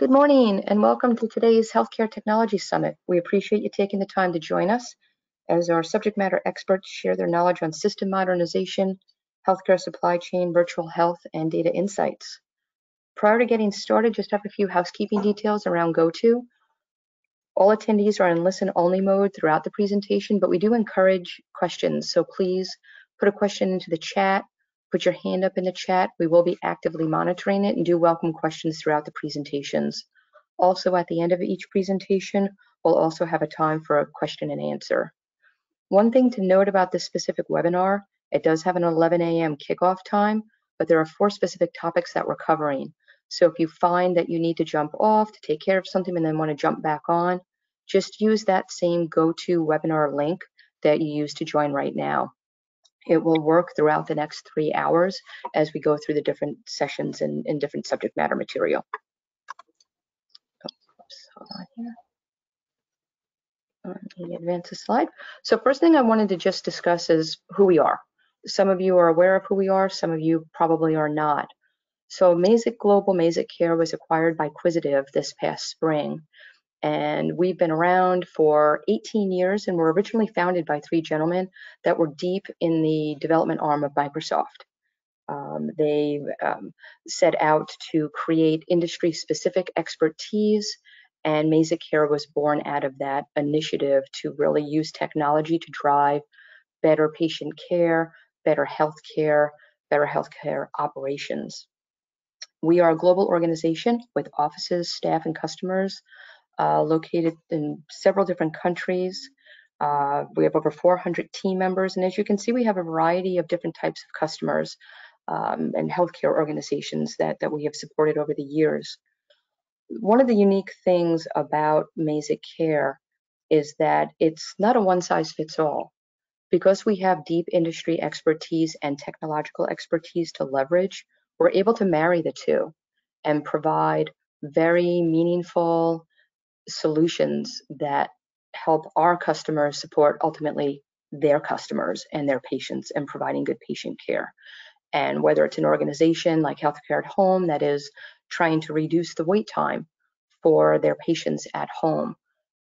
Good morning and welcome to today's Healthcare Technology Summit. We appreciate you taking the time to join us as our subject matter experts share their knowledge on system modernization, healthcare supply chain, virtual health, and data insights. Prior to getting started, just have a few housekeeping details around GoTo. All attendees are in listen-only mode throughout the presentation, but we do encourage questions, so please put a question into the chat put your hand up in the chat. We will be actively monitoring it and do welcome questions throughout the presentations. Also, at the end of each presentation, we'll also have a time for a question and answer. One thing to note about this specific webinar, it does have an 11 a.m. kickoff time, but there are four specific topics that we're covering. So if you find that you need to jump off to take care of something and then want to jump back on, just use that same GoTo webinar link that you use to join right now. It will work throughout the next three hours as we go through the different sessions and, and different subject matter material. Oh, oops, hold on here. Let me advance the slide. So first thing I wanted to just discuss is who we are. Some of you are aware of who we are, some of you probably are not. So Mazik Global Mazik Care was acquired by Quisitive this past spring and we've been around for 18 years and were originally founded by three gentlemen that were deep in the development arm of Microsoft. Um, they um, set out to create industry specific expertise and MazikCare was born out of that initiative to really use technology to drive better patient care, better health care, better healthcare operations. We are a global organization with offices, staff, and customers uh, located in several different countries. Uh, we have over 400 team members, and as you can see, we have a variety of different types of customers um, and healthcare organizations that, that we have supported over the years. One of the unique things about Mazik Care is that it's not a one size fits all. Because we have deep industry expertise and technological expertise to leverage, we're able to marry the two and provide very meaningful solutions that help our customers support ultimately their customers and their patients and providing good patient care. And whether it's an organization like Healthcare at Home that is trying to reduce the wait time for their patients at home,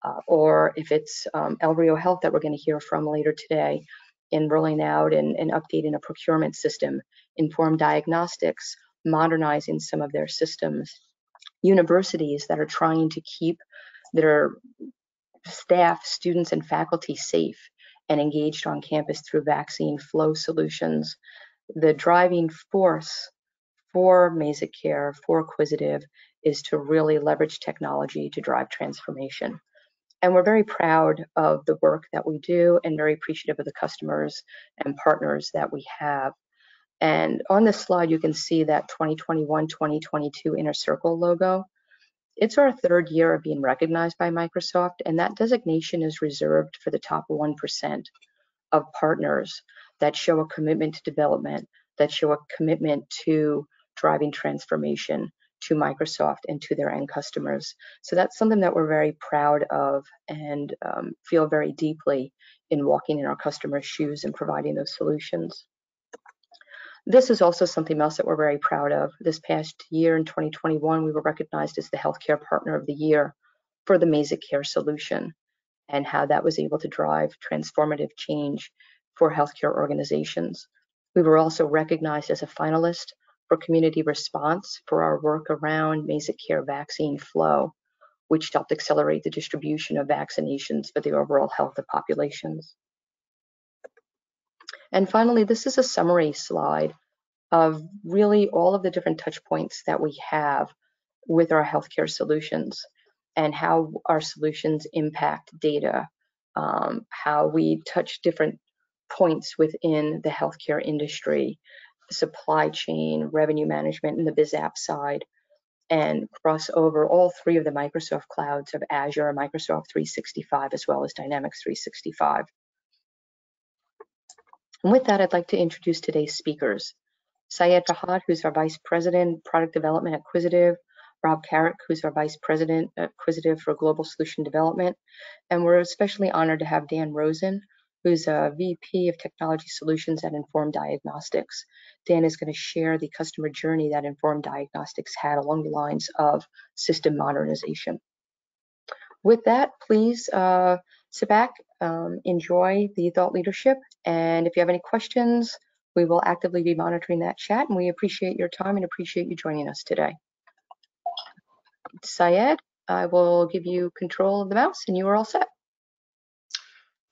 uh, or if it's um, El Rio Health that we're going to hear from later today in rolling out and, and updating a procurement system, Inform Diagnostics, modernizing some of their systems, universities that are trying to keep their staff, students, and faculty safe and engaged on campus through vaccine flow solutions. The driving force for MazikCare, for Quisitive, is to really leverage technology to drive transformation. And we're very proud of the work that we do and very appreciative of the customers and partners that we have. And on this slide, you can see that 2021-2022 Inner Circle logo. It's our third year of being recognized by Microsoft, and that designation is reserved for the top 1% of partners that show a commitment to development, that show a commitment to driving transformation to Microsoft and to their end customers. So that's something that we're very proud of and um, feel very deeply in walking in our customers' shoes and providing those solutions. This is also something else that we're very proud of. This past year in 2021, we were recognized as the Healthcare Partner of the Year for the MazikCare solution and how that was able to drive transformative change for healthcare organizations. We were also recognized as a finalist for community response for our work around MazikCare vaccine flow, which helped accelerate the distribution of vaccinations for the overall health of populations. And finally, this is a summary slide of really all of the different touch points that we have with our healthcare solutions and how our solutions impact data, um, how we touch different points within the healthcare industry, supply chain, revenue management, and the biz app side, and cross over all three of the Microsoft clouds of Azure, Microsoft 365, as well as Dynamics 365. And with that, I'd like to introduce today's speakers. Syed Fahad, who's our Vice President, Product Development at Quisitive, Rob Carrick, who's our Vice President at Quisitive for Global Solution Development, and we're especially honored to have Dan Rosen, who's a VP of Technology Solutions at Inform Diagnostics. Dan is going to share the customer journey that Inform Diagnostics had along the lines of system modernization. With that, please uh, sit back, um, enjoy the thought leadership, and if you have any questions, we will actively be monitoring that chat, and we appreciate your time and appreciate you joining us today. Syed, I will give you control of the mouse, and you are all set.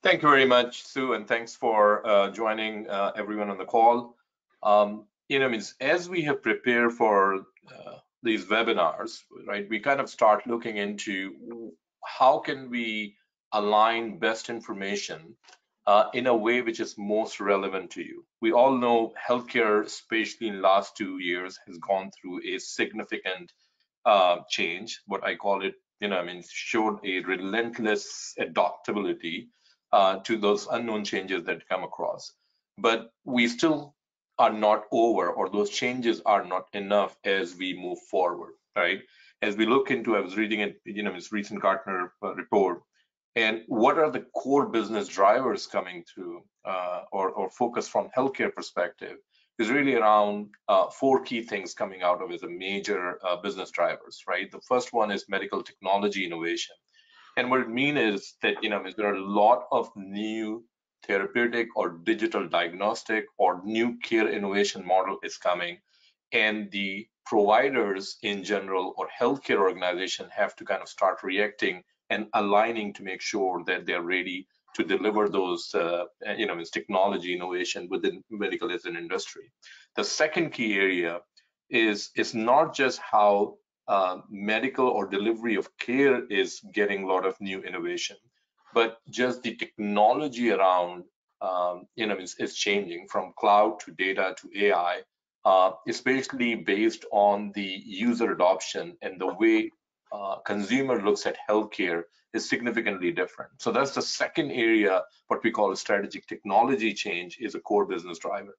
Thank you very much, Sue, and thanks for uh, joining uh, everyone on the call. Um, you know, as we have prepared for uh, these webinars, right, we kind of start looking into how can we align best information uh, in a way which is most relevant to you. We all know healthcare, especially in the last two years, has gone through a significant uh, change. What I call it, you know, I mean, showed a relentless adaptability uh, to those unknown changes that come across. But we still are not over, or those changes are not enough as we move forward, right? As we look into, I was reading it, you know, this recent Gartner uh, report, and what are the core business drivers coming through, uh, or, or focus from healthcare perspective, is really around uh, four key things coming out of as a major uh, business drivers, right? The first one is medical technology innovation. And what it means is that, you know, there are a lot of new therapeutic or digital diagnostic or new care innovation model is coming. And the providers in general or healthcare organization have to kind of start reacting and aligning to make sure that they're ready to deliver those, uh, you know, technology innovation within medical as an industry. The second key area is, is not just how uh, medical or delivery of care is getting a lot of new innovation, but just the technology around, um, you know, is, is, changing from cloud to data to AI, uh, especially based on the user adoption and the way uh, consumer looks at healthcare is significantly different. So that's the second area, what we call a strategic technology change is a core business driver.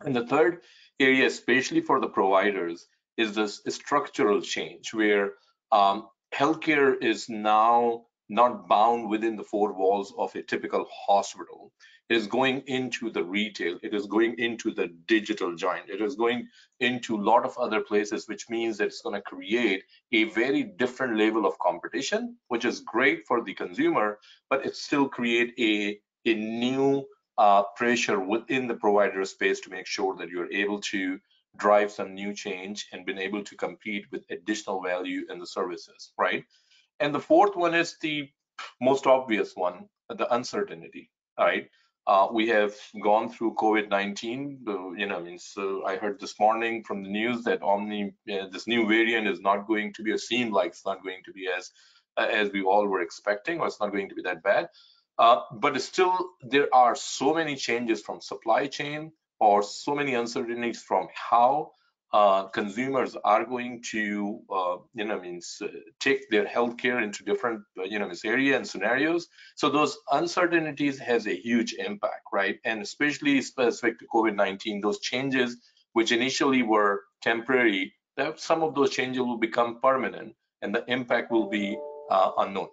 And the third area, especially for the providers, is this structural change where um, healthcare is now not bound within the four walls of a typical hospital. Is going into the retail, it is going into the digital giant, it is going into a lot of other places, which means that it's going to create a very different level of competition, which is great for the consumer, but it still create a, a new uh, pressure within the provider space to make sure that you're able to drive some new change and been able to compete with additional value in the services, right? And the fourth one is the most obvious one, the uncertainty, right? Uh, we have gone through COVID-19. Uh, you know, I mean, so I heard this morning from the news that Omni, uh, this new variant is not going to be, a seem like it's not going to be as as we all were expecting, or it's not going to be that bad. Uh, but still, there are so many changes from supply chain or so many uncertainties from how uh, consumers are going to, uh, you know, means uh, take their healthcare into different, uh, you know, this area and scenarios. So those uncertainties has a huge impact, right? And especially specific to COVID-19, those changes, which initially were temporary, that some of those changes will become permanent, and the impact will be uh, unknown.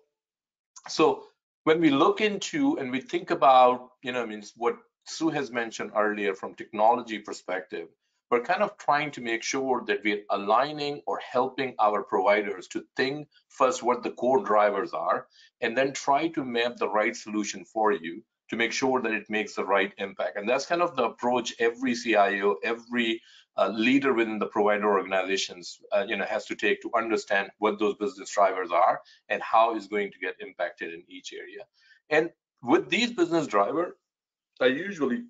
So when we look into and we think about, you know, means what Sue has mentioned earlier from technology perspective, we're kind of trying to make sure that we're aligning or helping our providers to think first what the core drivers are, and then try to map the right solution for you to make sure that it makes the right impact. And that's kind of the approach every CIO, every uh, leader within the provider organizations, uh, you know, has to take to understand what those business drivers are and how is going to get impacted in each area. And with these business driver, I usually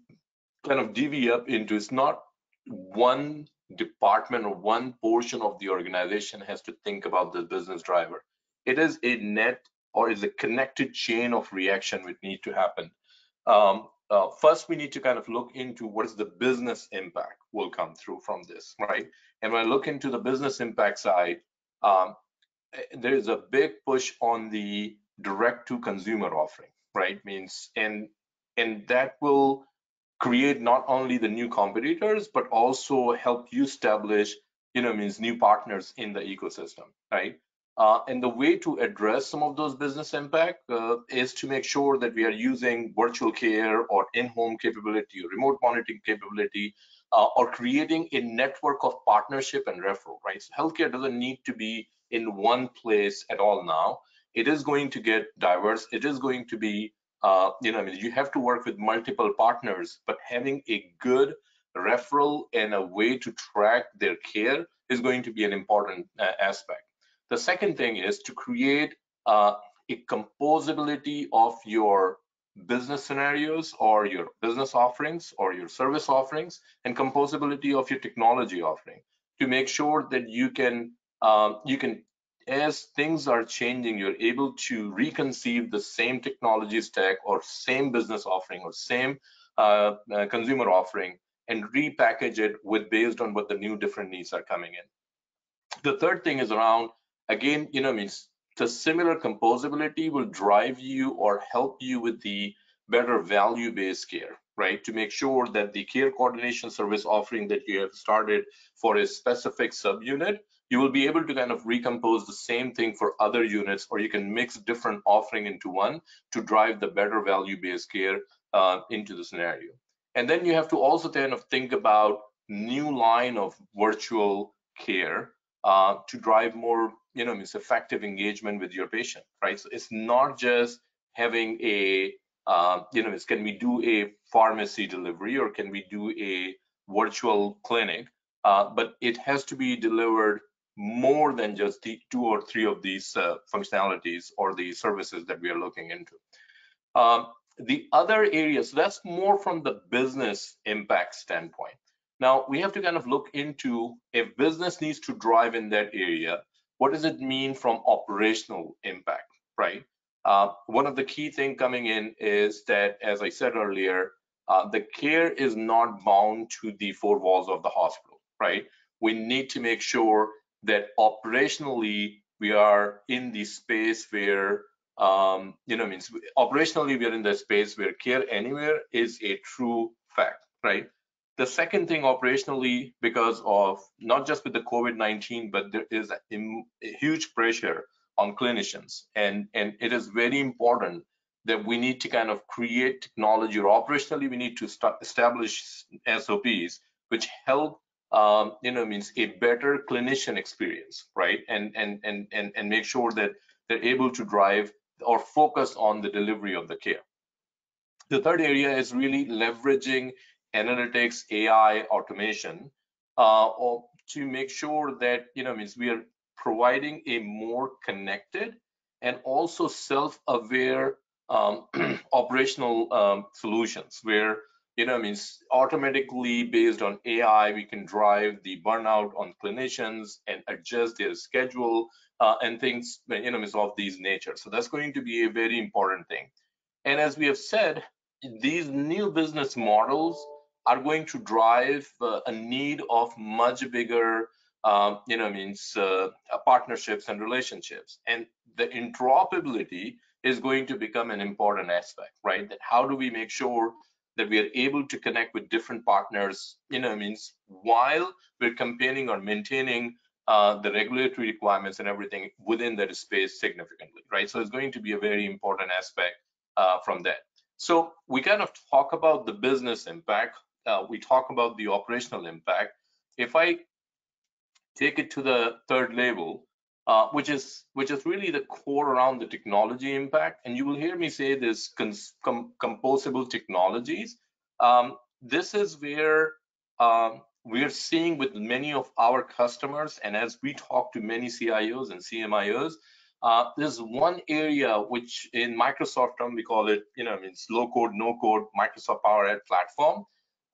kind of divvy up into it's not one department or one portion of the organization has to think about the business driver. It is a net or is a connected chain of reaction which need to happen. Um, uh, first, we need to kind of look into what is the business impact will come through from this, right? And when I look into the business impact side, um, there is a big push on the direct to consumer offering, right? Means and and that will create not only the new competitors but also help you establish you know means new partners in the ecosystem right Uh, and the way to address some of those business impact uh, is to make sure that we are using virtual care or in-home capability or remote monitoring capability uh, or creating a network of partnership and referral, right? So healthcare doesn't need to be in one place at all now. It is going to get diverse. It is going to be, uh, you know, I mean, you have to work with multiple partners, but having a good referral and a way to track their care is going to be an important uh, aspect. The second thing is to create uh, a composability of your business scenarios or your business offerings or your service offerings and composability of your technology offering to make sure that you can um, you can as things are changing you're able to reconceive the same technology stack or same business offering or same uh, uh, consumer offering and repackage it with based on what the new different needs are coming in the third thing is around again you know means the similar composability will drive you or help you with the better value-based care, right? To make sure that the care coordination service offering that you have started for a specific subunit, you will be able to kind of recompose the same thing for other units, or you can mix different offering into one to drive the better value-based care uh, into the scenario. And then you have to also kind of think about new line of virtual care uh, to drive more you know means effective engagement with your patient right so it's not just having a uh, you know it's can we do a pharmacy delivery or can we do a virtual clinic uh, but it has to be delivered more than just the two or three of these uh, functionalities or the services that we are looking into um, the other areas so that's more from the business impact standpoint now we have to kind of look into if business needs to drive in that area what does it mean from operational impact, right? Uh, one of the key thing coming in is that, as I said earlier, uh, the care is not bound to the four walls of the hospital, right? We need to make sure that operationally we are in the space where, um, you know, means operationally we are in the space where care anywhere is a true fact, right? The second thing operationally, because of not just with the COVID-19, but there is a, a huge pressure on clinicians. And, and it is very important that we need to kind of create technology or operationally we need to start establish SOPs which help um, you know means a better clinician experience right? And and and and and make sure that they're able to drive or focus on the delivery of the care. The third area is really leveraging analytics, AI, automation, uh, or to make sure that you know means we are providing a more connected and also self-aware um, operational um, solutions where you know means automatically based on AI we can drive the burnout on clinicians and adjust their schedule uh, and things you know of these nature. So that's going to be a very important thing. And as we have said, these new business models are going to drive uh, a need of much bigger um, you know means uh, partnerships and relationships and the interoperability is going to become an important aspect right that how do we make sure that we are able to connect with different partners you know means while we're campaigning or maintaining uh, the regulatory requirements and everything within that space significantly right so it's going to be a very important aspect uh, from that so we kind of talk about the business impact uh, we talk about the operational impact. If I take it to the third level, uh, which is which is really the core around the technology impact, and you will hear me say this com composable technologies. Um, this is where um, we are seeing with many of our customers, and as we talk to many CIOs and CMIOs, uh, there's one area which in Microsoft term we call it, you know, it's low code, no code Microsoft Power App platform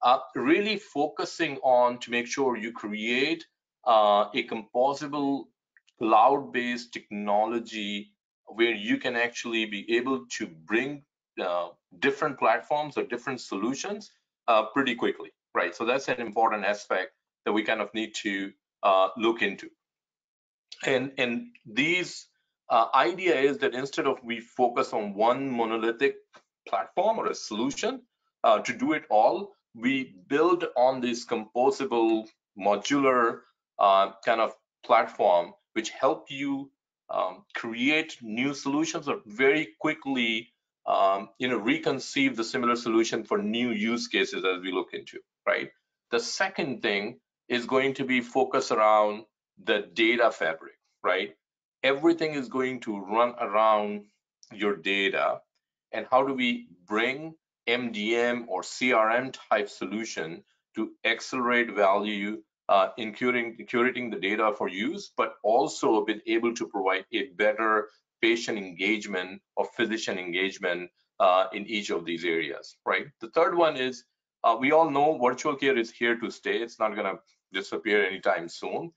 uh, really focusing on to make sure you create uh, a composable cloud-based technology where you can actually be able to bring uh, different platforms or different solutions uh, pretty quickly, right? So that's an important aspect that we kind of need to uh, look into. And, and these uh, idea is that instead of we focus on one monolithic platform or a solution to do it all, we build on this composable modular uh, kind of platform which help you um, create new solutions or very quickly um, you know reconceive the similar solution for new use cases as we look into right? The second thing is going to be focused around the data fabric right? Everything is going to run around your data. And how do we bring MDM or CRM type solution to accelerate value uh, in curating, curating the data for use, but also been able to provide a better patient engagement or physician engagement uh, in each of these areas, right? The third one is uh, we all know virtual care is here to stay. It's not going to disappear anytime soon,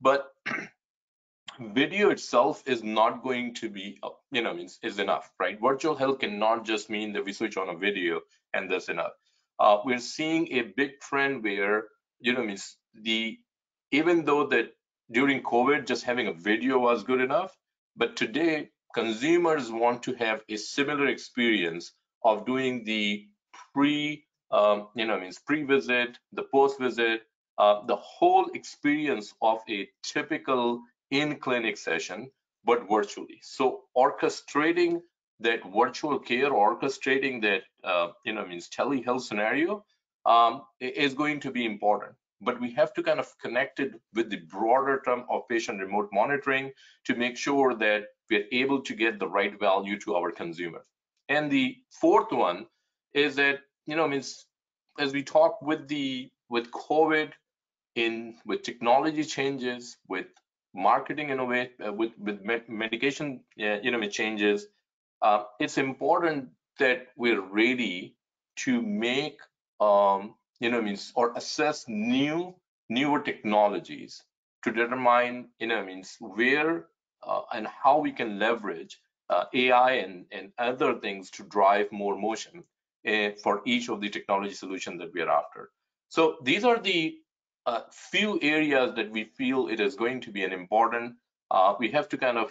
but video itself is not going to be, uh, you know, means is enough, right? Virtual health cannot just mean that we switch on a video and that's enough. Uh, we're seeing a big trend where, you know, means the even though that during COVID just having a video was good enough, but today consumers want to have a similar experience of doing the pre, um, you know, means pre-visit, the post-visit, uh, the whole experience of a typical in-clinic session, but virtually. So orchestrating that virtual care, orchestrating that, uh, you know, means telehealth scenario um, is going to be important but we have to kind of connect it with the broader term of patient remote monitoring to make sure that we're able to get the right value to our consumer. And the fourth one is that, you know, means as we talk with the with COVID, in with technology changes, with marketing innovate, uh, with with medication, uh, you know, changes, uh, it's important that we're ready to make um, you know means or assess new newer technologies to determine you know means where uh, and how we can leverage uh, AI and, and other things to drive more motion uh, for each of the technology solutions that we are after. So these are the uh, few areas that we feel it is going to be an important. Uh, we have to kind of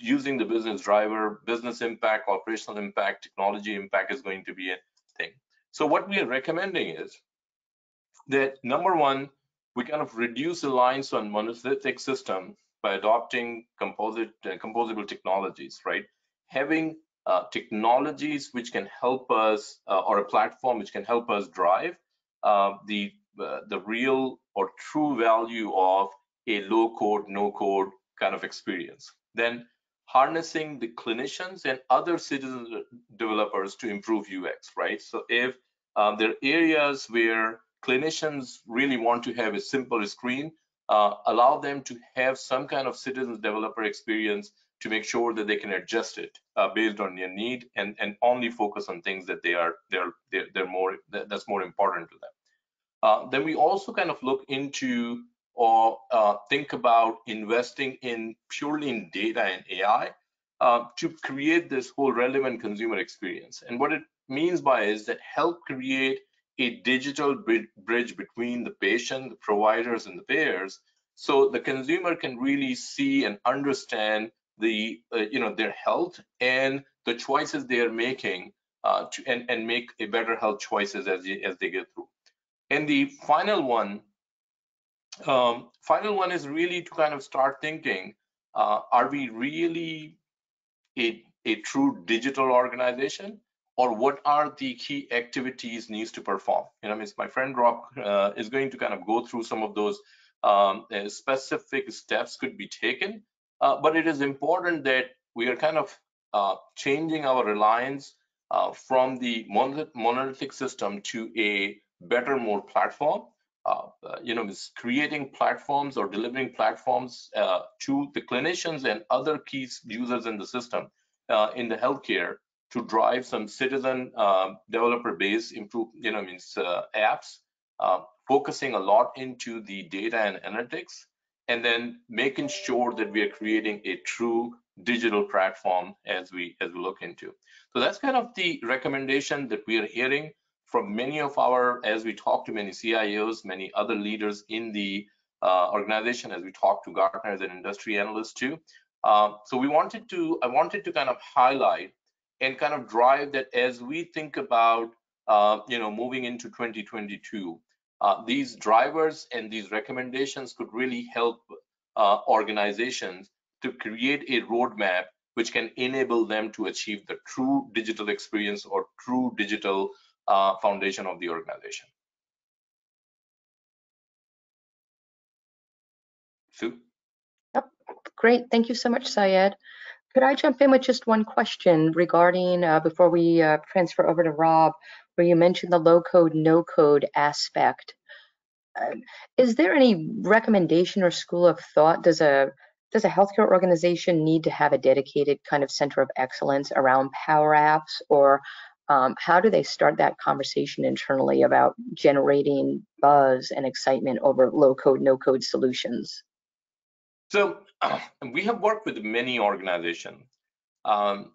using the business driver, business impact, operational impact, technology impact is going to be a thing. So what we are recommending is that number one, we kind of reduce the reliance on monolithic system by adopting composite uh, composable technologies, right? Having uh, technologies which can help us, uh, or a platform which can help us drive uh, the uh, the real or true value of a low code, no code kind of experience. Then harnessing the clinicians and other citizen developers to improve UX, right? So if um, there are areas where clinicians really want to have a simple screen, uh, allow them to have some kind of citizen developer experience to make sure that they can adjust it uh, based on their need and, and only focus on things that they are they're they're, they're more that's more important to them. Uh, then we also kind of look into or uh, think about investing in purely in data and AI uh, to create this whole relevant consumer experience. And what it means by is that help create a digital bridge between the patient, the providers, and the payers, so the consumer can really see and understand the uh, you know their health and the choices they are making uh, to and and make a better health choices as they, as they get through. And the final one, um, final one is really to kind of start thinking: uh, Are we really a a true digital organization? Or what are the key activities needs to perform. You know, I mean, my friend Rob uh, is going to kind of go through some of those um, uh, specific steps could be taken, uh, but it is important that we are kind of uh, changing our reliance uh, from the monolithic system to a better, more platform. Uh, you know, is creating platforms or delivering platforms to the clinicians and other key users in the system in the healthcare to drive some citizen uh, developer base improve you know means uh, apps uh, focusing a lot into the data and analytics and then making sure that we are creating a true digital platform as we as we look into. So that's kind of the recommendation that we are hearing from many of our as we talk to many cios many other leaders in the uh, organization as we talk to gartners and industry analysts too. Uh, so we wanted to i wanted to kind of highlight and kind of drive that as we think about uh, you know moving into 2022 uh, these drivers and these recommendations could really help uh, organizations to create a roadmap which can enable them to achieve the true digital experience or true digital uh, foundation of the organization. Sue? Yep, great. Thank you so much, Syed. Could I jump in with just one question regarding, uh, before we uh, transfer over to Rob, where you mentioned the low code, no code aspect. Uh, is there any recommendation or school of thought? Does a does a healthcare organization need to have a dedicated kind of center of excellence around Power Apps, or um, how do they start that conversation internally about generating buzz and excitement over low code, no code solutions? So uh, we have worked with many organizations. Um,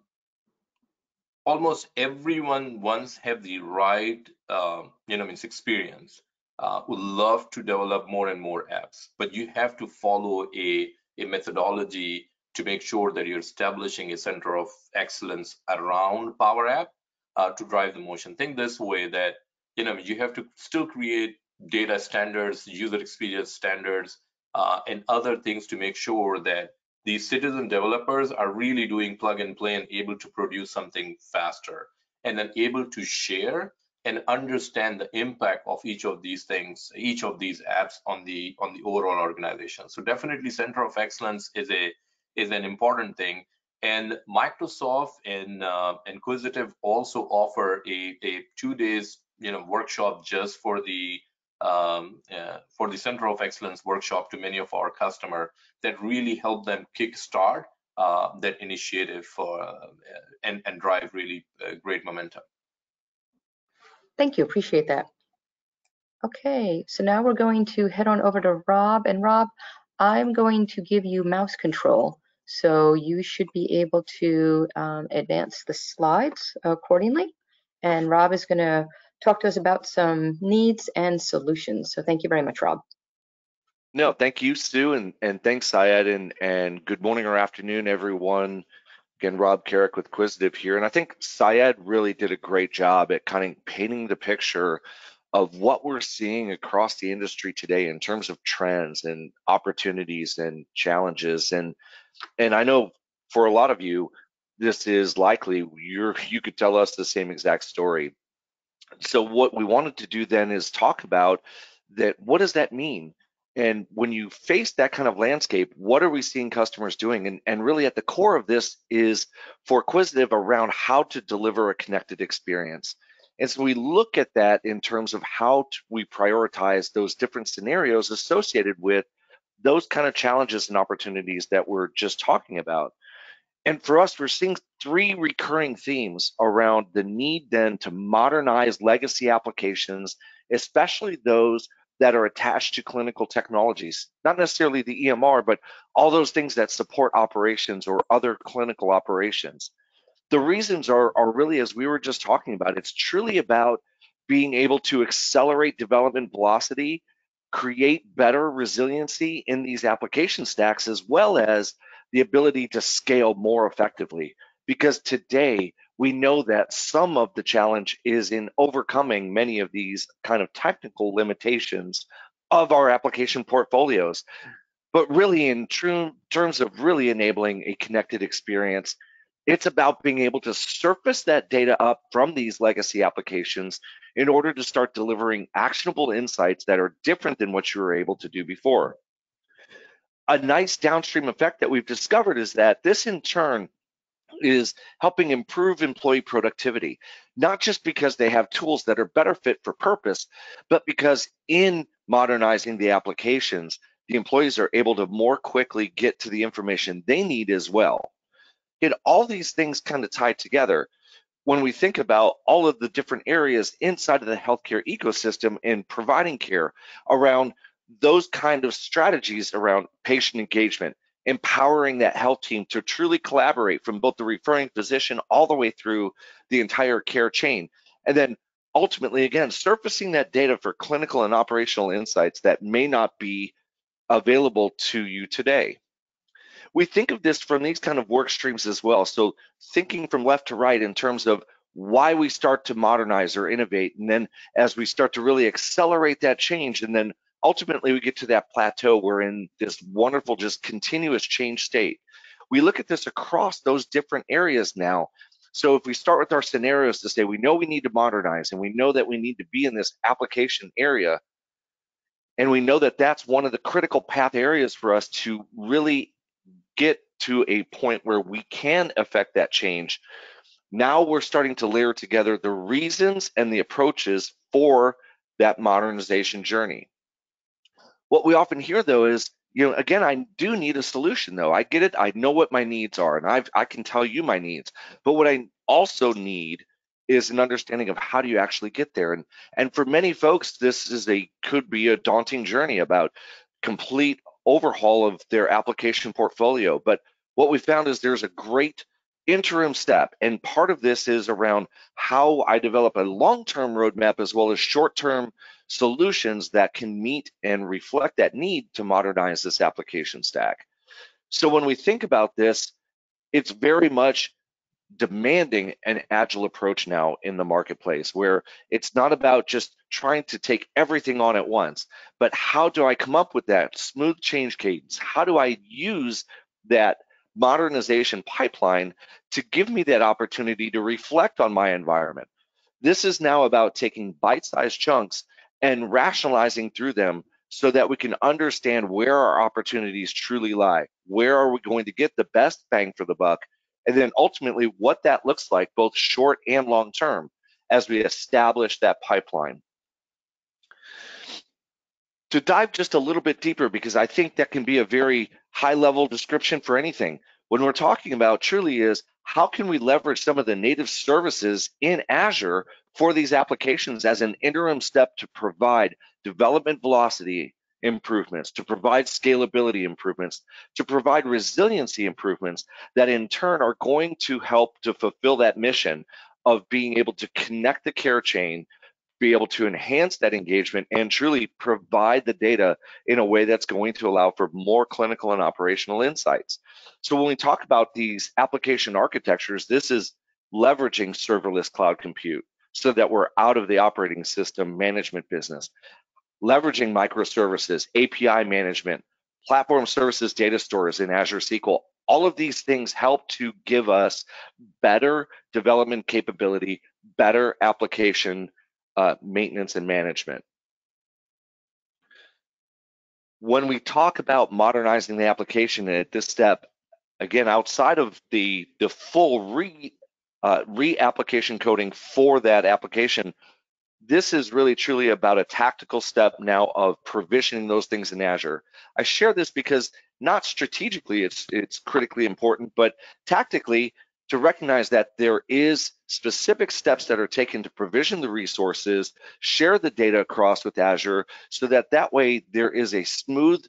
almost everyone once have the right, uh, you know, means experience. Uh, would love to develop more and more apps, but you have to follow a, a methodology to make sure that you're establishing a center of excellence around Power App uh, to drive the motion. Think this way that you know you have to still create data standards, user experience standards, uh, and other things to make sure that these citizen developers are really doing plug and play and able to produce something faster and then able to share and understand the impact of each of these things each of these apps on the on the overall organization. So definitely center of excellence is a is an important thing. And microsoft and uh, Quisitive also offer a, a two days you know workshop just for the um, uh, for the Center of Excellence workshop to many of our customers that really help them kickstart uh, that initiative for, uh, and, and drive really uh, great momentum. Thank you, appreciate that. Okay, so now we're going to head on over to Rob. And Rob, I'm going to give you mouse control. So you should be able to um, advance the slides accordingly. And Rob is going to talk to us about some needs and solutions. So thank you very much, Rob. No, thank you, Sue, and, and thanks, Syed, and, and good morning or afternoon, everyone. Again, Rob Carrick with Quisitive here, and I think Syed really did a great job at kind of painting the picture of what we're seeing across the industry today in terms of trends and opportunities and challenges. And and I know for a lot of you, this is likely you're you could tell us the same exact story so what we wanted to do then is talk about that what does that mean? And when you face that kind of landscape what are we seeing customers doing? And, and really at the core of this is for Quisitive around how to deliver a connected experience. And so we look at that in terms of how we prioritize those different scenarios associated with those kind of challenges and opportunities that we're just talking about and for us, we're seeing three recurring themes around the need then to modernize legacy applications, especially those that are attached to clinical technologies, not necessarily the EMR, but all those things that support operations or other clinical operations. The reasons are, are really, as we were just talking about, it's truly about being able to accelerate development velocity, create better resiliency in these application stacks, as well as the ability to scale more effectively. Because today we know that some of the challenge is in overcoming many of these kind of technical limitations of our application portfolios. But really, in true terms of really enabling a connected experience, it's about being able to surface that data up from these legacy applications in order to start delivering actionable insights that are different than what you were able to do before a nice downstream effect that we've discovered is that this in turn is helping improve employee productivity, not just because they have tools that are better fit for purpose, but because in modernizing the applications, the employees are able to more quickly get to the information they need as well. And all these things kind of tie together when we think about all of the different areas inside of the healthcare ecosystem and providing care around those kind of strategies around patient engagement, empowering that health team to truly collaborate from both the referring physician all the way through the entire care chain. And then ultimately, again, surfacing that data for clinical and operational insights that may not be available to you today. We think of this from these kind of work streams as well. So thinking from left to right in terms of why we start to modernize or innovate. And then as we start to really accelerate that change and then ultimately we get to that plateau where in this wonderful just continuous change state we look at this across those different areas now. So if we start with our scenarios to say we know we need to modernize and we know that we need to be in this application area, and we know that that's one of the critical path areas for us to really get to a point where we can affect that change. Now we're starting to layer together the reasons and the approaches for that modernization journey. What we often hear though is, you know, again, I do need a solution though. I get it. I know what my needs are and I've, I can tell you my needs. But what I also need is an understanding of how do you actually get there. And, and for many folks, this is a could be a daunting journey about complete overhaul of their application portfolio. But what we found is there's a great interim step. And part of this is around how I develop a long-term roadmap as well as short-term solutions that can meet and reflect that need to modernize this application stack. So when we think about this, it's very much demanding an agile approach now in the marketplace where it's not about just trying to take everything on at once, but how do I come up with that smooth change cadence? How do I use that modernization pipeline to give me that opportunity to reflect on my environment. This is now about taking bite-sized chunks and rationalizing through them so that we can understand where our opportunities truly lie. Where are we going to get the best bang for the buck? And then ultimately what that looks like, both short and long term, as we establish that pipeline. To dive just a little bit deeper, because I think that can be a very high level description for anything. When we're talking about truly is how can we leverage some of the native services in Azure for these applications as an interim step to provide development velocity improvements, to provide scalability improvements, to provide resiliency improvements that in turn are going to help to fulfill that mission of being able to connect the care chain be able to enhance that engagement and truly provide the data in a way that's going to allow for more clinical and operational insights. So when we talk about these application architectures, this is leveraging serverless cloud compute so that we're out of the operating system management business, leveraging microservices, API management, platform services data stores in Azure SQL. All of these things help to give us better development capability, better application uh, maintenance and management. When we talk about modernizing the application at this step, again, outside of the, the full re, uh, re-application coding for that application, this is really truly about a tactical step now of provisioning those things in Azure. I share this because not strategically it's it's critically important, but tactically to recognize that there is specific steps that are taken to provision the resources, share the data across with Azure, so that that way there is a smooth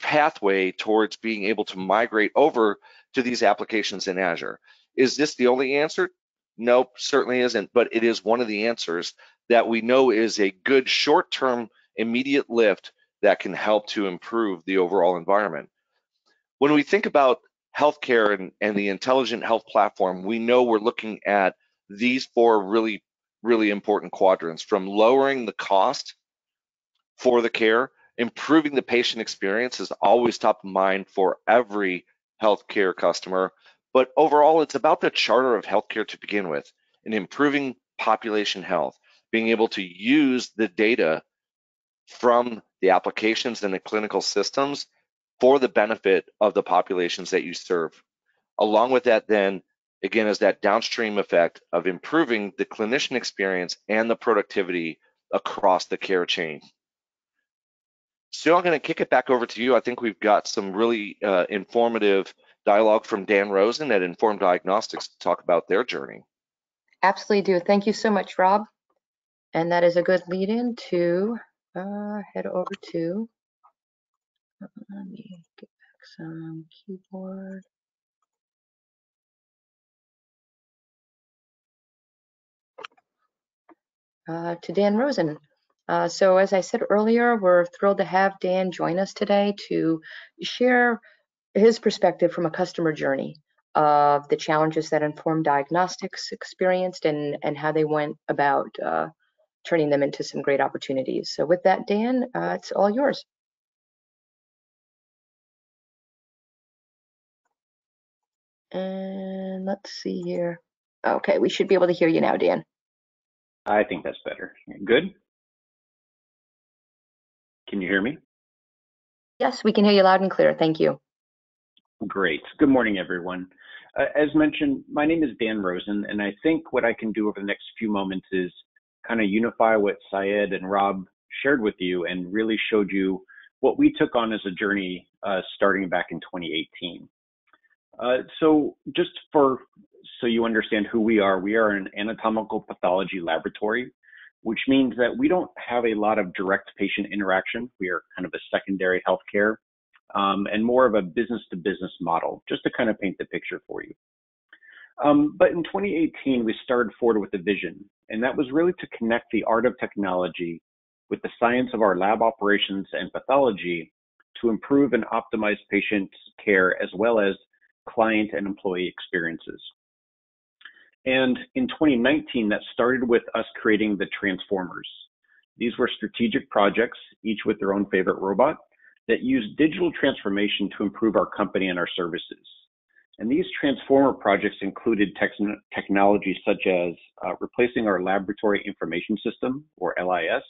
pathway towards being able to migrate over to these applications in Azure. Is this the only answer? Nope, certainly isn't, but it is one of the answers that we know is a good short-term immediate lift that can help to improve the overall environment. When we think about healthcare and, and the intelligent health platform, we know we're looking at these four really, really important quadrants from lowering the cost for the care, improving the patient experience is always top of mind for every healthcare customer. But overall, it's about the charter of healthcare to begin with and improving population health, being able to use the data from the applications and the clinical systems for the benefit of the populations that you serve. Along with that, then, again, is that downstream effect of improving the clinician experience and the productivity across the care chain. So I'm going to kick it back over to you. I think we've got some really uh, informative dialogue from Dan Rosen at Inform Diagnostics to talk about their journey. Absolutely do. Thank you so much, Rob. And that is a good lead in to uh, head over to let me get back some keyboard. Uh, to Dan Rosen. Uh, so as I said earlier, we're thrilled to have Dan join us today to share his perspective from a customer journey of the challenges that Inform Diagnostics experienced and, and how they went about uh, turning them into some great opportunities. So with that, Dan, uh, it's all yours. And let's see here. Okay, we should be able to hear you now, Dan. I think that's better. Good? Can you hear me? Yes, we can hear you loud and clear. Thank you. Great. Good morning, everyone. Uh, as mentioned, my name is Dan Rosen, and I think what I can do over the next few moments is kind of unify what Syed and Rob shared with you and really showed you what we took on as a journey uh, starting back in 2018. Uh, so just for so you understand who we are, we are an anatomical pathology laboratory, which means that we don't have a lot of direct patient interaction. We are kind of a secondary healthcare um, and more of a business to business model, just to kind of paint the picture for you. Um, but in 2018, we started forward with a vision, and that was really to connect the art of technology with the science of our lab operations and pathology to improve and optimize patient care as well as client and employee experiences. And in 2019, that started with us creating the Transformers. These were strategic projects, each with their own favorite robot, that used digital transformation to improve our company and our services. And these transformer projects included technologies such as uh, replacing our laboratory information system, or LIS,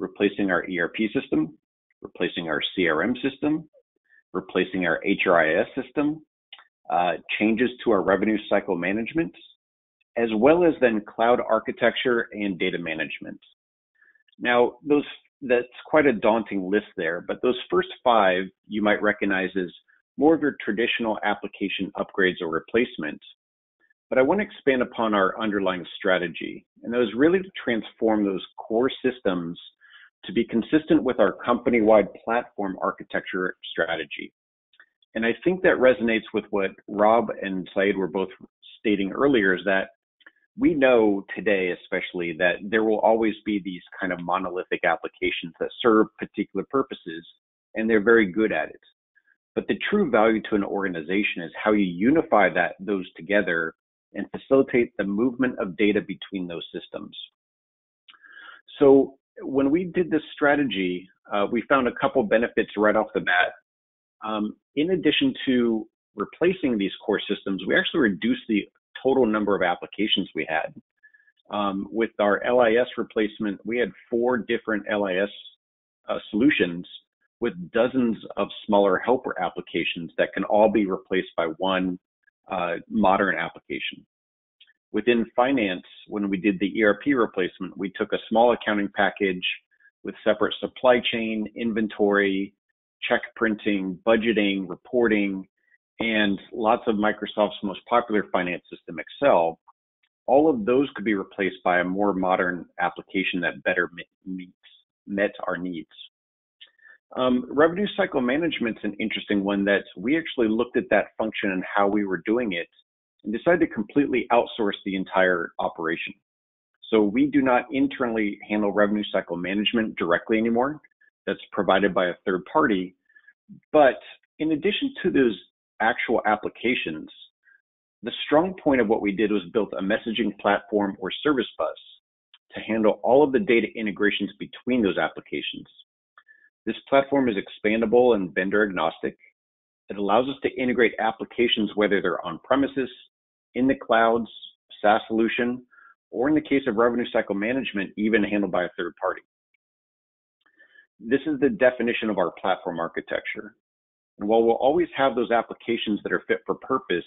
replacing our ERP system, replacing our CRM system, replacing our HRIS system, uh, changes to our revenue cycle management, as well as then cloud architecture and data management. Now, those that's quite a daunting list there, but those first five you might recognize as more of your traditional application upgrades or replacements. But I want to expand upon our underlying strategy, and that was really to transform those core systems to be consistent with our company-wide platform architecture strategy. And I think that resonates with what Rob and Syed were both stating earlier is that we know today, especially, that there will always be these kind of monolithic applications that serve particular purposes, and they're very good at it. But the true value to an organization is how you unify that those together and facilitate the movement of data between those systems. So when we did this strategy, uh, we found a couple benefits right off the bat. Um, in addition to replacing these core systems, we actually reduced the total number of applications we had. Um, with our LIS replacement, we had four different LIS uh, solutions with dozens of smaller helper applications that can all be replaced by one uh, modern application. Within finance, when we did the ERP replacement, we took a small accounting package with separate supply chain, inventory, check printing, budgeting, reporting, and lots of Microsoft's most popular finance system, Excel. All of those could be replaced by a more modern application that better meets met our needs. Um, revenue cycle management's an interesting one that we actually looked at that function and how we were doing it and decided to completely outsource the entire operation. So we do not internally handle revenue cycle management directly anymore. That's provided by a third party. But in addition to those actual applications, the strong point of what we did was built a messaging platform or service bus to handle all of the data integrations between those applications. This platform is expandable and vendor agnostic. It allows us to integrate applications whether they're on premises, in the clouds, SaaS solution, or in the case of revenue cycle management, even handled by a third party. This is the definition of our platform architecture. And while we'll always have those applications that are fit for purpose,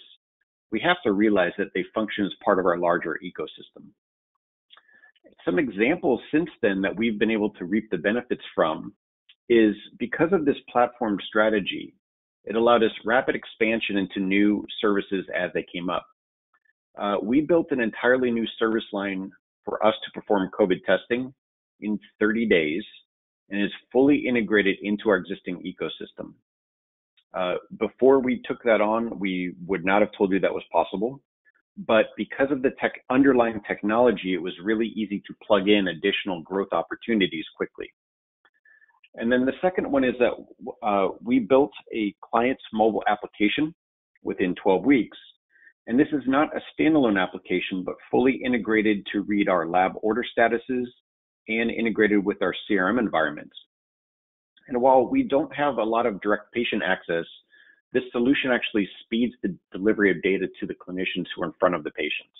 we have to realize that they function as part of our larger ecosystem. Some examples since then that we've been able to reap the benefits from is because of this platform strategy, it allowed us rapid expansion into new services as they came up. Uh, we built an entirely new service line for us to perform COVID testing in 30 days and is fully integrated into our existing ecosystem. Uh, before we took that on, we would not have told you that was possible. But because of the tech underlying technology, it was really easy to plug in additional growth opportunities quickly. And then the second one is that uh, we built a client's mobile application within 12 weeks and this is not a standalone application, but fully integrated to read our lab order statuses and integrated with our CRM environments. And while we don't have a lot of direct patient access, This solution actually speeds the delivery of data to the clinicians who are in front of the patients.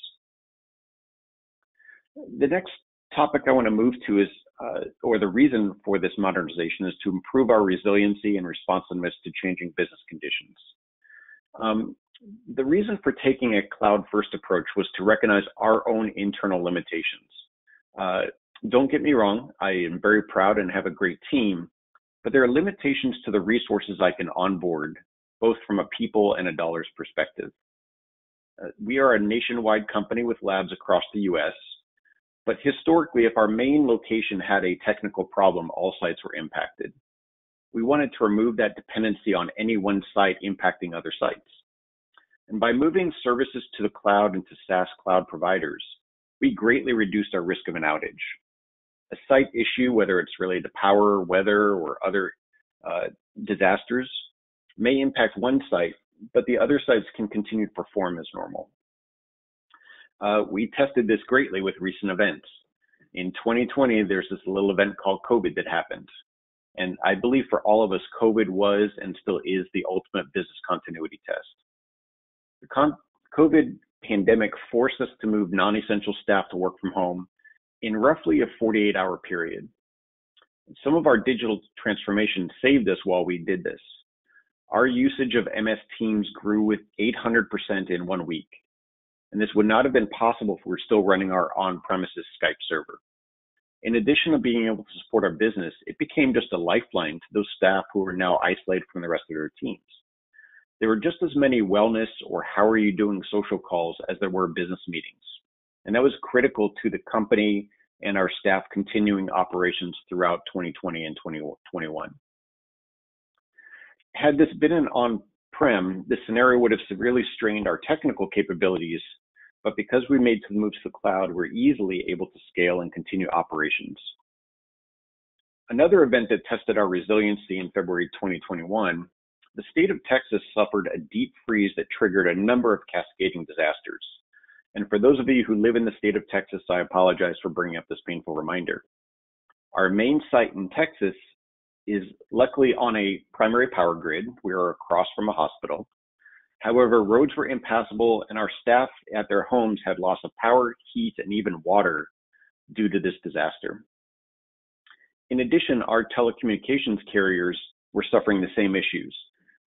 The next topic I want to move to is, uh, or the reason for this modernization is to improve our resiliency and responsiveness to changing business conditions. Um, the reason for taking a cloud first approach was to recognize our own internal limitations. Uh, don't get me wrong, I am very proud and have a great team, but there are limitations to the resources I can onboard, both from a people and a dollars perspective. Uh, we are a nationwide company with labs across the US, but historically, if our main location had a technical problem, all sites were impacted. We wanted to remove that dependency on any one site impacting other sites. And by moving services to the cloud and to SaaS cloud providers, we greatly reduced our risk of an outage. A site issue, whether it's related to power, weather, or other uh, disasters, may impact one site, but the other sites can continue to perform as normal. Uh, we tested this greatly with recent events. In 2020, there's this little event called COVID that happened. And I believe for all of us, COVID was and still is the ultimate business continuity test. The COVID pandemic forced us to move non-essential staff to work from home in roughly a 48 hour period. Some of our digital transformation saved us while we did this. Our usage of MS Teams grew with 800% in one week. And this would not have been possible if we were still running our on-premises Skype server. In addition to being able to support our business, it became just a lifeline to those staff who were now isolated from the rest of their teams there were just as many wellness or how are you doing social calls as there were business meetings. And that was critical to the company and our staff continuing operations throughout 2020 and 2021. Had this been an on-prem, this scenario would have severely strained our technical capabilities, but because we made the move to the cloud, we're easily able to scale and continue operations. Another event that tested our resiliency in February 2021 the state of Texas suffered a deep freeze that triggered a number of cascading disasters. And for those of you who live in the state of Texas, I apologize for bringing up this painful reminder. Our main site in Texas is luckily on a primary power grid. We are across from a hospital. However, roads were impassable and our staff at their homes had loss of power, heat, and even water due to this disaster. In addition, our telecommunications carriers were suffering the same issues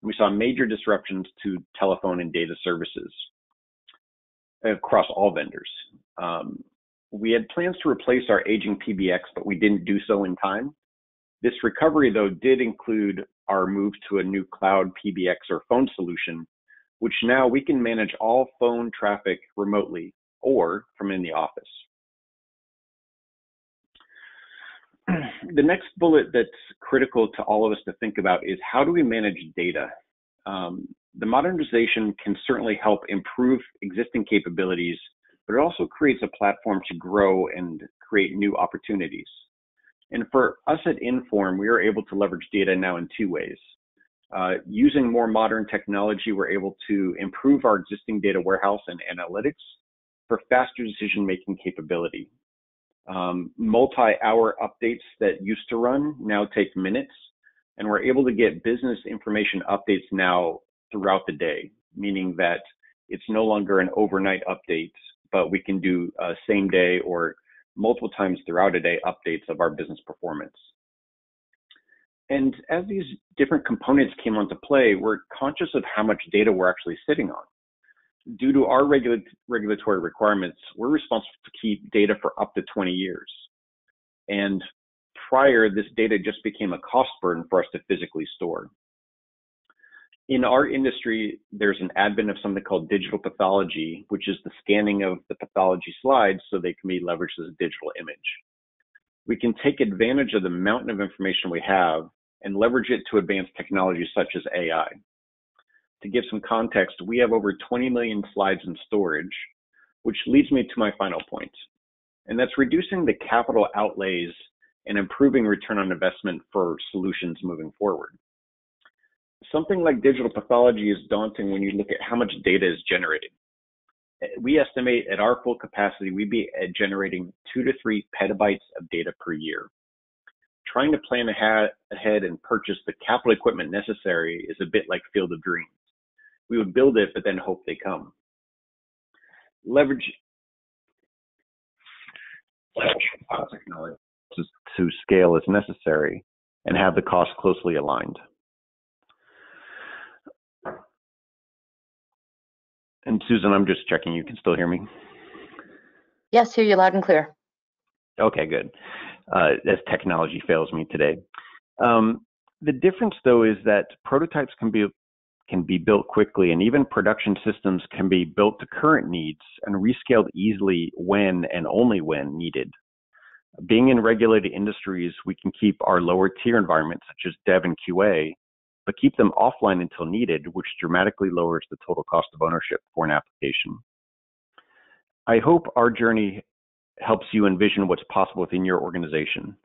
we saw major disruptions to telephone and data services across all vendors. Um, we had plans to replace our aging PBX, but we didn't do so in time. This recovery, though, did include our move to a new cloud PBX or phone solution, which now we can manage all phone traffic remotely or from in the office. the next bullet that's critical to all of us to think about is how do we manage data? Um, the modernization can certainly help improve existing capabilities, but it also creates a platform to grow and create new opportunities. And for us at Inform, we are able to leverage data now in two ways. Uh, using more modern technology, we're able to improve our existing data warehouse and analytics for faster decision-making capability. Um, multi-hour updates that used to run now take minutes, and we're able to get business information updates now throughout the day, meaning that it's no longer an overnight update, but we can do uh, same day or multiple times throughout a day updates of our business performance. And as these different components came onto play, we're conscious of how much data we're actually sitting on due to our regula regulatory requirements, we're responsible to keep data for up to 20 years. And prior, this data just became a cost burden for us to physically store. In our industry, there's an advent of something called digital pathology, which is the scanning of the pathology slides so they can be leveraged as a digital image. We can take advantage of the mountain of information we have and leverage it to advance technologies such as AI to give some context, we have over 20 million slides in storage, which leads me to my final point, and that's reducing the capital outlays and improving return on investment for solutions moving forward. Something like digital pathology is daunting when you look at how much data is generated. We estimate at our full capacity, we'd be generating two to three petabytes of data per year. trying to plan ahead, and purchase the capital equipment necessary is a bit like Field of Dreams. We would build it, but then hope they come. Leverage, technology to, to scale as necessary and have the cost closely aligned. And Susan, I'm just checking you can still hear me. Yes, hear you loud and clear. Okay, good. Uh, as technology fails me today. Um, the difference, though, is that prototypes can be can be built quickly, and even production systems can be built to current needs and rescaled easily when and only when needed. Being in regulated industries, we can keep our lower tier environments, such as dev and QA, but keep them offline until needed, which dramatically lowers the total cost of ownership for an application. I hope our journey helps you envision what's possible within your organization.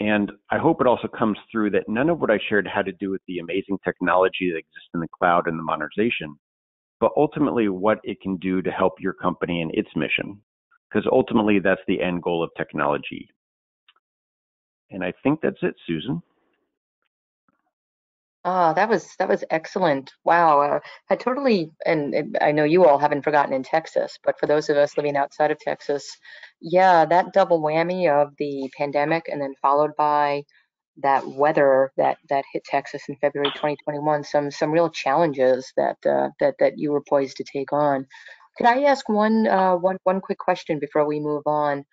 And I hope it also comes through that none of what I shared had to do with the amazing technology that exists in the cloud and the modernization, but ultimately what it can do to help your company and its mission. Because ultimately, that's the end goal of technology. And I think that's it, Susan. Ah, that was that was excellent. Wow, uh, I totally, and, I know you all haven't forgotten in Texas, but for those of us living outside of Texas, yeah, that double whammy of the pandemic and then followed by that weather that that hit Texas in February 2021, some some real challenges that uh, that that you were poised to take on. Could I ask one uh, one one quick question before we move on?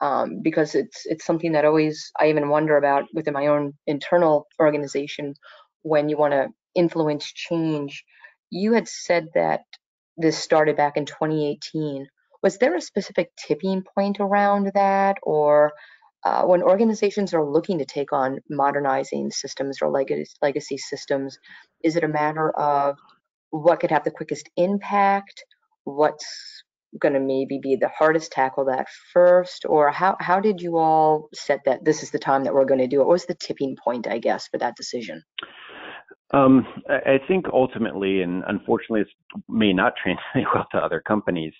Um, because it's it's something that always I even wonder about within my own internal organization when you want to influence change. You had said that this started back in 2018. Was there a specific tipping point around that, or uh, when organizations are looking to take on modernizing systems or legacy, legacy systems, is it a matter of what could have the quickest impact? What's going to maybe be the hardest tackle that first or how how did you all set that this is the time that we're going to do it what was the tipping point i guess for that decision um, I think ultimately, and unfortunately, it may not translate well to other companies,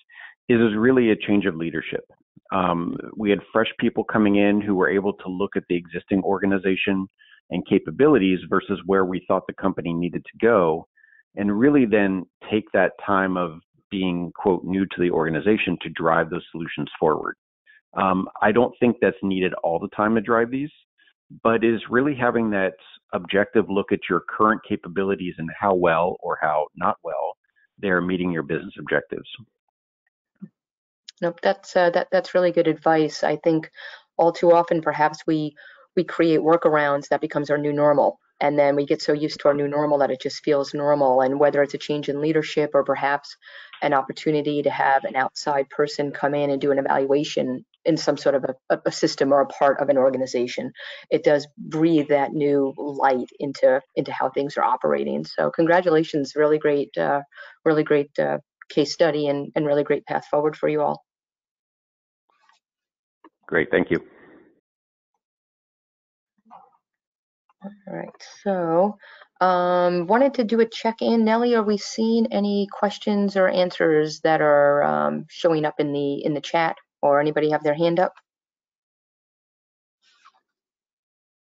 is really a change of leadership. Um, we had fresh people coming in who were able to look at the existing organization and capabilities versus where we thought the company needed to go, and really then take that time of being quote new to the organization to drive those solutions forward. Um, I don't think that's needed all the time to drive these, but is really having that objective look at your current capabilities and how well or how not well they're meeting your business objectives. Nope, that's uh, that that's really good advice. I think all too often, perhaps we we create workarounds that becomes our new normal, and then we get so used to our new normal that it just feels normal. And whether it's a change in leadership or perhaps an opportunity to have an outside person come in and do an evaluation in some sort of a, a, system or a part of an organization. It does breathe that new light into into how things are operating. So congratulations, really great, uh, really great uh, case study and, and really great path forward for you all. Great, thank you. All right, so um, wanted to do a check-in. Nellie, are we seeing any questions or answers that are um, showing up in the in the chat? Or anybody have their hand up?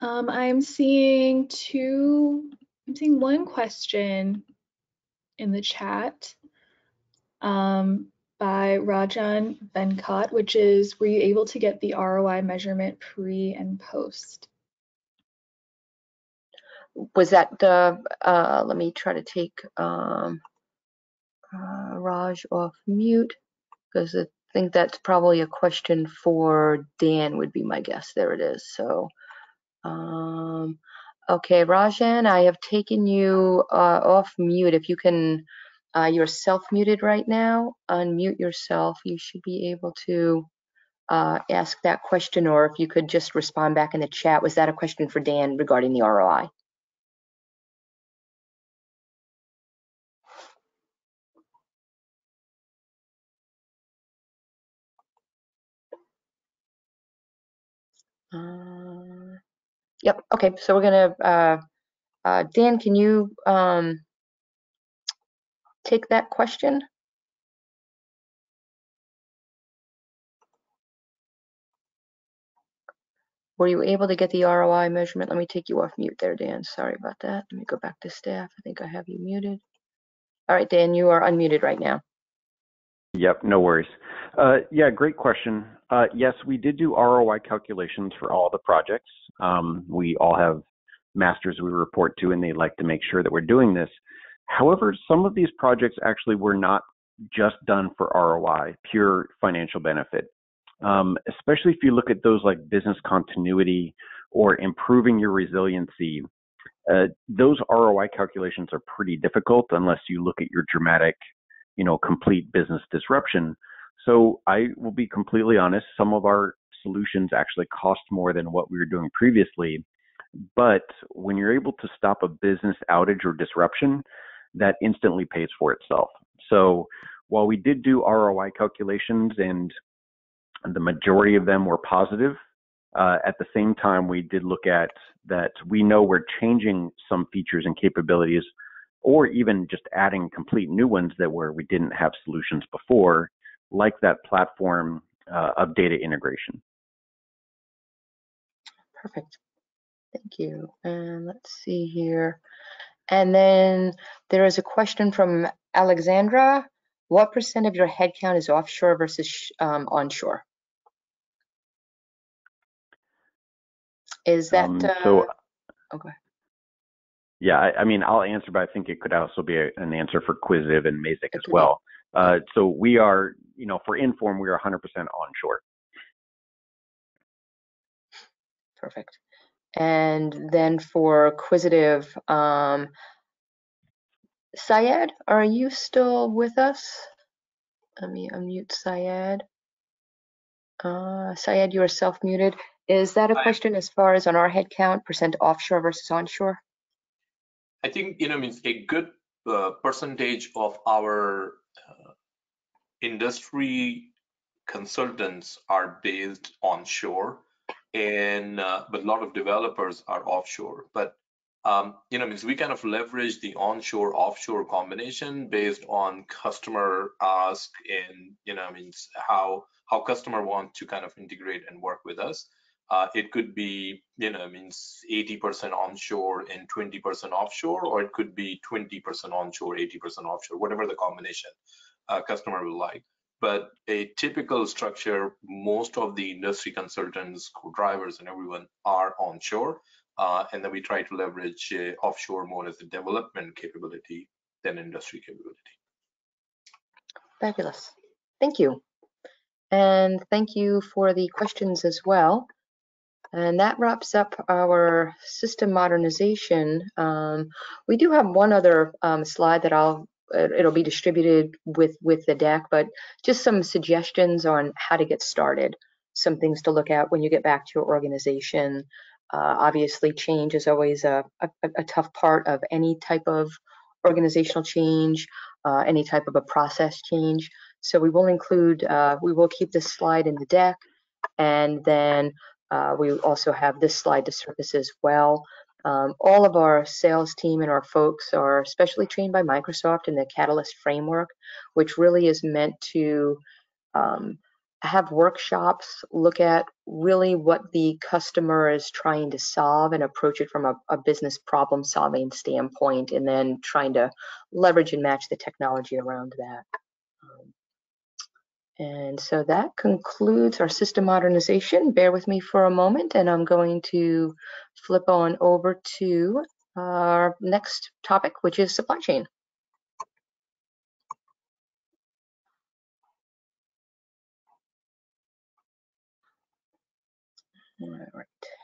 Um, I'm seeing two, I'm seeing one question in the chat um, by Rajan Venkat, which is, were you able to get the ROI measurement pre and post? Was that, the, uh, let me try to take um, uh, Raj off mute because it I think that's probably a question for Dan would be my guess. There it is. So, um, okay, Rajan, I have taken you uh, off mute. If you can, uh, you're self-muted right now. Unmute yourself. You should be able to uh, ask that question, or if you could just respond back in the chat. Was that a question for Dan regarding the ROI? Uh, yep. Okay. So we're gonna. Uh, uh, Dan, can you um, take that question? were you able to get the ROI measurement? Let me take you off mute there, Dan. Sorry about that. Let me go back to staff. I think I have you muted. All right, Dan, you are unmuted right now. Yep, no worries. Uh, yeah, great question. Uh, yes, we did do ROI calculations for all the projects. Um, we all have masters we report to, and they like to make sure that we're doing this. However, some of these projects actually were not just done for ROI, pure financial benefit. Um, especially if you look at those like business continuity or improving your resiliency. Uh, those ROI calculations are pretty difficult unless you look at your dramatic, you know, complete business disruption. So I will be completely honest, some of our solutions actually cost more than what we were doing previously. But when you're able to stop a business outage or disruption, that instantly pays for itself. So while we did do ROI calculations and the majority of them were positive, uh, at the same time, we did look at that we know we're changing some features and capabilities, or even just adding complete new ones that where we didn't have solutions before, like that platform uh, of data integration. Perfect. Thank you. And let's see here. And then there is a question from Alexandra. What percent of your headcount is offshore versus um, onshore? Is that Um, uh, okay? Yeah, I, I mean, I'll answer, but I think it could also be a, an answer for Quisitive and Mazik as well. Uh, so we are, you know, for Inform, we are 100% onshore. Perfect. And then for Quisitive, um, Syed, are you still with us? Let me unmute Syed. Uh, Syed, you are self-muted. Is that a question as far as on our head count, percent offshore versus onshore? I think, you know, means a good uh, percentage of our uh, industry consultants are based onshore and uh, but a lot of developers are offshore. But um, you know, means we kind of leverage the onshore offshore combination based on customer ask and you know, means how how customer want to kind of integrate and work with us. Uh, it could be, you know, means 80% onshore and 20% offshore, or it could be 20% onshore, 80% offshore, whatever the combination uh, customer will like. But a typical structure, most of the industry consultants, drivers, and everyone are onshore. Uh, and then we try to leverage uh, offshore more as a development capability than industry capability. Fabulous. Thank you. And thank you for the questions as well. And that wraps up our system modernization. Um, we do have one other um, slide that I'll, it'll be distributed with, with the deck, but just some suggestions on how to get started. Some things to look at when you get back to your organization. Uh, obviously, change is always a, a, a tough part of any type of organizational change, uh, any type of a process change. So we will include, uh, we will keep this slide in the deck. And then uh, we also have this slide to surface as well. Um, all of our sales team and our folks are specially trained by Microsoft in the Catalyst framework, which really is meant to um, have workshops look at really what the customer is trying to solve and approach it from a, a business problem solving standpoint, and then trying to leverage and match the technology around that. And so that concludes our system modernization. Bear with me for a moment and I'm going to flip on over to our next topic, which is supply chain. All right.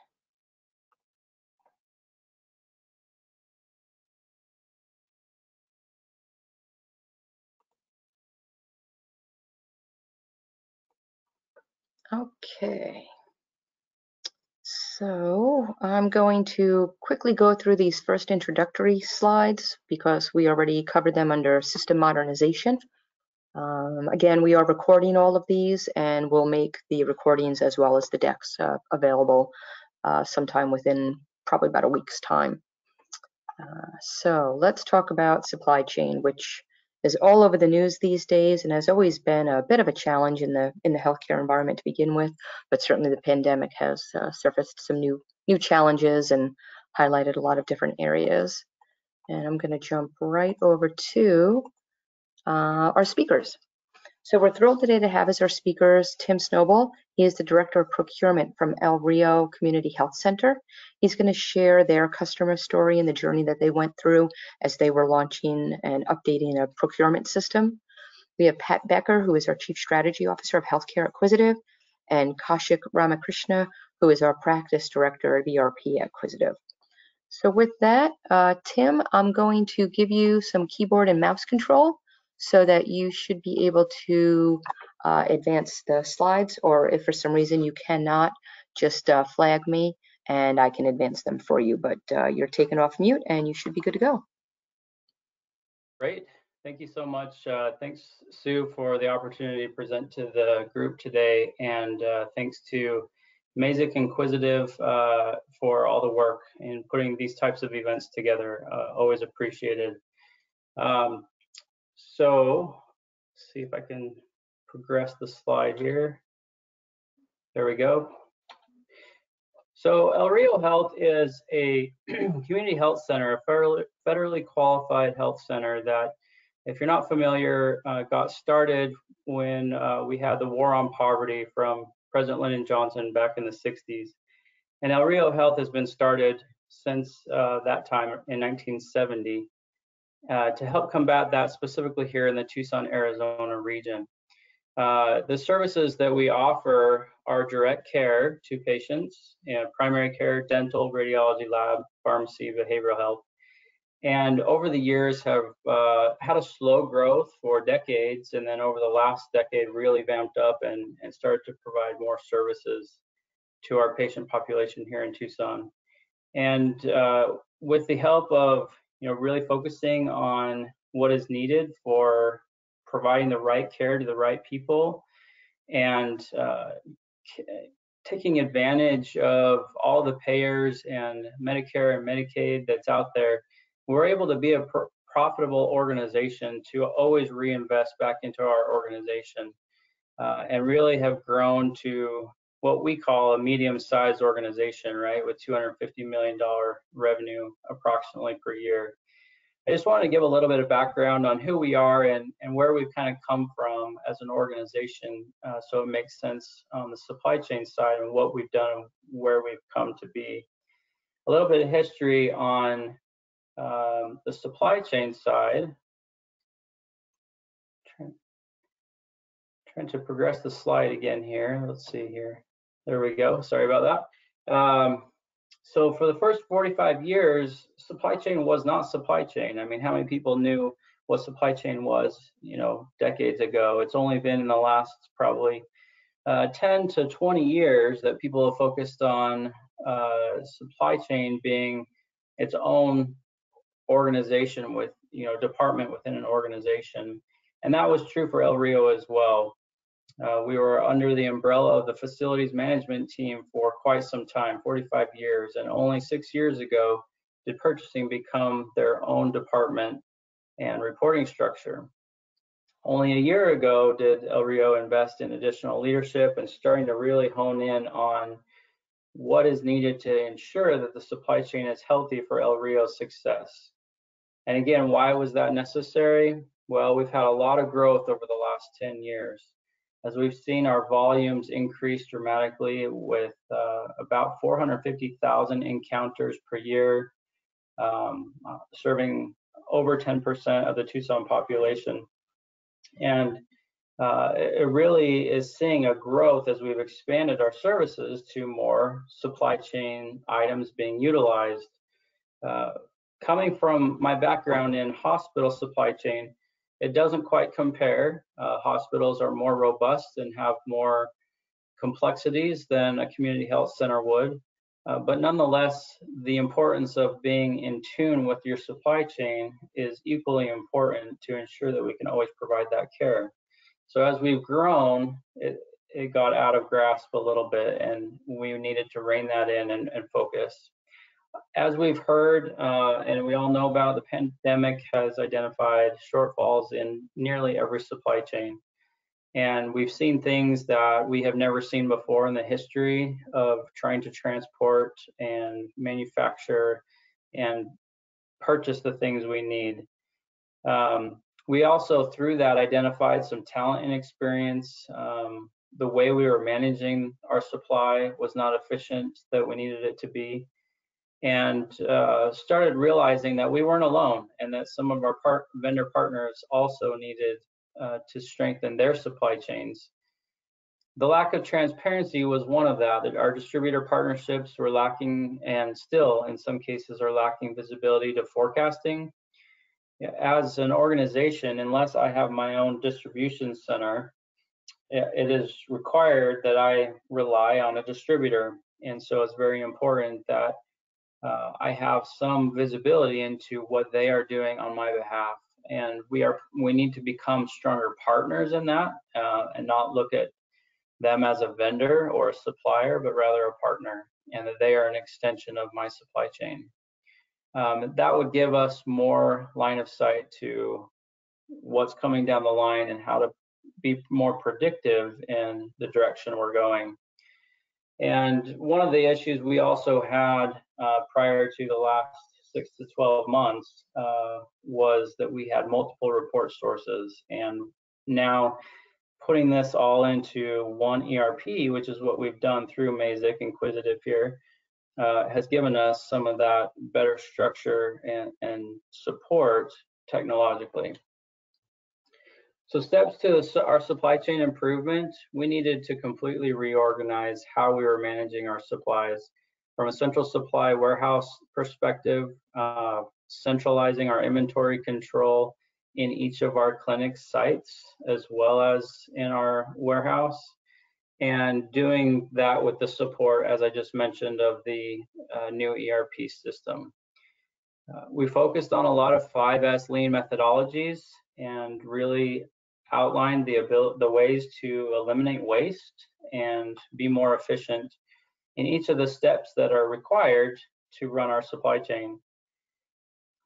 Okay. So I'm going to quickly go through these first introductory slides because we already covered them under system modernization. Um, again, we are recording all of these and we'll make the recordings as well as the decks uh, available uh, sometime within probably about a week's time. Uh, so let's talk about supply chain, which is all over the news these days and has always been a bit of a challenge in the in the healthcare environment to begin with. But certainly the pandemic has uh, surfaced some new new challenges and highlighted a lot of different areas. And I'm going to jump right over to uh, our speakers. So we're thrilled today to have as our speakers Tim Snowball. He is the Director of Procurement from El Rio Community Health Center. He's going to share their customer story and the journey that they went through as they were launching and updating a procurement system. We have Pat Becker, who is our Chief Strategy Officer of Healthcare at Quisitive, and Kaushik Ramakrishna, who is our Practice Director of ERP at Quisitive. So with that, uh, Tim, I'm going to give you some keyboard and mouse control so that you should be able to uh, advance the slides, or if for some reason you cannot, just uh, flag me and I can advance them for you. But uh, you're taken off mute and you should be good to go. Great. Thank you so much. Uh, thanks, Sue, for the opportunity to present to the group today. And uh, thanks to Mazik and Quisitive uh, for all the work in putting these types of events together. always appreciated. Um, so see if I can progress the slide here. There we go. So El Rio Health is a community health center, a federally, federally qualified health center that, if you're not familiar, uh, got started when uh, we had the war on poverty from President Lyndon Johnson back in the 60s. And El Rio Health has been started since uh, that time in 1970 uh, to help combat that specifically here in the Tucson, Arizona region. Uh, the services that we offer are direct care to patients, you know, primary care, dental, radiology lab, pharmacy, behavioral health, and over the years have uh, had a slow growth for decades, and then over the last decade really vamped up and, and started to provide more services to our patient population here in Tucson. And uh, with the help of you know really focusing on what is needed for providing the right care to the right people and uh, taking advantage of all the payers and Medicare and Medicaid that's out there, we're able to be a pr profitable organization to always reinvest back into our organization uh, and really have grown to what we call a medium-sized organization, right, with $250 million revenue approximately per year. I just wanted to give a little bit of background on who we are and, and where we've kind of come from as an organization uh, so it makes sense on the supply chain side and what we've done and where we've come to be. A little bit of history on um, the supply chain side. Trying, trying to progress the slide again here. Let's see here. There we go. Sorry about that. Um, so for the first 45 years, supply chain was not supply chain. I mean, how many people knew what supply chain was, you know, decades ago? It's only been in the last probably uh, 10 to 20 years that people have focused on uh, supply chain being its own organization with, you know, department within an organization. And that was true for El Rio as well. Uh, we were under the umbrella of the facilities management team for quite some time, 45 years, and only six years ago did purchasing become their own department and reporting structure. Only a year ago did El Rio invest in additional leadership and starting to really hone in on what is needed to ensure that the supply chain is healthy for El Rio's success. And again, why was that necessary? Well, we've had a lot of growth over the last 10 years as we've seen our volumes increase dramatically with uh, about 450,000 encounters per year, um, uh, serving over 10% of the Tucson population. And uh, it really is seeing a growth as we've expanded our services to more supply chain items being utilized. Uh, coming from my background in hospital supply chain, it doesn't quite compare. Uh, hospitals are more robust and have more complexities than a community health center would. Uh, but nonetheless, the importance of being in tune with your supply chain is equally important to ensure that we can always provide that care. So as we've grown, it, it got out of grasp a little bit and we needed to rein that in and, and focus. As we've heard, uh, and we all know about, the pandemic has identified shortfalls in nearly every supply chain. And we've seen things that we have never seen before in the history of trying to transport and manufacture and purchase the things we need. Um, we also, through that, identified some talent and experience. Um, the way we were managing our supply was not efficient that we needed it to be and uh, started realizing that we weren't alone and that some of our part vendor partners also needed uh, to strengthen their supply chains. The lack of transparency was one of that, that our distributor partnerships were lacking and still in some cases are lacking visibility to forecasting. As an organization, unless I have my own distribution center, it is required that I rely on a distributor. And so it's very important that uh, I have some visibility into what they are doing on my behalf. And we are we need to become stronger partners in that uh, and not look at them as a vendor or a supplier, but rather a partner, and that they are an extension of my supply chain. Um, that would give us more line of sight to what's coming down the line and how to be more predictive in the direction we're going. And one of the issues we also had uh, prior to the last six to 12 months uh, was that we had multiple report sources. And now putting this all into one ERP, which is what we've done through Mazik and Quisitive here, uh, has given us some of that better structure and, and support technologically. So steps to our supply chain improvement, we needed to completely reorganize how we were managing our supplies from a central supply warehouse perspective, uh, centralizing our inventory control in each of our clinic sites as well as in our warehouse and doing that with the support, as I just mentioned, of the uh, new ERP system. Uh, we focused on a lot of 5S lean methodologies and really outlined the, ability, the ways to eliminate waste and be more efficient in each of the steps that are required to run our supply chain.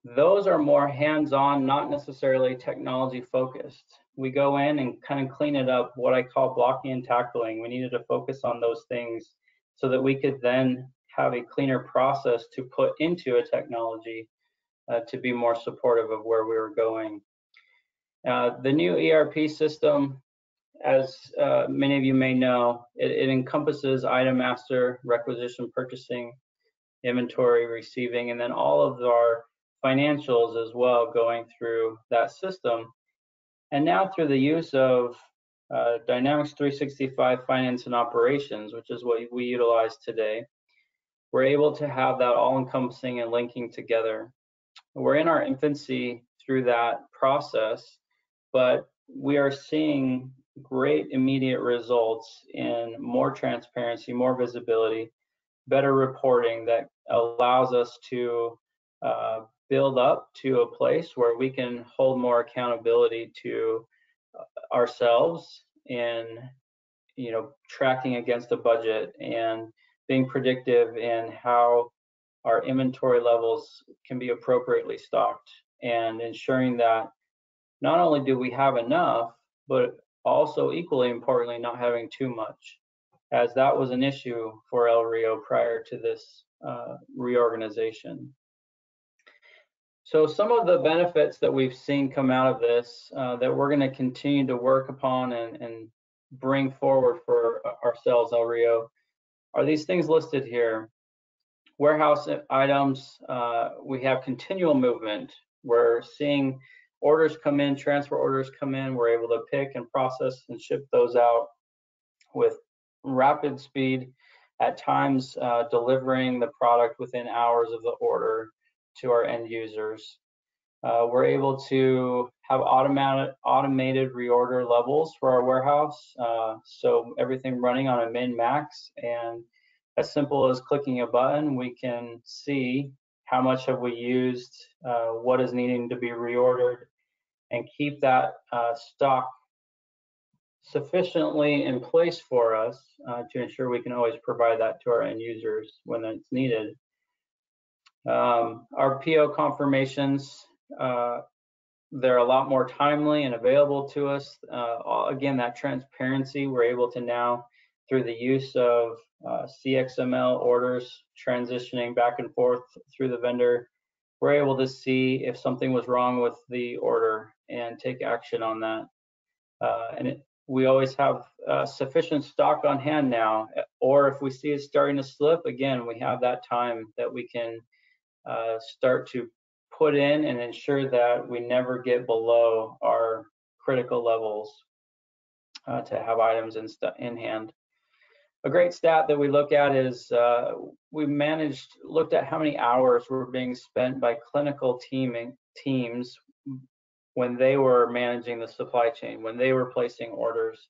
Those are more hands-on, not necessarily technology focused. We go in and kind of clean it up, what I call blocking and tackling. We needed to focus on those things so that we could then have a cleaner process to put into a technology uh, to be more supportive of where we were going. Uh, the new ERP system, as uh, many of you may know, it, it, encompasses item master, requisition purchasing, inventory receiving, and then all of our financials as well going through that system. And now through the use of uh, Dynamics 365 Finance and Operations, which is what we utilize today, we're able to have that all encompassing and linking together. We're in our infancy through that process, but we are seeing great immediate results in more transparency, more visibility, better reporting that allows us to uh, build up to a place where we can hold more accountability to uh, ourselves in you know tracking against the budget and being predictive in how our inventory levels can be appropriately stocked and ensuring that not only do we have enough, but also equally importantly, not having too much, as that was an issue for El Rio prior to this uh, reorganization. So some of the benefits that we've seen come out of this uh, that we're going to continue to work upon and, and bring forward for ourselves, El Rio, are these things listed here. Warehouse items, uh, we have continual movement. We're seeing orders come in, transfer orders come in, we're able to pick and process and ship those out with rapid speed, at times uh, delivering the product within hours of the order to our end users. Uh, we're able to have automated automated reorder levels for our warehouse, uh, so everything running on a min max and as simple as clicking a button, we can see how much have we used, uh, what is needing to be reordered, and keep that uh, stock sufficiently in place for us uh, to ensure we can always provide that to our end users when it's needed. Um, our PO confirmations, uh, they're a lot more timely and available to us. Uh, again, that transparency, we're able to now, through the use of uh, CXML orders transitioning back and forth through the vendor, we're able to see if something was wrong with the order and take action on that. Uh, and it, we always have uh, sufficient stock on hand now, or if we see it starting to slip, again, we have that time that we can uh, start to put in and ensure that we never get below our critical levels uh, to have items in, in hand. A great stat that we look at is uh, we managed, looked at how many hours were being spent by clinical teaming, teams when they were managing the supply chain, when they were placing orders.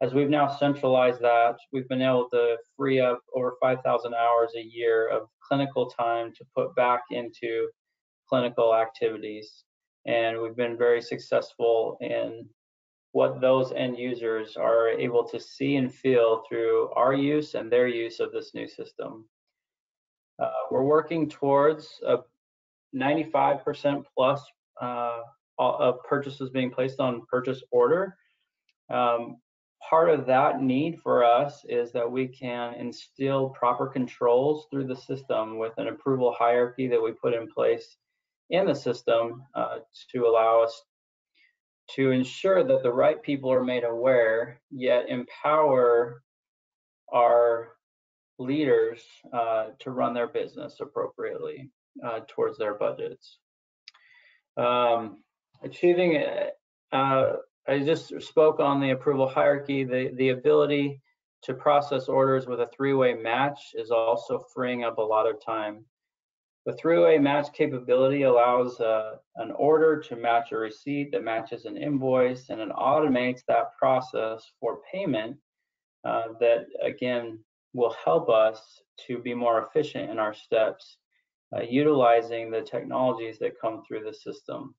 As we've now centralized that, we've been able to free up over 5,000 hours a year of clinical time to put back into clinical activities. And we've been very successful in what those end users are able to see and feel through our use and their use of this new system. Uh, we're working towards a 95% plus uh, of purchases being placed on purchase order. Um, part of that need for us is that we can instill proper controls through the system with an approval hierarchy that we put in place in the system uh, to allow us to ensure that the right people are made aware, yet empower our leaders uh, to run their business appropriately uh, towards their budgets. Um, achieving, uh, I just spoke on the approval hierarchy, the, the ability to process orders with a three-way match is also freeing up a lot of time the three-way match capability allows uh, an order to match a receipt that matches an invoice, and it automates that process for payment uh, that, again, will help us to be more efficient in our steps, uh, utilizing the technologies that come through the system.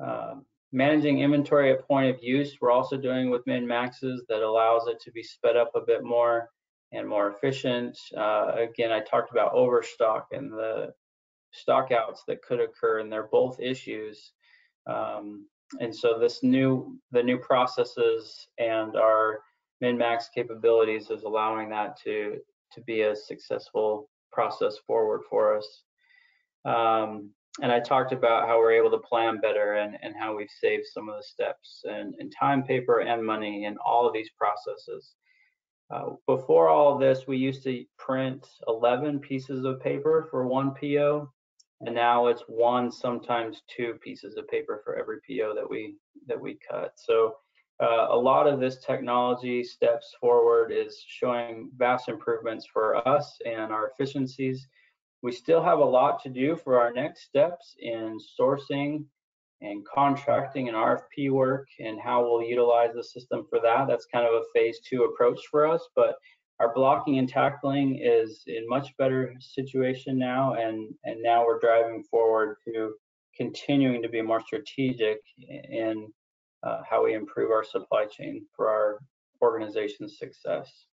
Um, managing inventory at point of use, we're also doing with min maxes that allows it to be sped up a bit more and more efficient. Uh, again, I talked about overstock and the stockouts that could occur, and they're both issues. Um, and so this new, the new processes and our min-max capabilities is allowing that to to be a successful process forward for us. Um, and I talked about how we're able to plan better and, and how we've saved some of the steps and, and time, paper, and money in all of these processes. Uh, before all this, we used to print 11 pieces of paper for one PO, and now it's one, sometimes two pieces of paper for every PO that we that we cut. So uh, a lot of this technology steps forward is showing vast improvements for us and our efficiencies. We still have a lot to do for our next steps in sourcing and contracting and RFP work and how we'll utilize the system for that. That's kind of a phase two approach for us, but our blocking and tackling is in much better situation now and and now we're driving forward to continuing to be more strategic in uh, how we improve our supply chain for our organization's success.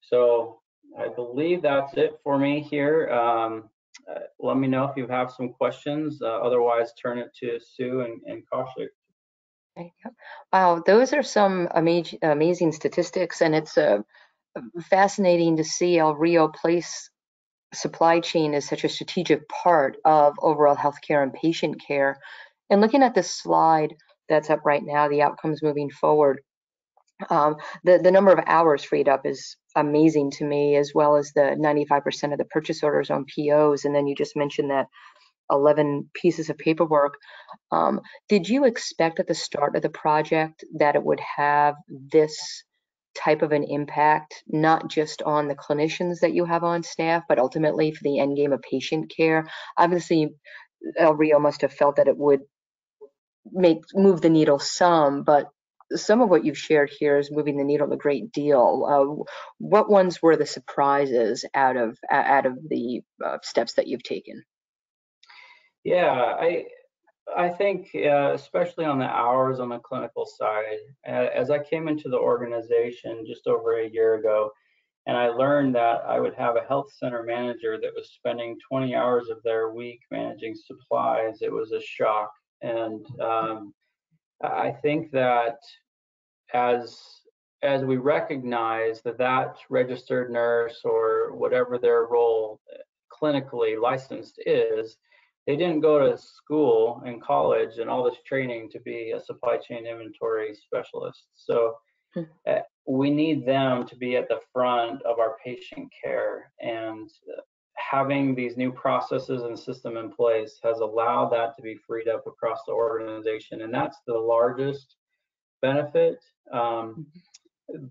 So I believe that's it for me here. Um, uh, let me know if you have some questions. Uh, otherwise, turn it to Sue and, and Kaushik. Wow, those are some amazing, amazing statistics, and it's uh, fascinating to see El Rio Place supply chain is such a strategic part of overall healthcare and patient care. And looking at this slide that's up right now, the outcomes moving forward, um, the, the number of hours freed up is amazing to me, as well as the 95% of the purchase orders on POs. And then you just mentioned that 11 pieces of paperwork. Um, did you expect at the start of the project that it would have this type of an impact, not just on the clinicians that you have on staff, but ultimately for the end game of patient care? Obviously, El Rio must have felt that it would make move the needle some, but some of what you've shared here is moving the needle a great deal. Uh, what ones were the surprises out of out of the uh, steps that you've taken? Yeah, I I think uh, especially on the hours on the clinical side, as I came into the organization just over a year ago, And I learned that I would have a health center manager that was spending 20 hours of their week managing supplies. It was a shock. And um, I think that as as we recognize that that registered nurse or whatever their role clinically licensed is, they didn't go to school and college and all this training to be a supply chain inventory specialist. So Hmm. uh, we need them to be at the front of our patient care and uh, having these new processes and system in place has allowed that to be freed up across the organization and that's the largest benefit um,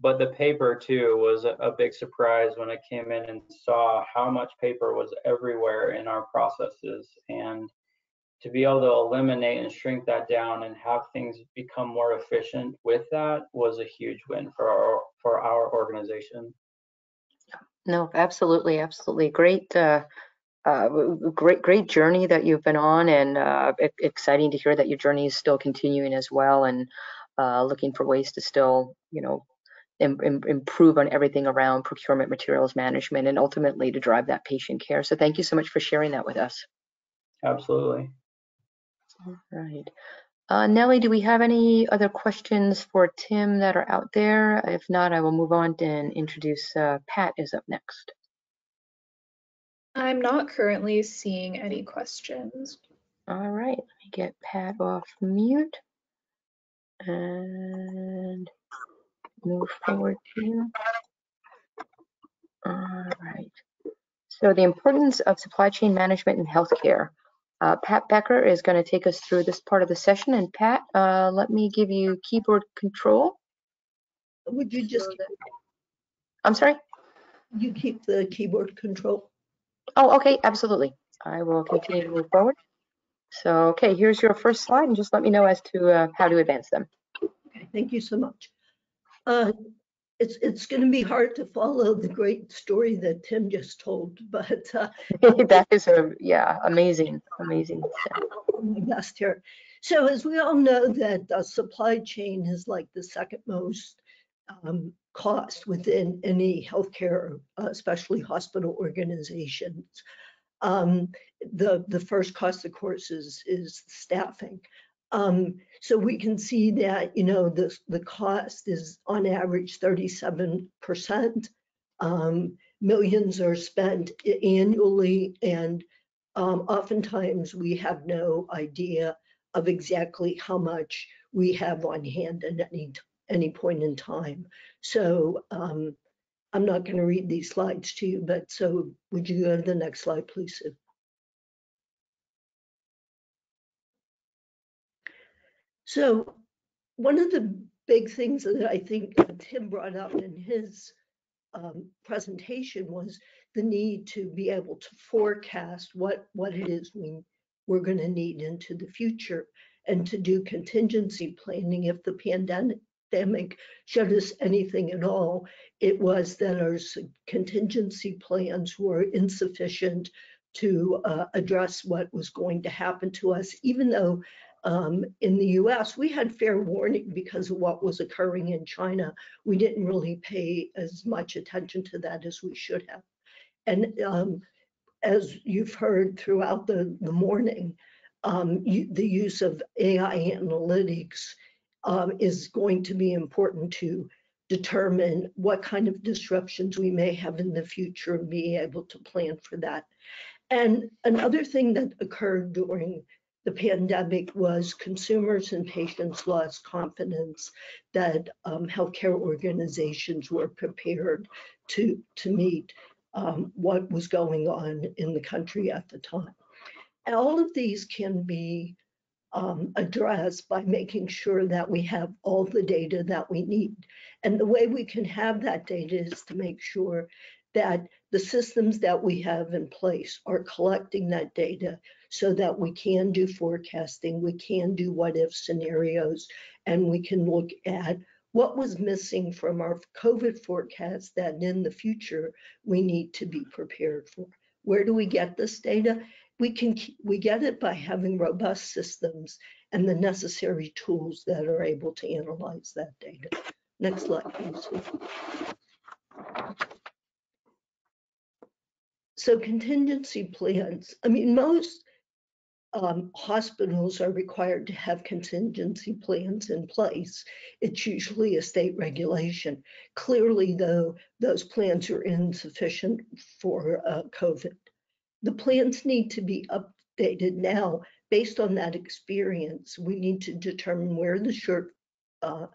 but the paper too was a, a big surprise when I came in and saw how much paper was everywhere in our processes and to be able to eliminate and shrink that down and have things become more efficient with that was a huge win for our for our organization. No, absolutely, absolutely. Great, uh, uh, great, great journey that you've been on, and uh, e- exciting to hear that your journey is still continuing as well, and uh, looking for ways to still, you know, im- im- improve on everything around procurement, materials management, and ultimately to drive that patient care. So thank you so much for sharing that with us. Absolutely. All right. Uh, Nellie, do we have any other questions for Tim that are out there? If not, I will move on and introduce uh, Pat is up next. I'm not currently seeing any questions. All right, let me get Pat off mute and move forward here. All right. So the importance of supply chain management in healthcare. Uh, Pat Becker is going to take us through this part of the session. And Pat, uh, let me give you keyboard control. Would you just, I'm sorry. you keep the keyboard control? Oh, okay, absolutely. I will continue to move forward. So, okay, here's your first slide, and just let me know as to uh, how to advance them. Okay, thank you so much. Uh, It's, it's going to be hard to follow the great story that Tim just told, but uh, that is a yeah, amazing, amazing. best here. So as we all know that the supply chain is like the second most um, cost within any healthcare, uh, especially hospital organizations. Um, the, the first cost, of course, is, is staffing. Um, so we can see that, you know, the, the cost is on average 37%. Um, millions are spent annually and um, oftentimes we have no idea of exactly how much we have on hand at any, any point in time. So um, I'm not going to read these slides to you, but so would you go to the next slide, please? Sue? So one of the big things that I think Tim brought up in his um, presentation was the need to be able to forecast what, what it is we, we're going to need into the future and to do contingency planning if the pandemic showed us anything at all. It was that our contingency plans were insufficient to uh, address what was going to happen to us, even though um, in the US, we had fair warning because of what was occurring in China. We didn't really pay as much attention to that as we should have. And um, as you've heard throughout the, the morning, um, you, the use of AI analytics um, is going to be important to determine what kind of disruptions we may have in the future and be able to plan for that. And another thing that occurred during the pandemic was consumers and patients lost confidence that um, healthcare organizations were prepared to, to meet um, what was going on in the country at the time. And all of these can be um, addressed by making sure that we have all the data that we need. And the way we can have that data is to make sure that the systems that we have in place are collecting that data so that we can do forecasting, we can do what if scenarios, and we can look at what was missing from our COVID forecast that in the future we need to be prepared for. Where do we get this data? We can we get it by having robust systems and the necessary tools that are able to analyze that data. Next slide, please. So contingency plans, I mean, most um, hospitals are required to have contingency plans in place. It's usually a state regulation. Clearly, though, those plans are insufficient for uh, COVID. The plans need to be updated now based on that experience. We need to determine where the short uh,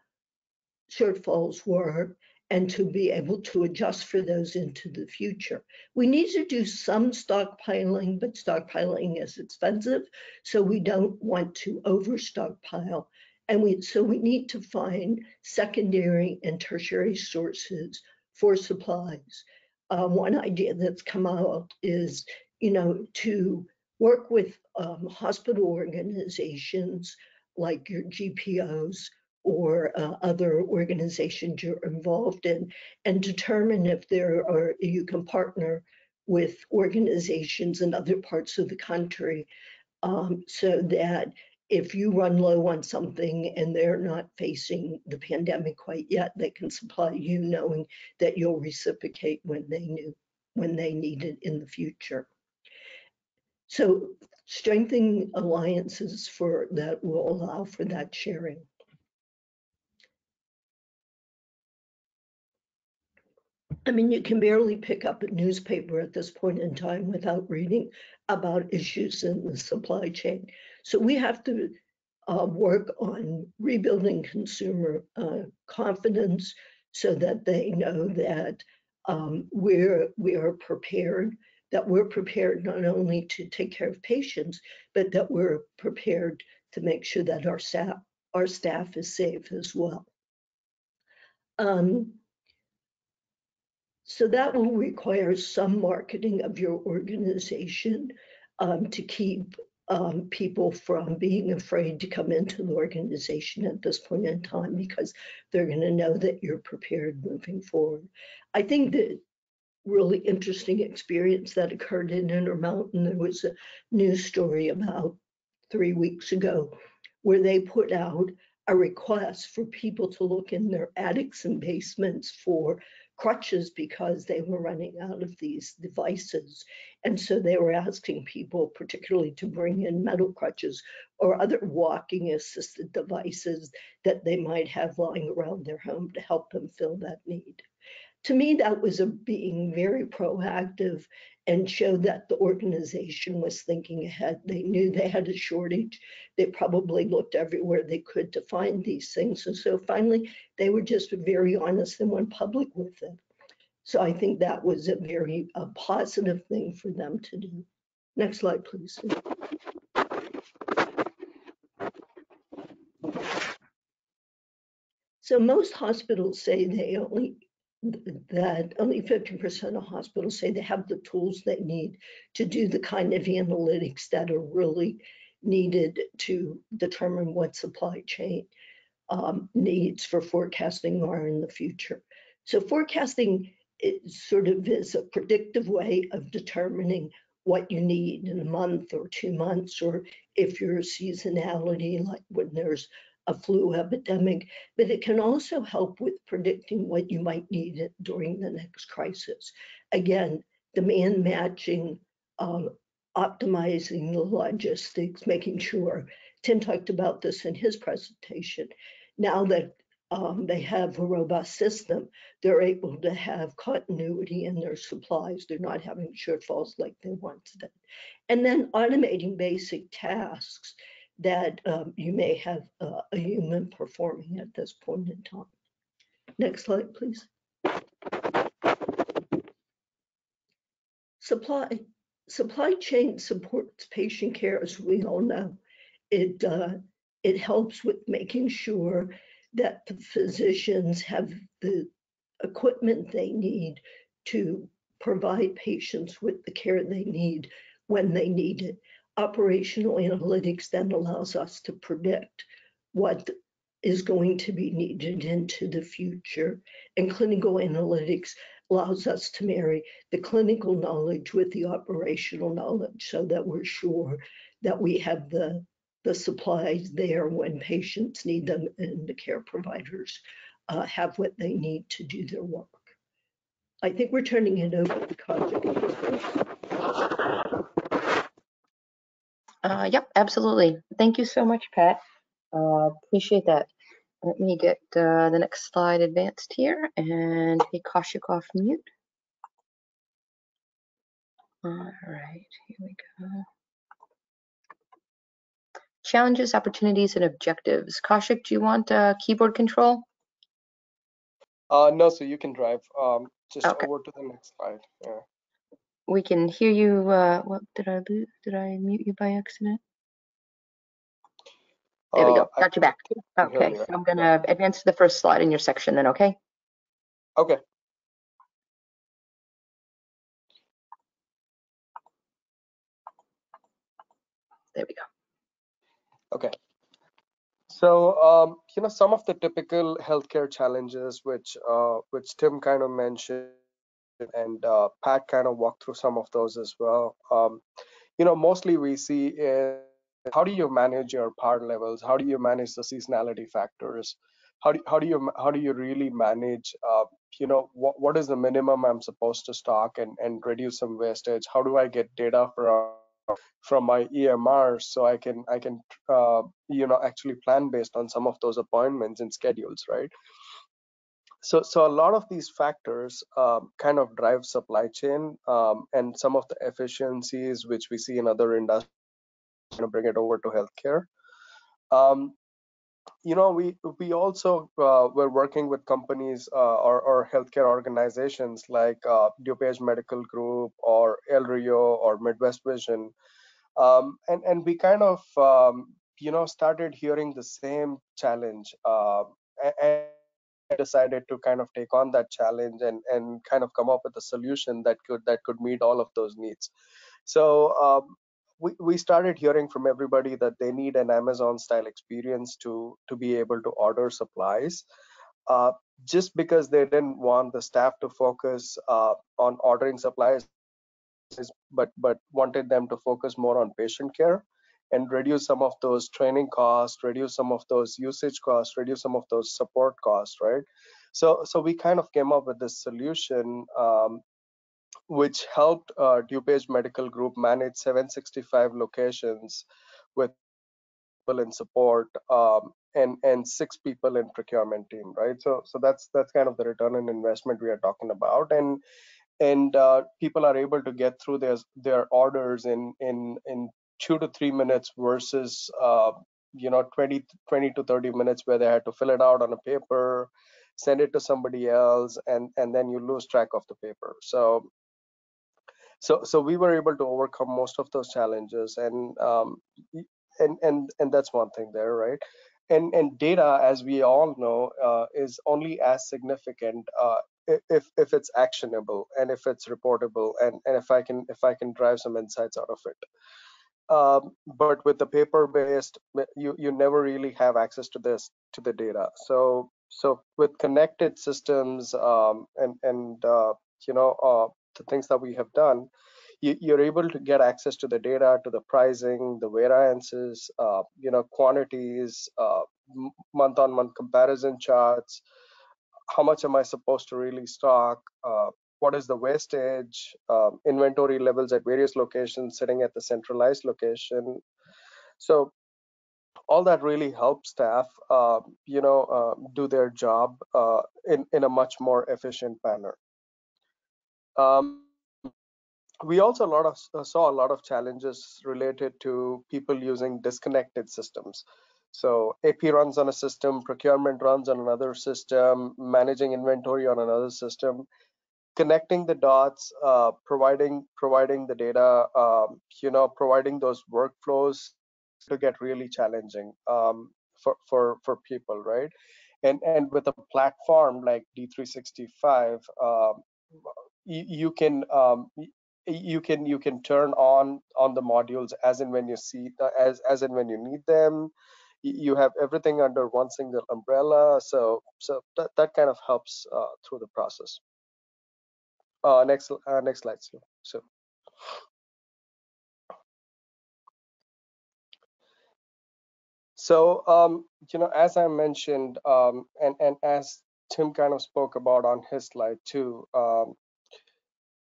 shortfalls were and to be able to adjust for those into the future. We need to do some stockpiling, but stockpiling is expensive, so we don't want to over stockpile. And we, so we need to find secondary and tertiary sources for supplies. Uh, one idea that's come out is, you know, to work with um, hospital organizations like your GPOs or uh, other organizations you're involved in and determine if there are you can partner with organizations in other parts of the country um, so that if you run low on something and they're not facing the pandemic quite yet they can supply you knowing that you'll reciprocate when they knew when they need it in the future. So strengthening alliances for that will allow for that sharing I mean, you can barely pick up a newspaper at this point in time without reading about issues in the supply chain. So we have to uh, work on rebuilding consumer uh, confidence so that they know that um, we're we are prepared, that we're prepared not only to take care of patients, but that we're prepared to make sure that our staff our staff is safe as well. Um, so that will require some marketing of your organization um, to keep um, people from being afraid to come into the organization at this point in time because they're going to know that you're prepared moving forward. I think that really interesting experience that occurred in Intermountain. There was a news story about three weeks ago where they put out a request for people to look in their attics and basements for crutches because they were running out of these devices. And so they were asking people, particularly to bring in metal crutches or other walking assisted devices that they might have lying around their home to help them fill that need. To me, that was a being very proactive and showed that the organization was thinking ahead. They knew they had a shortage. They probably looked everywhere they could to find these things. And so finally, they were just very honest and went public with it. So I think that was a very a positive thing for them to do. Next slide, please. So most hospitals say they only that only 15% of hospitals say they have the tools they need to do the kind of analytics that are really needed to determine what supply chain um, needs for forecasting are in the future. So forecasting it sort of is a predictive way of determining what you need in a month or two months, or if you're a seasonality, like when there's a flu epidemic, but it can also help with predicting what you might need during the next crisis. Again, demand matching, um, optimizing the logistics, making sure, Tim talked about this in his presentation. Now that um, they have a robust system, they're able to have continuity in their supplies. They're not having shortfalls like they once did. And then automating basic tasks that um, you may have uh, a human performing at this point in time. Next slide, please. Supply, supply chain supports patient care, as we all know. It, uh, it helps with making sure that the physicians have the equipment they need to provide patients with the care they need when they need it operational analytics then allows us to predict what is going to be needed into the future. And clinical analytics allows us to marry the clinical knowledge with the operational knowledge so that we're sure that we have the, the supplies there when patients need them and the care providers uh, have what they need to do their work. I think we're turning it over to Project. Uh, yep, absolutely. Thank you so much, Pat. Uh, appreciate that. Let me get uh, the next slide advanced here and take Kaushik off mute. All right, here we go. Challenges, opportunities, and objectives. Kaushik, do you want uh, keyboard control? Uh, no, so you can drive. Um, just Okay. over to the next slide. Yeah. We can hear you. Uh, what did I lose? Did I mute you by accident? There we Uh, go. I Got you back. Okay, so? I'm gonna advance to the first slide in your section then, okay? Okay. There we go. Okay. So, um, you know, some of the typical healthcare challenges, which uh, which Tim kind of mentioned, and uh, Pat kind of walked through some of those as well. Um, you know, mostly we see is how do you manage your par levels? How do you manage the seasonality factors? How do how do you how do you really manage? Uh, you know, what what is the minimum I'm supposed to stock and and reduce some wastage? How do I get data from from my EMR so I can I can uh, you know actually plan based on some of those appointments and schedules, right? So so a lot of these factors um, kind of drive supply chain um, and some of the efficiencies which we see in other industries. To bring it over to healthcare. Um, you know, we we also uh, we're working with companies uh, or, or healthcare organizations like uh, DuPage Medical Group or El Rio or Midwest Vision, um, and and we kind of um, you know started hearing the same challenge uh, and decided to kind of take on that challenge and and kind of come up with a solution that could that could meet all of those needs. So um, we, we started hearing from everybody that they need an Amazon style experience to to be able to order supplies. Uh, just because they didn't want the staff to focus uh, on ordering supplies, but but wanted them to focus more on patient care and reduce some of those training costs, reduce some of those usage costs, reduce some of those support costs, right? So so we kind of came up with this solution um, which helped uh, DuPage Medical Group manage 765 locations with people in support um, and and six people in procurement team, right? So so that's that's kind of the return on investment we are talking about, and and uh, people are able to get through their their orders in in in two to three minutes versus uh, you know 20 20 to 30 minutes where they had to fill it out on a paper send it to somebody else and and then you lose track of the paper. So so so we were able to overcome most of those challenges and um, and and and that's one thing there right? And and data as we all know uh, is only as significant uh, if if it's actionable and if it's reportable and and if i can if i can drive some insights out of it um, but with the paper based you you never really have access to this to the data. So so with connected systems um, and and uh, you know uh, the things that we have done you, you're able to get access to the data to the pricing the variances uh, you know quantities month on month comparison charts. How much am i supposed to really stock? Uh, what is the wastage, um, inventory levels at various locations sitting at the centralized location. So all that really helps staff, uh, you know, uh, do their job uh, in in a much more efficient manner. Um, we also a lot of saw a lot of challenges related to people using disconnected systems. So AP runs on a system, procurement runs on another system, managing inventory on another system connecting the dots, uh, providing providing the data, um, you know, providing those workflows to get really challenging um, for for for people, right? And and with a platform like D365, um, you, you can um, you can you can turn on on the modules as and when you see as as and when you need them you have everything under one single umbrella so so that, that kind of helps uh, through the process uh, next, uh, next slide, so. so. So, um, you know, as I mentioned, um, and, and as Tim kind of spoke about on his slide too, um,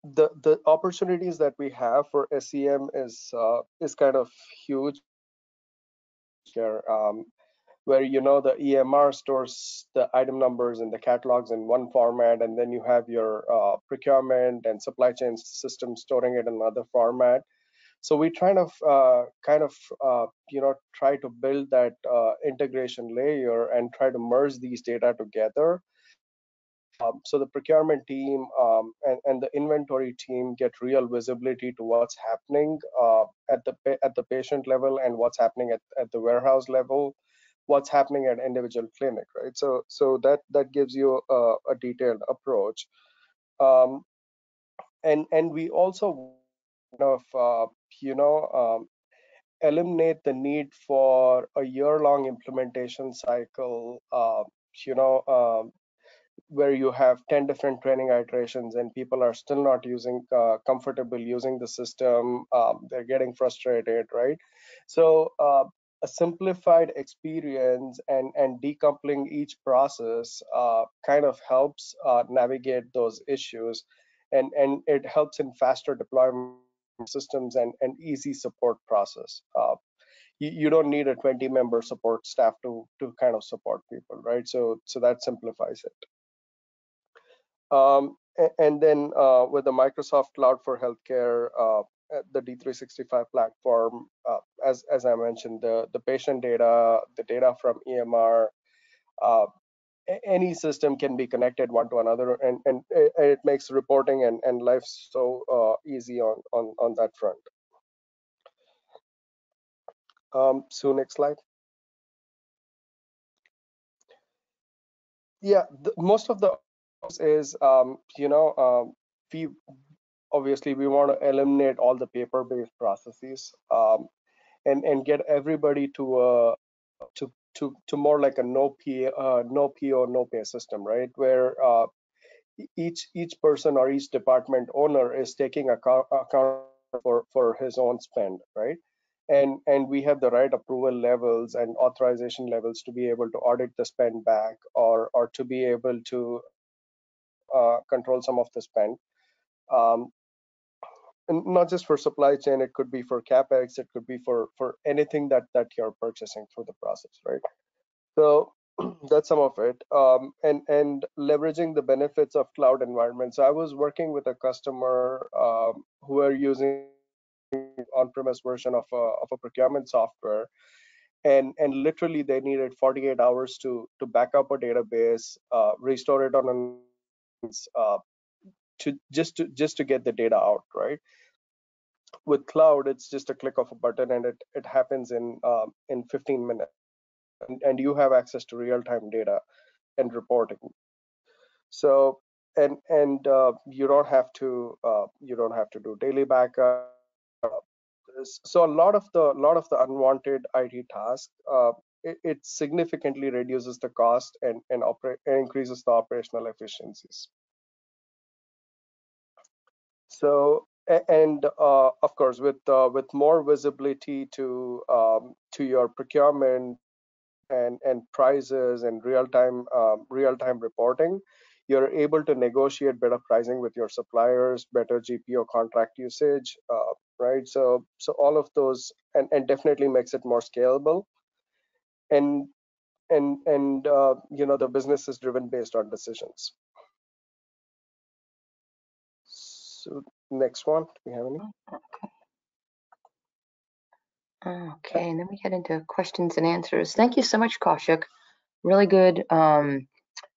the the opportunities that we have for SCM is uh, is kind of huge. Here, um, where you know the EMR stores the item numbers and the catalogs in one format, and then you have your uh, procurement and supply chain system storing it in another format. So we try to uh, kind of uh, you know try to build that uh, integration layer and try to merge these data together um, so the procurement team um, and, and, the inventory team get real visibility to what's happening uh, at the at the patient level and what's happening at, at the warehouse level, what's happening at individual clinic, right? So so that that gives you a, a detailed approach, um, and and we also kind of uh, you know um, eliminate the need for a year-long implementation cycle. Uh, you know, um, where you have 10 different training iterations and people are still not using uh, comfortable using the system um, they're getting frustrated right so uh, a simplified experience and and decoupling each process uh, kind of helps uh, navigate those issues. And and it helps in faster deployment systems and and easy support process. Uh, you, you don't need a 20 member support staff to to kind of support people right? So so that simplifies it. Um, and then uh, with the Microsoft Cloud for Healthcare, uh, the D365 platform, uh, as as I mentioned, the the patient data, the data from EMR, uh, any system can be connected one to another, and and it, makes reporting and and life so uh, easy on on on that front. Um, so next slide. Yeah, the, most of the is um, you know um, we obviously we want to eliminate all the paper-based processes um, and and get everybody to uh, to to to more like a no P uh, no PO no pay system, right? Where uh, each each person or each department owner is taking account account for for his own spend, right? And and we have the right approval levels and authorization levels to be able to audit the spend back or or to be able to uh, control some of the spend. Um, not just for supply chain, it could be for capex, it could be for for anything that that you're purchasing through the process, right? So that's some of it, um, and and leveraging the benefits of cloud environments. So I was working with a customer um, who are using on-premise version of a, of a procurement software, and and literally they needed 48 hours to to back up a database, uh, restore it on an uh, to just to just to get the data out, right? With cloud, it's just a click of a button and it it happens in um, in 15 minutes, and, and you have access to real-time data and reporting. So and and uh, you don't have to uh, you don't have to do daily backup. So a lot of the lot of the unwanted IT tasks uh, it, it, significantly reduces the cost and, and, operate, and increases the operational efficiencies. So, and uh, of course, with uh, with more visibility to um, to your procurement and and prices and real time um, real time reporting, you're able to negotiate better pricing with your suppliers, better GPO contract usage, uh, right? So so all of those and and definitely makes it more scalable and and and uh, you know the business is driven based on decisions so next one. Do we have any? Okay Okay, and then we get into questions and answers. Thank you so much kaushik really good um,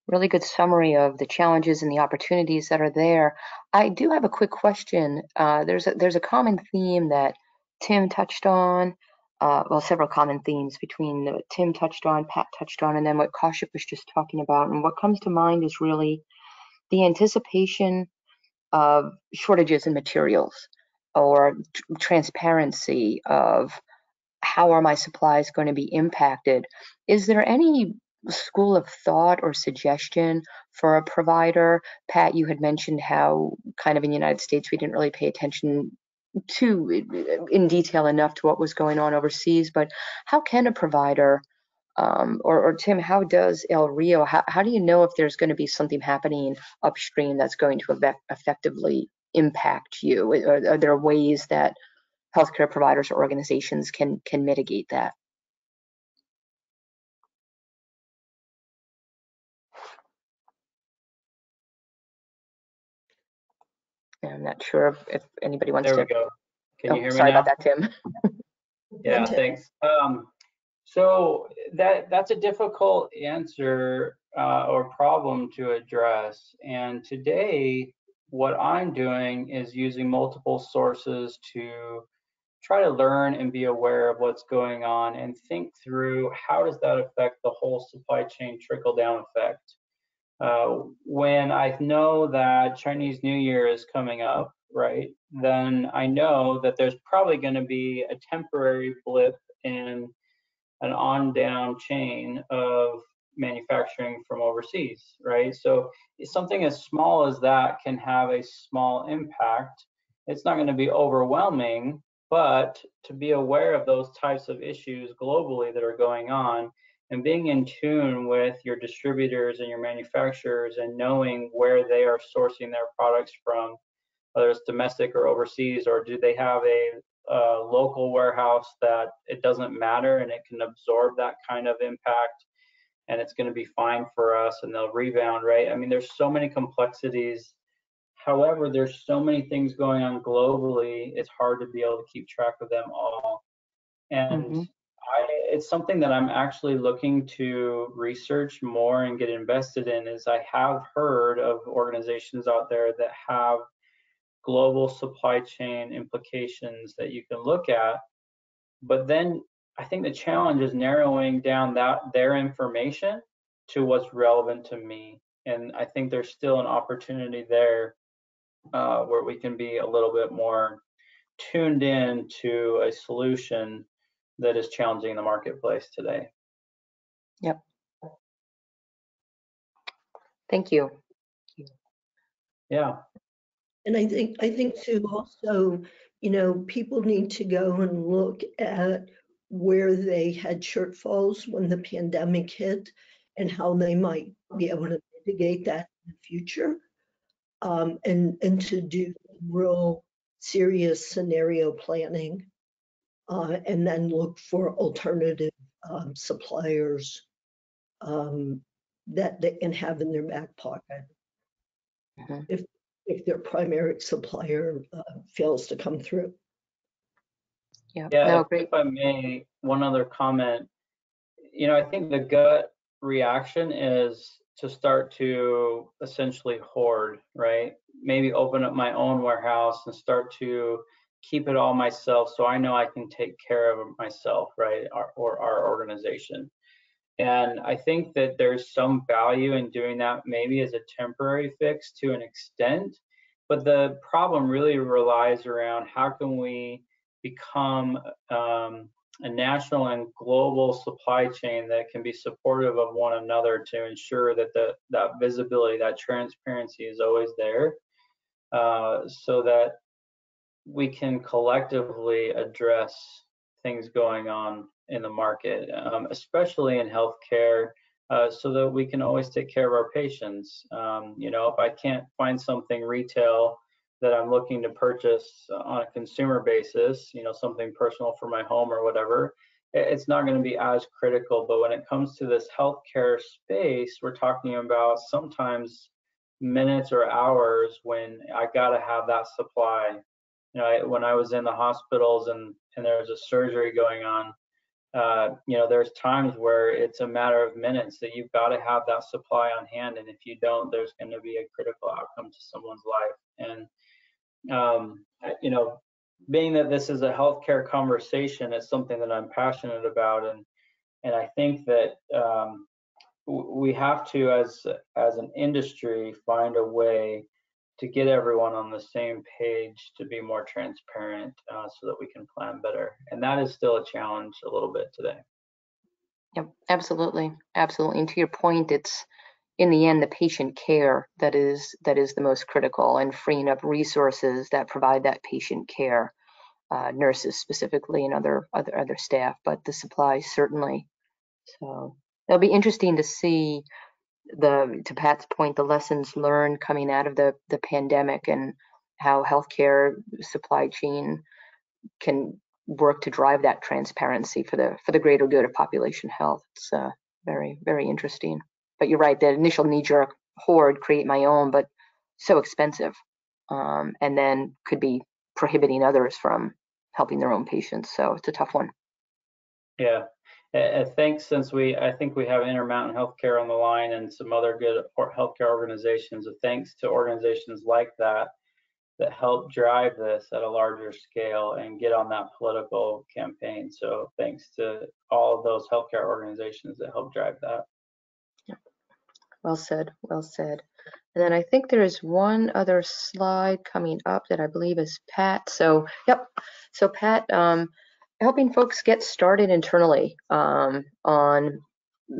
really good summary of the challenges and the opportunities that are there. I do have a quick question. Uh, there's a there's a common theme that tim touched on uh, well, several common themes between what Tim touched on, Pat touched on, and then what Kaushik was just talking about. And what comes to mind is really the anticipation of shortages in materials or transparency of how are my supplies going to be impacted. Is there any school of thought or suggestion for a provider? Pat, you had mentioned how kind of in the United States we didn't really pay attention to in detail enough to what was going on overseas, but how can a provider um, or, or, Tim, how does El Rio, how, how do you know if there's going to be something happening upstream that's going to effectively impact you? Are, are there ways that healthcare providers or organizations can can mitigate that? I'm not sure if, if anybody wants There to. we go. Can oh, you hear me sorry now? about that, Tim. Yeah, thanks. Um, so that that's a difficult answer uh, or problem to address. And today, what I'm doing is using multiple sources to try to learn and be aware of what's going on and think through how does that affect the whole supply chain trickle down effect. Uh, when I know that Chinese New Year is coming up, right, then I know that there's probably going to be a temporary blip in an on down chain of manufacturing from overseas, right? So something as small as that can have a small impact. It's not going to be overwhelming, but to be aware of those types of issues globally that are going on and being in tune with your distributors and your manufacturers and knowing where they are sourcing their products from, whether it's domestic or overseas, or do they have a, a local warehouse that it doesn't matter and it can absorb that kind of impact and it's going to be fine for us and they'll rebound, right? I mean, there's so many complexities. However, there's so many things going on globally, it's hard to be able to keep track of them all. And Mhm. I, it's something that I'm actually looking to research more and get invested in is I have heard of organizations out there that have global supply chain implications that you can look at. But then I think the challenge is narrowing down that their information to what's relevant to me. And I think there's still an opportunity there uh, where we can be a little bit more tuned in to a solution that is challenging the marketplace today. Yep. Thank you. Yeah. And I think, I think too, also, you know, people need to go and look at where they had shortfalls when the pandemic hit and how they might be able to mitigate that in the future. Um, and, and to do real serious scenario planning. Uh, and then look for alternative, um, suppliers, um, that they can have in their back pocket. Mhm. If, if their primary supplier, uh, fails to come through. Yeah, Yeah, no, if, great. if I may, one other comment. You know, I think the gut reaction is to start to essentially hoard, right? Maybe open up my own warehouse and start to keep it all myself so I know I can take care of myself, right? Or, or our organization. And I think that there's some value in doing that maybe as a temporary fix to an extent. But the problem really relies around how can we become um, a national and global supply chain that can be supportive of one another to ensure that the, that visibility, that transparency is always there, uh, so that we can collectively address things going on in the market, um, especially in healthcare, uh, so that we can always take care of our patients. Um, you know, if I can't find something retail that I'm looking to purchase on a consumer basis, you know, something personal for my home or whatever, it's not going to be as critical. But when it comes to this healthcare space, we're talking about sometimes minutes or hours when I got to have that supply. You know, I, when I was in the hospitals and and there was a surgery going on, uh, you know, there's times where it's a matter of minutes that you've got to have that supply on hand, and if you don't, there's going to be a critical outcome to someone's life. And um, you know, being that this is a healthcare conversation, it's something that I'm passionate about, and and I think that um, we have to, as as an industry, find a way to get everyone on the same page to be more transparent, uh, so that we can plan better. And that is still a challenge a little bit today. Yep, absolutely, absolutely. And to your point, it's in the end the patient care that is that is the most critical, and freeing up resources that provide that patient care, uh, nurses specifically and other other other staff, but the supplies certainly. So it'll be interesting to see the to Pat's point, the lessons learned coming out of the the pandemic and how healthcare supply chain can work to drive that transparency for the for the greater good of population health. It's uh, very very interesting. But you're right, the initial knee jerk hoard, create my own, but so expensive, um, and then could be prohibiting others from helping their own patients. So it's a tough one. Yeah, I think since we, I think we have Intermountain Healthcare on the line and some other good healthcare organizations. Thanks to organizations like that that help drive this at a larger scale and get on that political campaign. So thanks to all of those healthcare organizations that help drive that. Yeah. Well said. Well said. And then I think there is one other slide coming up that I believe is Pat. So, yep. So Pat, um, helping folks get started internally um, on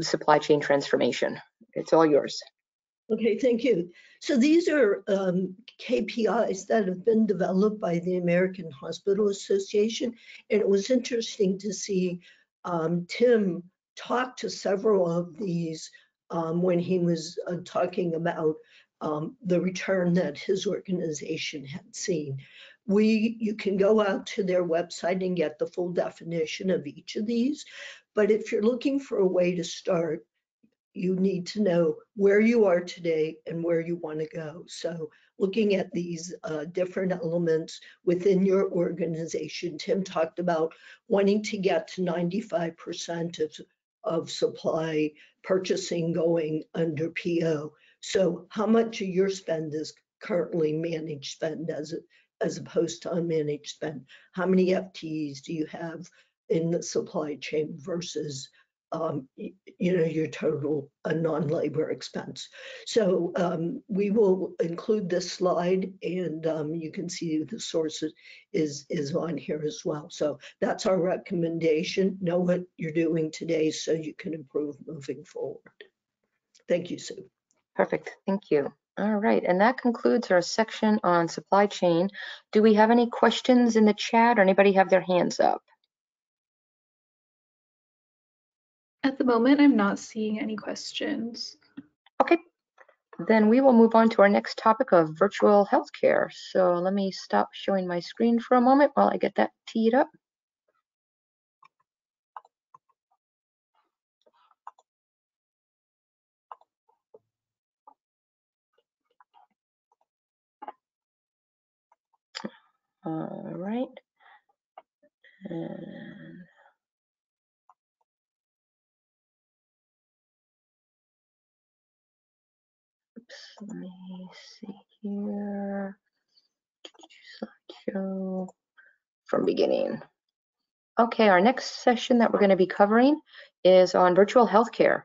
supply chain transformation. It's all yours. Okay, thank you. So these are um, KPIs that have been developed by the American Hospital Association. And it was interesting to see um, Tim talk to several of these um, when he was uh, talking about um, the return that his organization had seen. We, you can go out to their website and get the full definition of each of these. But if you're looking for a way to start, you need to know where you are today and where you want to go. So looking at these uh, different elements within your organization, Tim talked about wanting to get to 95% of, of supply purchasing going under PO. So how much of your spend is currently managed spend as, as opposed to unmanaged spend? How many FTEs do you have in the supply chain versus um, you know, your total uh, non-labor expense. So um, we will include this slide and um, you can see the source is, is on here as well. So that's our recommendation. Know what you're doing today so you can improve moving forward. Thank you, Sue. Perfect. Thank you. All right, and that concludes our section on supply chain. Do we have any questions in the chat or anybody have their hands up? At the moment, I'm not seeing any questions. Okay, then we will move on to our next topic of virtual healthcare. So let me stop showing my screen for a moment while I get that teed up. All right. And let me see here. Slideshow from beginning. Okay, our next session that we're going to be covering is on virtual healthcare.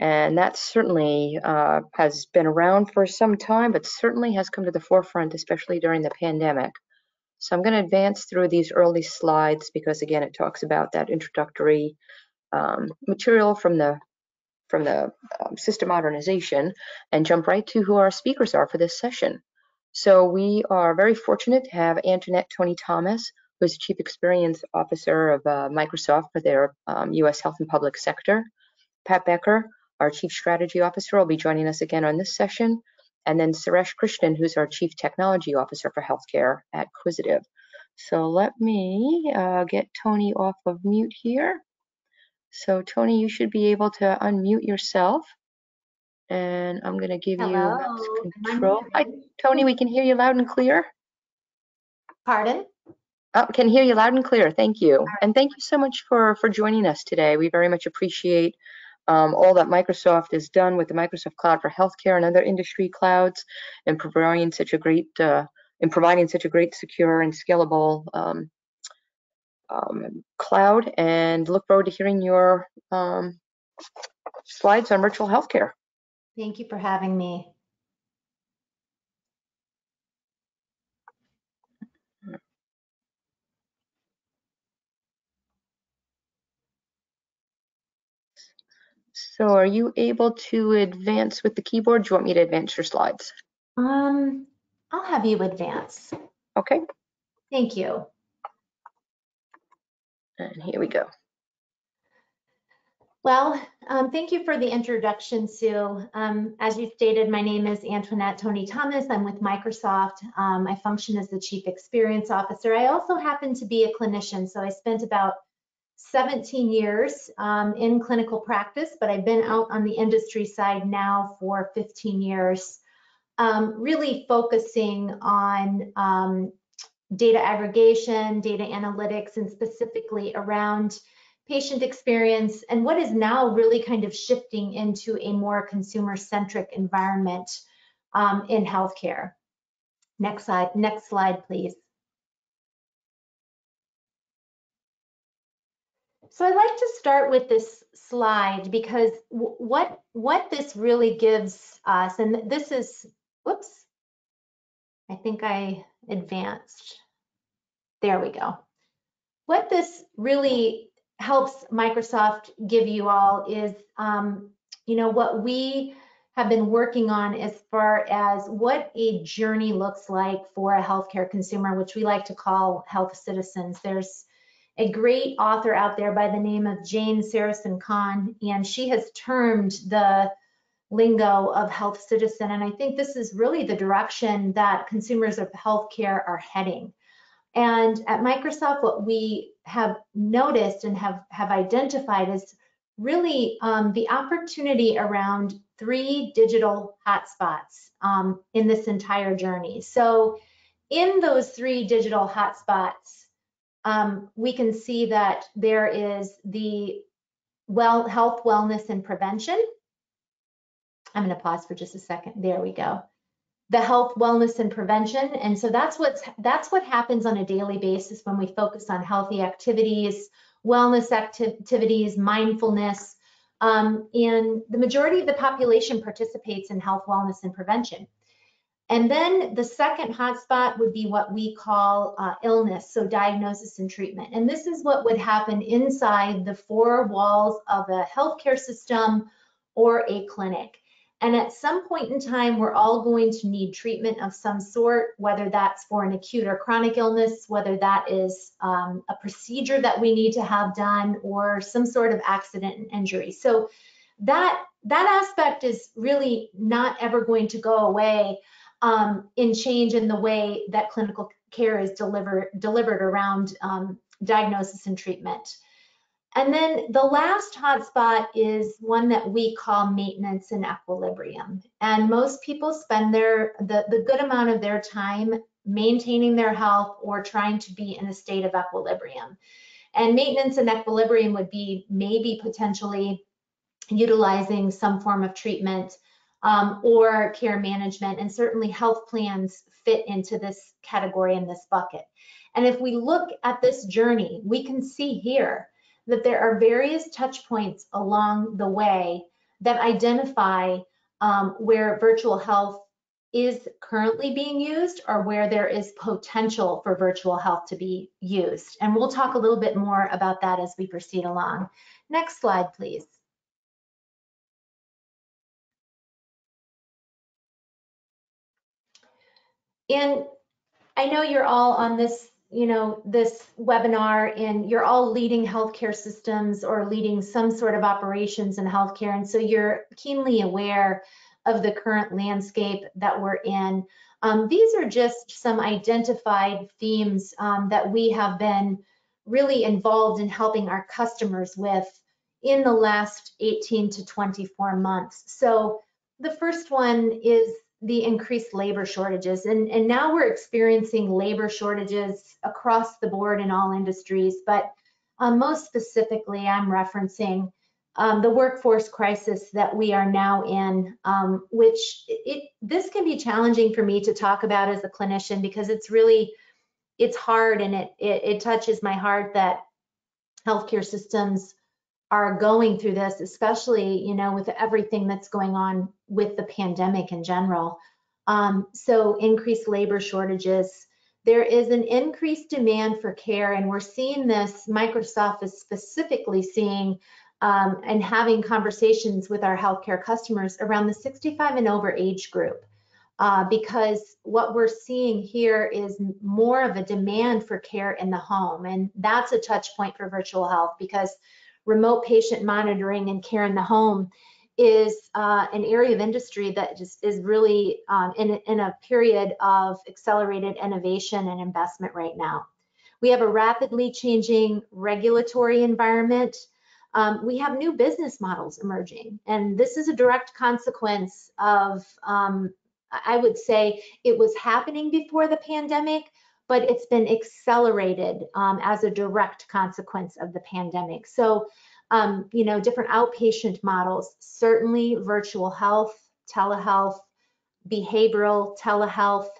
And that certainly uh, has been around for some time, but certainly has come to the forefront, especially during the pandemic. So I'm going to advance through these early slides because, again, it talks about that introductory um, material from the from the um, system modernization and jump right to who our speakers are for this session. So we are very fortunate to have Antoinette Tony Thomas, who's the Chief Experience Officer of uh, Microsoft for their um, US Health and Public Sector. Pat Becker, our Chief Strategy Officer, will be joining us again on this session. And then Suresh Krishnan, who's our Chief Technology Officer for Healthcare at Quisitive. So let me uh, get Tony off of mute here. So Tony, you should be able to unmute yourself. And I'm going to give Hello. you control. Hi, Tony, we can hear you loud and clear. Pardon? Oh, can hear you loud and clear. Thank you. And thank you so much for, for joining us today. We very much appreciate um, all that Microsoft has done with the Microsoft Cloud for Healthcare and other industry clouds and providing such a great, uh, in providing such a great, secure and scalable um, um, cloud and look forward to hearing your um, slides on virtual healthcare. Thank you for having me. So are you able to advance with the keyboard? Do you want me to advance your slides? Um, I'll have you advance. Okay, Thank you. and here we go. Well, um, thank you for the introduction, Sue. Um, as you stated, my name is Antoinette Tony Thomas. I'm with Microsoft. Um, I function as the Chief Experience Officer. I also happen to be a clinician, so I spent about 17 years um, in clinical practice, but I've been out on the industry side now for 15 years, um, really focusing on um, data aggregation, data analytics, and specifically around patient experience and what is now really kind of shifting into a more consumer-centric environment um, in healthcare. Next slide, next slide, please. So I'd like to start with this slide because what what this really gives us, and this is, whoops, I think I advanced. There we go. What this really helps Microsoft give you all is, um, you know, what we have been working on as far as what a journey looks like for a healthcare consumer, which we like to call health citizens. There's a great author out there by the name of Jane Sarasohn-Kahn, and she has termed the lingo of health citizen. And I think this is really the direction that consumers of healthcare are heading. And at Microsoft, what we have noticed and have, have identified is really um, the opportunity around three digital hotspots um, in this entire journey. So in those three digital hotspots, um, we can see that there is the well health, wellness, and prevention. I'm going to pause for just a second. There we go the health, wellness, and prevention. And so that's what's that's what happens on a daily basis when we focus on healthy activities, wellness activities, mindfulness. Um, and the majority of the population participates in health, wellness, and prevention. And then the second hotspot would be what we call uh, illness, so diagnosis and treatment. And this is what would happen inside the four walls of a healthcare system or a clinic. And at some point in time, we're all going to need treatment of some sort, whether that's for an acute or chronic illness, whether that is um, a procedure that we need to have done, or some sort of accident and injury. So that that aspect is really not ever going to go away um, in change in the way that clinical care is delivered delivered around um, diagnosis and treatment. And then the last hotspot is one that we call maintenance and equilibrium. And most people spend their the, the good amount of their time maintaining their health or trying to be in a state of equilibrium. And maintenance and equilibrium would be maybe potentially utilizing some form of treatment um, or care management. And certainly health plans fit into this category in this bucket. And if we look at this journey, we can see here that there are various touch points along the way that identify um, where virtual health is currently being used or where there is potential for virtual health to be used. And we'll talk a little bit more about that as we proceed along. Next slide, please. And I know you're all on this you know, this webinar and you're all leading healthcare systems or leading some sort of operations in healthcare. And so you're keenly aware of the current landscape that we're in. Um, these are just some identified themes um, that we have been really involved in helping our customers with in the last 18 to 24 months. So the first one is the increased labor shortages. And, and now we're experiencing labor shortages across the board in all industries, but um, most specifically, I'm referencing um, the workforce crisis that we are now in, um, which it, this can be challenging for me to talk about as a clinician because it's really, it's hard and it, it, it touches my heart that healthcare systems are going through this, especially, you know, with everything that's going on with the pandemic in general. Um, so increased labor shortages. There is an increased demand for care, and we're seeing this, Microsoft is specifically seeing um, and having conversations with our healthcare customers around the 65 and over age group. Uh, because what we're seeing here is more of a demand for care in the home. And that's a touch point for virtual health because remote patient monitoring and care in the home is uh, an area of industry that just is really um, in, in a period of accelerated innovation and investment right now. We have a rapidly changing regulatory environment. Um, we have new business models emerging, and this is a direct consequence of, um, I would say, it was happening before the pandemic, but it's been accelerated um, as a direct consequence of the pandemic. So um, you know, different outpatient models, certainly virtual health, telehealth, behavioral telehealth,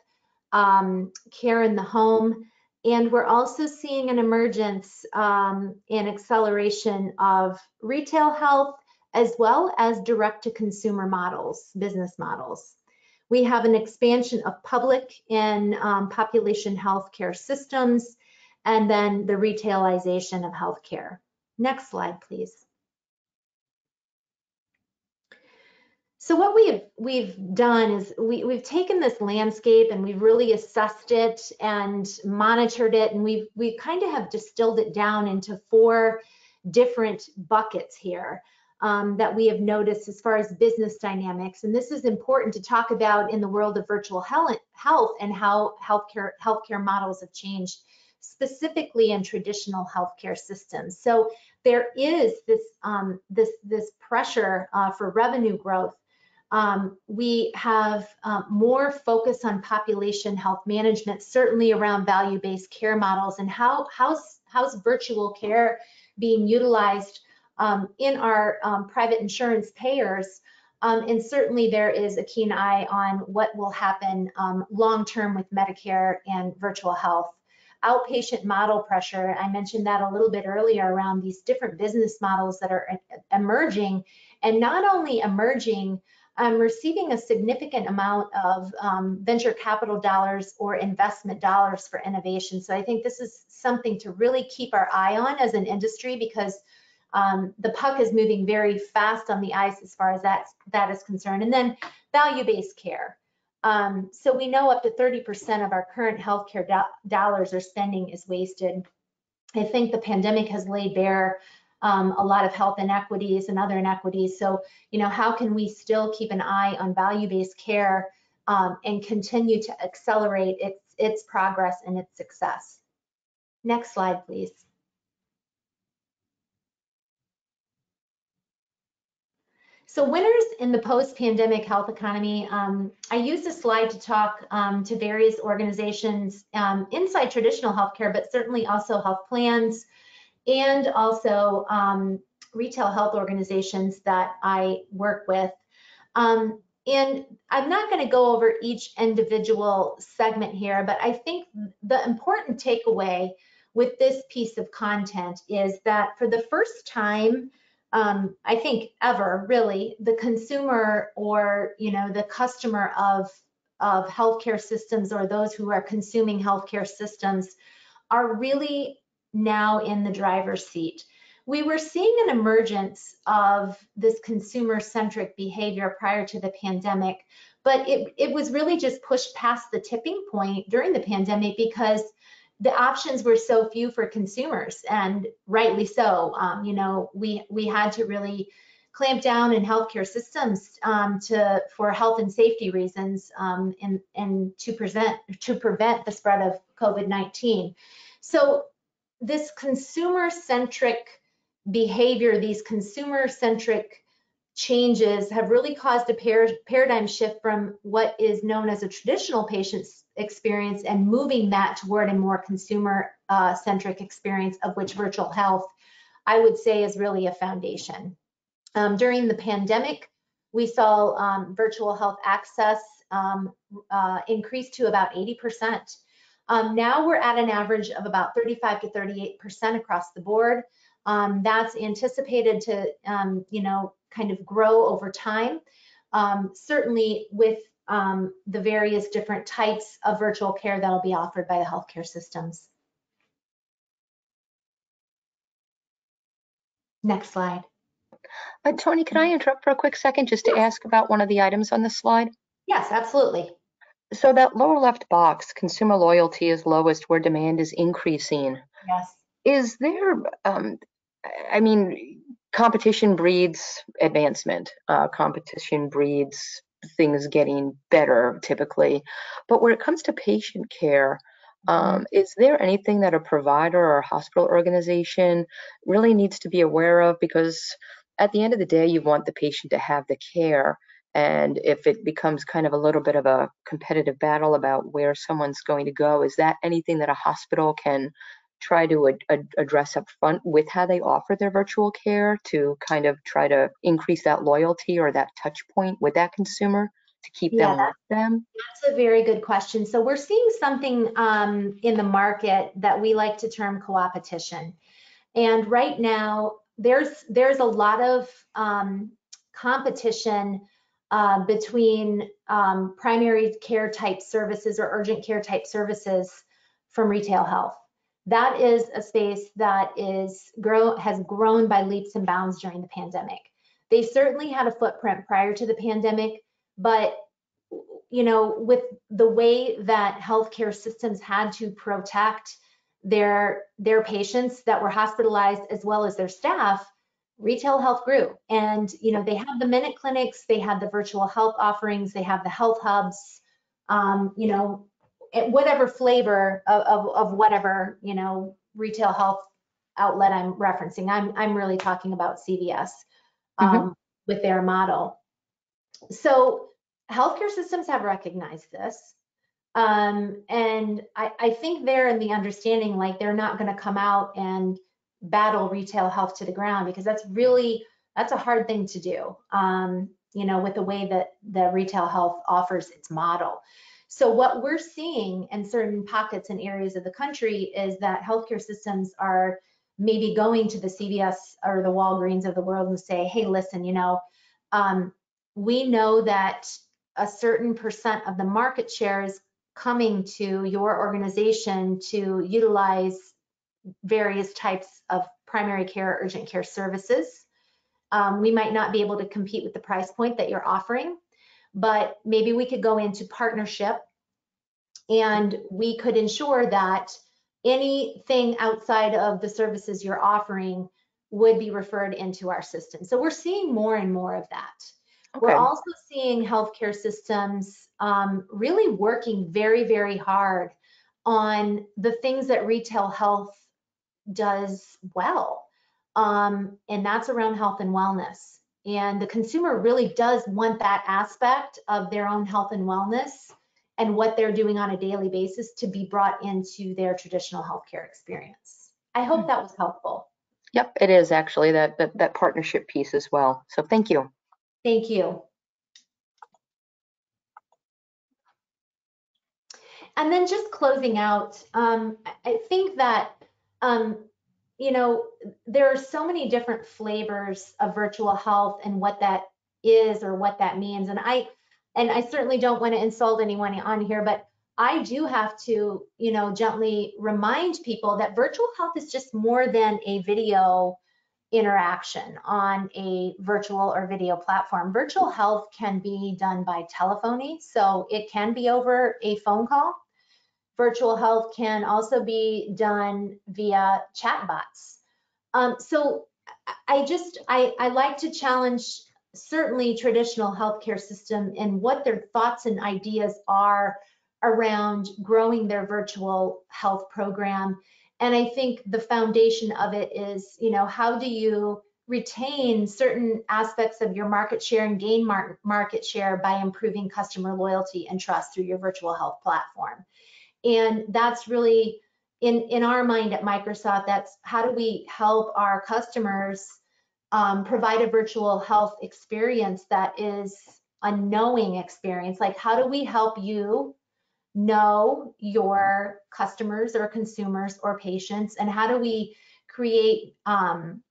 um, care in the home. And we're also seeing an emergence um, and acceleration of retail health as well as direct to consumer models, business models. We have an expansion of public and um, population healthcare systems, and then the retailization of healthcare. Next slide, please. So what we have we've done is we, we've taken this landscape and we've really assessed it and monitored it and we've we kind of have distilled it down into four different buckets here um, that we have noticed as far as business dynamics. And this is important to talk about in the world of virtual health and how healthcare healthcare models have changed specifically in traditional healthcare systems. So there is this um, this this pressure uh, for revenue growth. Um, we have uh, more focus on population health management, certainly around value-based care models and how how's how's virtual care being utilized um, in our um, private insurance payers. Um, and certainly there is a keen eye on what will happen um, long-term with Medicare and virtual health outpatient model pressure. I mentioned that a little bit earlier around these different business models that are emerging and not only emerging, um, receiving a significant amount of um, venture capital dollars or investment dollars for innovation. So I think this is something to really keep our eye on as an industry because um, the puck is moving very fast on the ice as far as that, that is concerned. And then value-based care. Um, so we know up to 30% of our current healthcare do dollars or spending is wasted. I think the pandemic has laid bare um, a lot of health inequities and other inequities. So, you know, how can we still keep an eye on value-based care um, and continue to accelerate its, its progress and its success? Next slide, please. So winners in the post-pandemic health economy, um, I use this slide to talk um, to various organizations um, inside traditional healthcare, but certainly also health plans and also um, retail health organizations that I work with. Um, and I'm not going to go over each individual segment here, but I think the important takeaway with this piece of content is that for the first time, um, I think ever really the consumer or you know the customer of of healthcare systems or those who are consuming healthcare systems are really now in the driver's seat. We were seeing an emergence of this consumer centric behavior prior to the pandemic, but it, it was really just pushed past the tipping point during the pandemic because the options were so few for consumers and rightly so. Um, you know we we had to really clamp down in healthcare systems um, to for health and safety reasons um, and and to present to prevent the spread of COVID-19 so this consumer centric behavior these consumer centric changes have really caused a par paradigm shift from what is known as a traditional patient experience and moving that toward a more consumer uh, centric experience of which virtual health I would say is really a foundation. Um, during the pandemic, we saw um, virtual health access um, uh, increase to about 80%. Um, now we're at an average of about 35 to 38% across the board. Um, that's anticipated to, um, you know, kind of grow over time. certainly with um, the various different types of virtual care that will be offered by the healthcare systems. Next slide. Uh, Tony, can I interrupt for a quick second just to ask about one of the items on the slide? Yes, absolutely. So that lower left box, consumer loyalty is lowest where demand is increasing. Yes. Is there, um, I mean, competition breeds advancement. Uh, competition breeds things getting better typically. But when it comes to patient care, um, is there anything that a provider or a hospital organization really needs to be aware of? Because at the end of the day, you want the patient to have the care. And if it becomes kind of a little bit of a competitive battle about where someone's going to go, is that anything that a hospital can try to ad- ad- address up front with how they offer their virtual care to kind of try to increase that loyalty or that touch point with that consumer to keep Yeah, them with them? That's a very good question. So we're seeing something um, in the market that we like to term co-opetition. And right now, there's there's a lot of um, competition uh, between um, primary care type services or urgent care type services from retail health. That is a space that is grow has grown by leaps and bounds during the pandemic. They certainly had a footprint prior to the pandemic, but you know, with the way that healthcare systems had to protect their their patients that were hospitalized as well as their staff, retail health grew. And you know, they have the minute clinics, they have the virtual health offerings, they have the health hubs. Um, you know, whatever flavor of, of, of whatever you know retail health outlet I'm referencing. I'm I'm really talking about CVS um, mm-hmm. with their model. So healthcare systems have recognized this. Um, and I, I think they're in the understanding like they're not going to come out and battle retail health to the ground because that's really that's a hard thing to do. Um, you know, with the way that the retail health offers its model. So what we're seeing in certain pockets and areas of the country is that healthcare systems are maybe going to the CVS or the Walgreens of the world and say, hey, listen, you know, um, we know that a certain percent of the market share is coming to your organization to utilize various types of primary care, urgent care services. Um, we might not be able to compete with the price point that you're offering, but maybe we could go into partnership and we could ensure that anything outside of the services you're offering would be referred into our system. So we're seeing more and more of that. Okay. We're also seeing healthcare systems um, really working very, very hard on the things that retail health does well. Um, and that's around health and wellness. And the consumer really does want that aspect of their own health and wellness and what they're doing on a daily basis to be brought into their traditional healthcare experience. I hope hmm. that was helpful. Yep, it is actually that, that, that partnership piece as well. So thank you. Thank you. And then just closing out, um, I think that, um, you know, there are so many different flavors of virtual health and what that is or what that means. And I, and I certainly don't want to insult anyone on here, but I do have to, you know, gently remind people that virtual health is just more than a video interaction on a virtual or video platform. Virtual health can be done by telephony, so it can be over a phone call. Virtual health can also be done via chatbots. Um, so I just, I, I like to challenge certainly traditional healthcare system and what their thoughts and ideas are around growing their virtual health program and I think the foundation of it is, you know, how do you retain certain aspects of your market share and gain mar market share by improving customer loyalty and trust through your virtual health platform. And that's really in, in our mind at Microsoft, that's how do we help our customers um, provide a virtual health experience that is a knowing experience? Like how do we help you know your customers or consumers or patients and how do we create um,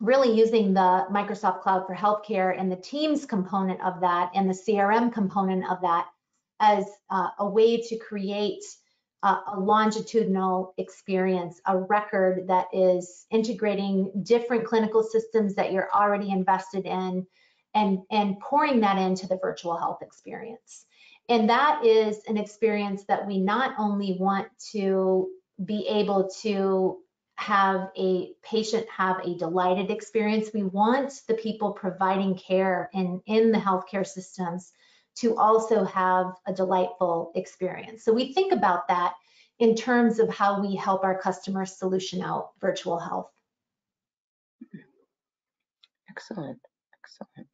really using the Microsoft Cloud for Healthcare and the Teams component of that and the CRM component of that as uh, a way to create uh, a longitudinal experience, a record that is integrating different clinical systems that you're already invested in and, and pouring that into the virtual health experience. And that is an experience that we not only want to be able to have a patient have a delighted experience. We want the people providing care in, in the healthcare systems to also have a delightful experience. So we think about that in terms of how we help our customers solution out virtual health. Excellent, excellent.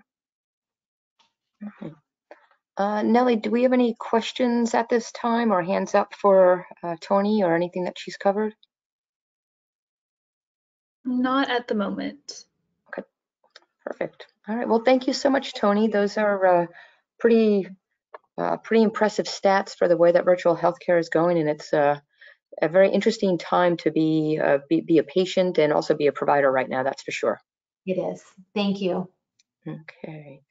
Okay. Uh, Nellie, do we have any questions at this time or hands up for uh, Tony or anything that she's covered? Not at the moment. Okay, perfect. All right, well, thank you so much, Tony. Those are uh, pretty, uh, pretty impressive stats for the way that virtual healthcare is going, and it's uh, a very interesting time to be, uh, be, be a patient and also be a provider right now, that's for sure. It is. Thank you. Okay.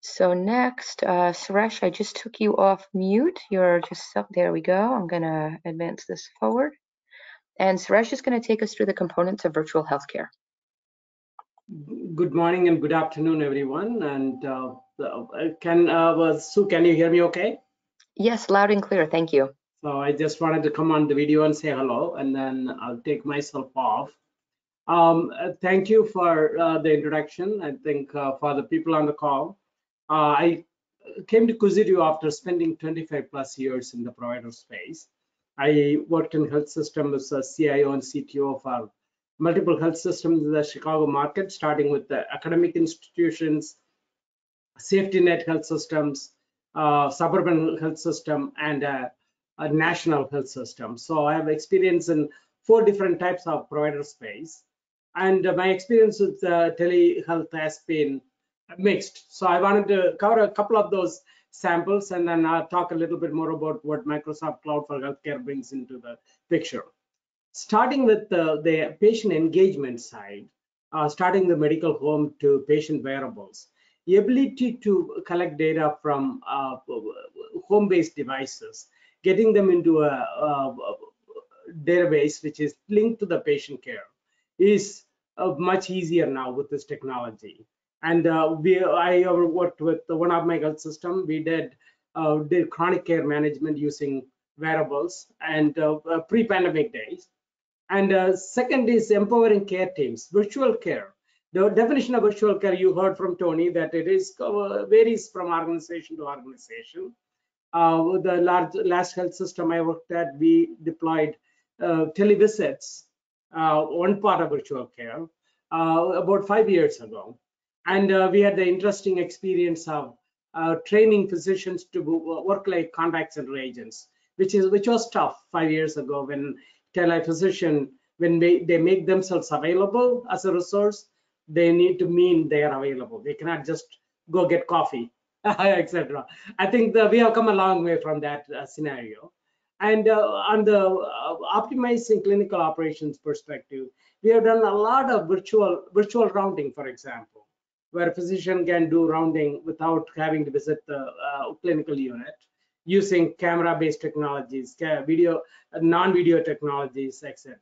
So next, uh, Suresh, I just took you off mute. You're just up. There we go. I'm going to advance this forward. And Suresh is going to take us through the components of virtual healthcare. Good morning and good afternoon, everyone. And uh, can uh, Sue, can you hear me okay? Yes, loud and clear. Thank you. So I just wanted to come on the video and say hello, and then I'll take myself off. Um, uh, thank you for uh, the introduction. I think uh, for the people on the call, uh, I came to Quisitive after spending 25 plus years in the provider space. I worked in health systems as a CIO and CTO for multiple health systems in the Chicago market, starting with the academic institutions, safety net health systems, uh, suburban health system, and uh, a national health system. So I have experience in four different types of provider space. And my experience with uh, telehealth has been mixed. So I wanted to cover a couple of those samples and then I'll talk a little bit more about what Microsoft Cloud for Healthcare brings into the picture. Starting with the, the patient engagement side, uh, starting the medical home to patient wearables, the ability to collect data from uh, home-based devices, getting them into a, a, database which is linked to the patient care is uh, much easier now with this technology. And uh, we, I worked with one of my health system. We did uh, did chronic care management using wearables and uh, pre-pandemic days. And uh, second is empowering care teams, virtual care. The definition of virtual care you heard from Tony that it is varies from organization to organization. the large last health system I worked at, we deployed televisits, one part of virtual care, about five years ago and uh, we had the interesting experience of uh, training physicians to work like contact center agents, which is which was tough five years ago when telephysician when they, they make themselves available as a resource, they need to mean they are available. They cannot just go get coffee, etc. I think we have come a long way from that uh, scenario. And uh, on the uh, optimizing clinical operations perspective, we have done a lot of virtual virtual rounding, for example where a physician can do rounding without having to visit the uh, clinical unit using camera-based technologies, video, non-video technologies, etc.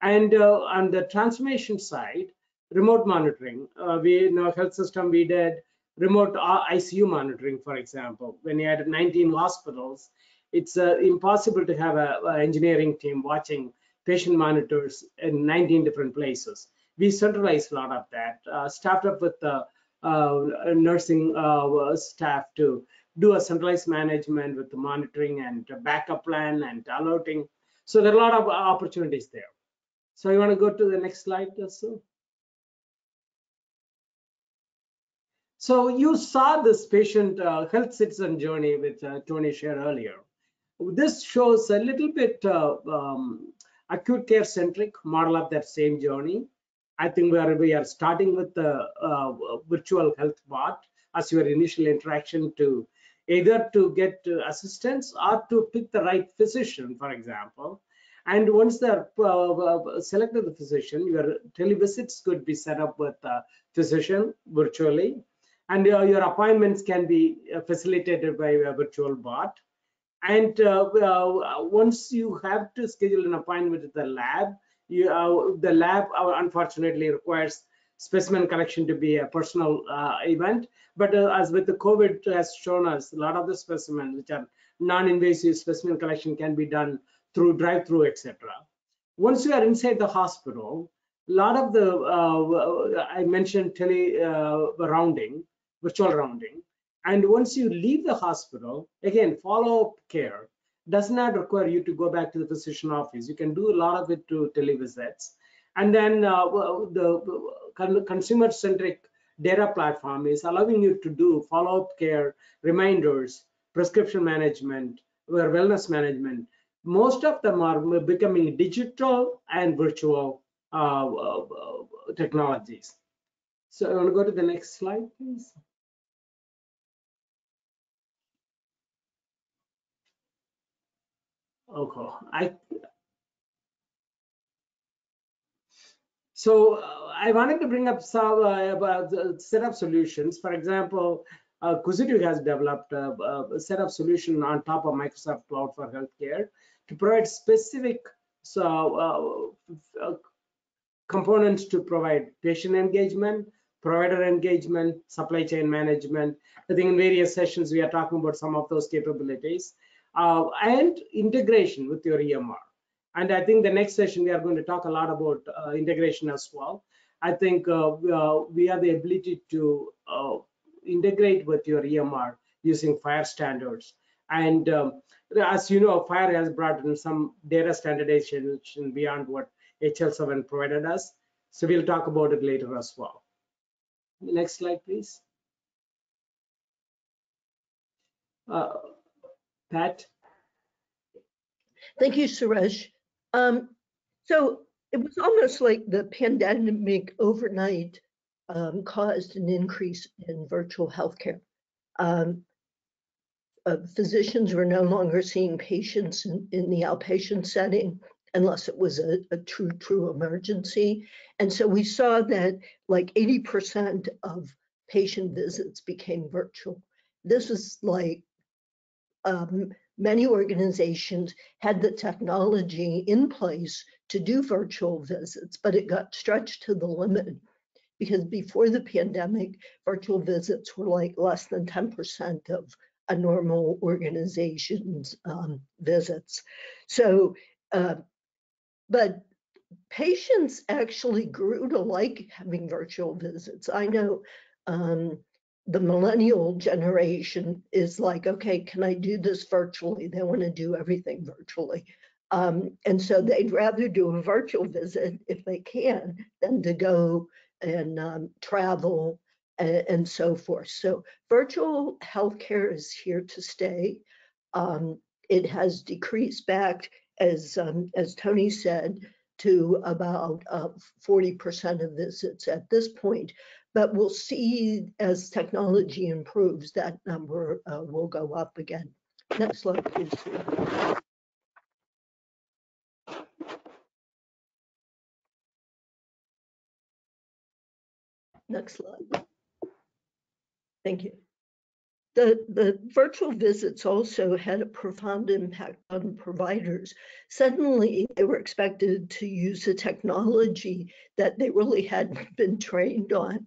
And uh, on the transformation side, remote monitoring. Uh, we in our health system we did remote uh, ICU monitoring, for example. When you had 19 hospitals, it's uh, impossible to have an engineering team watching patient monitors in 19 different places we centralized a lot of that, uh, staffed up with the uh, nursing staff to do a centralized management with the monitoring and backup plan and alerting. So there are a lot of opportunities there. So you want to go to the next slide, Sue? So you saw this patient uh, health citizen journey which uh, Tony shared earlier. This shows a little bit uh, um, acute care centric model of that same journey. I think we are we are starting with the uh, virtual health bot as your initial interaction to either to get uh, assistance or to pick the right physician, for example. And once they're uh, uh selected the physician, your televisits could be set up with a physician virtually, and uh, your appointments can be uh, facilitated by a virtual bot. And once you have to schedule an appointment at the lab, you, uh, the lab uh, unfortunately requires specimen collection to be a personal uh, event. But uh, as with the COVID has shown us, a lot of the specimens which are non-invasive specimen collection can be done through drive-through, etc. once you are inside the hospital, a lot of the, uh, I mentioned tele uh, rounding, virtual rounding. And once you leave the hospital, again, follow-up care does not require you to go back to the physician office. You can do a lot of it to televisits. And then uh, the consumer-centric data platform is allowing you to do follow-up care, reminders, prescription management, or wellness management. Most of them are becoming digital and virtual uh, technologies. So I want to go to the next slide, please. Okay, I so uh, I wanted to bring up some uh, set of solutions. For example, uh, has developed a, a, set of solution on top of Microsoft Cloud for Healthcare to provide specific so uh, uh, components to provide patient engagement, provider engagement, supply chain management. I think in various sessions we are talking about some of those capabilities uh, and integration with your EMR. And I think the next session we are going to talk a lot about uh, integration as well. I think uh, uh we have the ability to uh, integrate with your EMR using FHIR standards. And um, as you know, FHIR has brought in some data standardization beyond what HL7 provided us. So we'll talk about it later as well. Next slide, please. Uh, Pat? Thank you, Suresh. Um, so it was almost like the pandemic overnight um, caused an increase in virtual healthcare. Um, uh, physicians were no longer seeing patients in, in the outpatient setting unless it was a, a, true, true emergency. And so we saw that like 80% of patient visits became virtual. This was like um, many organizations had the technology in place to do virtual visits, but it got stretched to the limit because before the pandemic, virtual visits were like less than 10% of a normal organization's um, visits. So, uh, but patients actually grew to like having virtual visits. I know um, the millennial generation is like, okay, can I do this virtually? They want to do everything virtually. Um, and so they'd rather do a virtual visit if they can than to go and um, travel and, and, so forth. So virtual healthcare is here to stay. Um, it has decreased back, as, um, as Tony said, to about 40% uh, of visits at this point. But we'll see as technology improves, that number uh, will go up again. Next slide, please. Next slide. Thank you. The, the virtual visits also had a profound impact on providers. Suddenly, they were expected to use a technology that they really hadn't been trained on.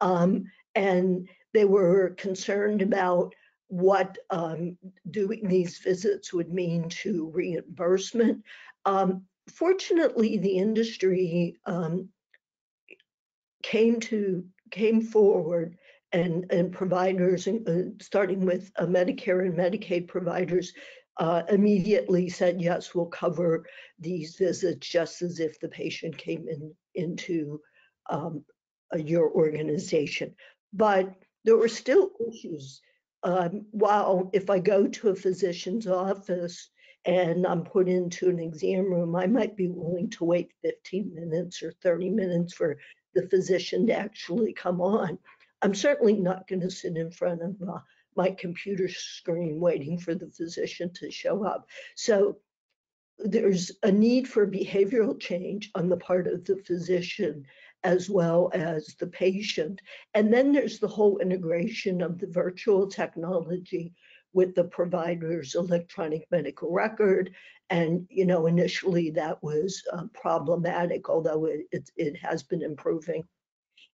Um, and they were concerned about what um, doing these visits would mean to reimbursement. Um, fortunately, the industry um, came to came forward and, and providers, uh, starting with uh, Medicare and Medicaid providers, uh, immediately said, yes, we'll cover these visits just as if the patient came in into um, your organization. But there were still issues. Um, while if I go to a physician's office and I'm put into an exam room, I might be willing to wait 15 minutes or 30 minutes for the physician to actually come on. I'm certainly not going to sit in front of uh, my computer screen waiting for the physician to show up. So there's a need for behavioral change on the part of the physician as well as the patient. And then there's the whole integration of the virtual technology with the provider's electronic medical record. And, you know, initially that was uh, problematic, although it, it, it has been improving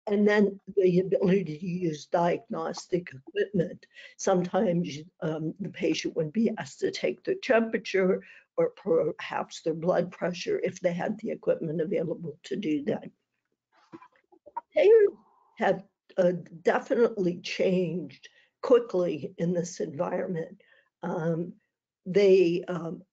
and then the ability to use diagnostic equipment. Sometimes um, the patient would be asked to take the temperature or perhaps their blood pressure if they had the equipment available to do that. Payers have uh, definitely changed quickly in this environment. Um, they, um,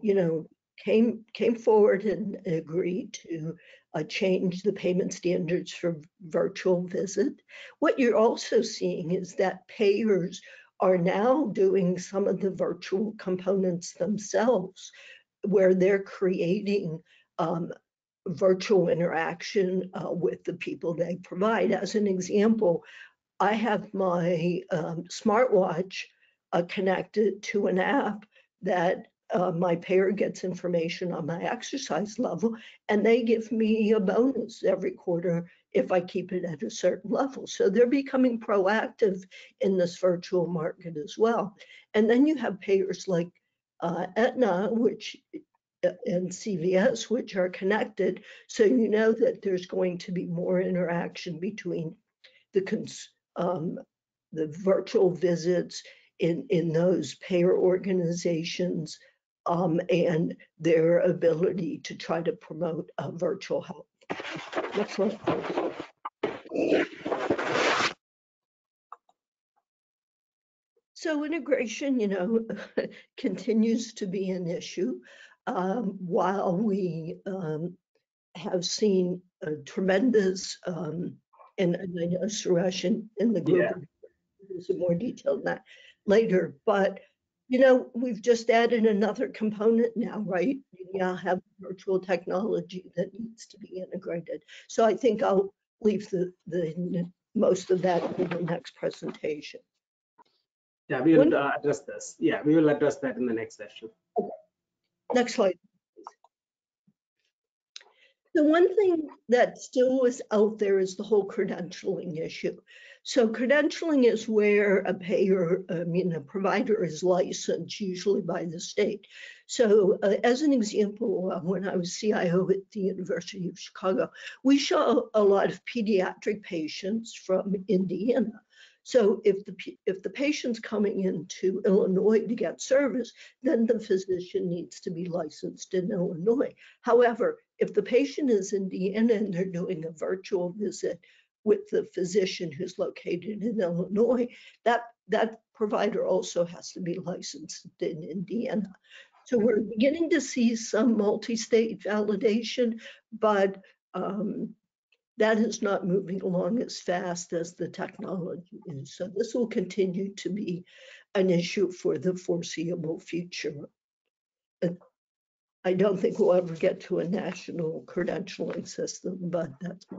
you know, came came forward and agreed to uh, change the payment standards for virtual visit. What you're also seeing is that payers are now doing some of the virtual components themselves, where they're creating um, virtual interaction uh, with the people they provide. As an example, I have my um, smartwatch uh, connected to an app that uh, my payer gets information on my exercise level and they give me a bonus every quarter if I keep it at a certain level. So they're becoming proactive in this virtual market as well. And then you have payers like uh, Aetna, which and CVS, which are connected. So you know that there's going to be more interaction between the um, the virtual visits in, in those payer organizations um, and their ability to try to promote uh, virtual health. Next one. So integration, you know, continues to be an issue. Um, while we um, have seen a tremendous, um, and, and I know Suresh in, in the group, Yeah. some more detail on that later, but you know, we've just added another component now, right? We now have virtual technology that needs to be integrated. So I think I'll leave the, the most of that in the next presentation. Yeah, we will uh, address this. Yeah, we will address that in the next session. Next slide. The one thing that still is out there is the whole credentialing issue. So credentialing is where a payer, I mean, a provider is licensed usually by the state. So uh, as an example, uh, when I was CIO at the University of Chicago, we saw a lot of pediatric patients from Indiana. So if the, if the patient's coming into Illinois to get service, then the physician needs to be licensed in Illinois. However, if the patient is in Indiana and they're doing a virtual visit with the physician who's located in Illinois, that, that provider also has to be licensed in Indiana. So we're beginning to see some multi-state validation, but um, that is not moving along as fast as the technology is. So this will continue to be an issue for the foreseeable future. And I don't think we'll ever get to a national credentialing system, but that's my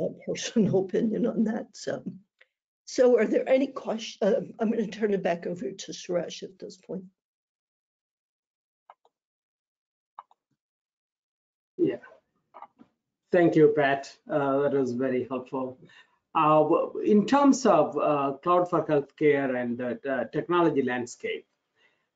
uh, personal opinion on that. So, so are there any questions? I'm going to turn it back over to Suresh at this point. Yeah. Thank you, Pat. Uh, that was very helpful. Uh, in terms of uh, cloud for healthcare and the technology landscape,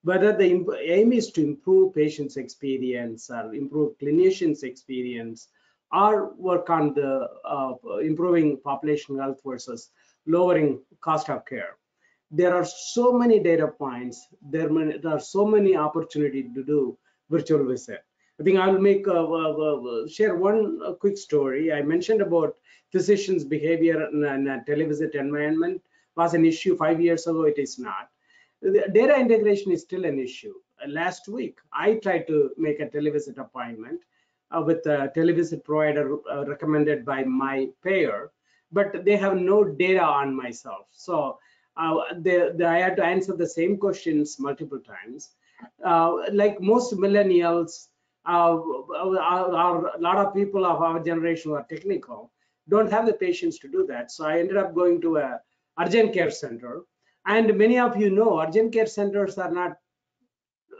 whether the aim is to improve patients' experience or improve clinicians' experience, or work on the uh, improving population health versus lowering cost of care. There are so many data points. There are so many opportunities to do virtual visit. I think I'll make share one quick story. I mentioned about physicians' behavior in, in a televisit environment was an issue five years ago. It is not. The data integration is still an issue. Last week, I tried to make a televisit appointment uh, with a televisit provider uh, recommended by my payer, but they have no data on myself. So uh, they, they, I had to answer the same questions multiple times. Uh, like most millennials, uh, our, our, a lot of people of our generation who are technical don't have the patience to do that. So I ended up going to a urgent care center. And many of you know urgent care centers are not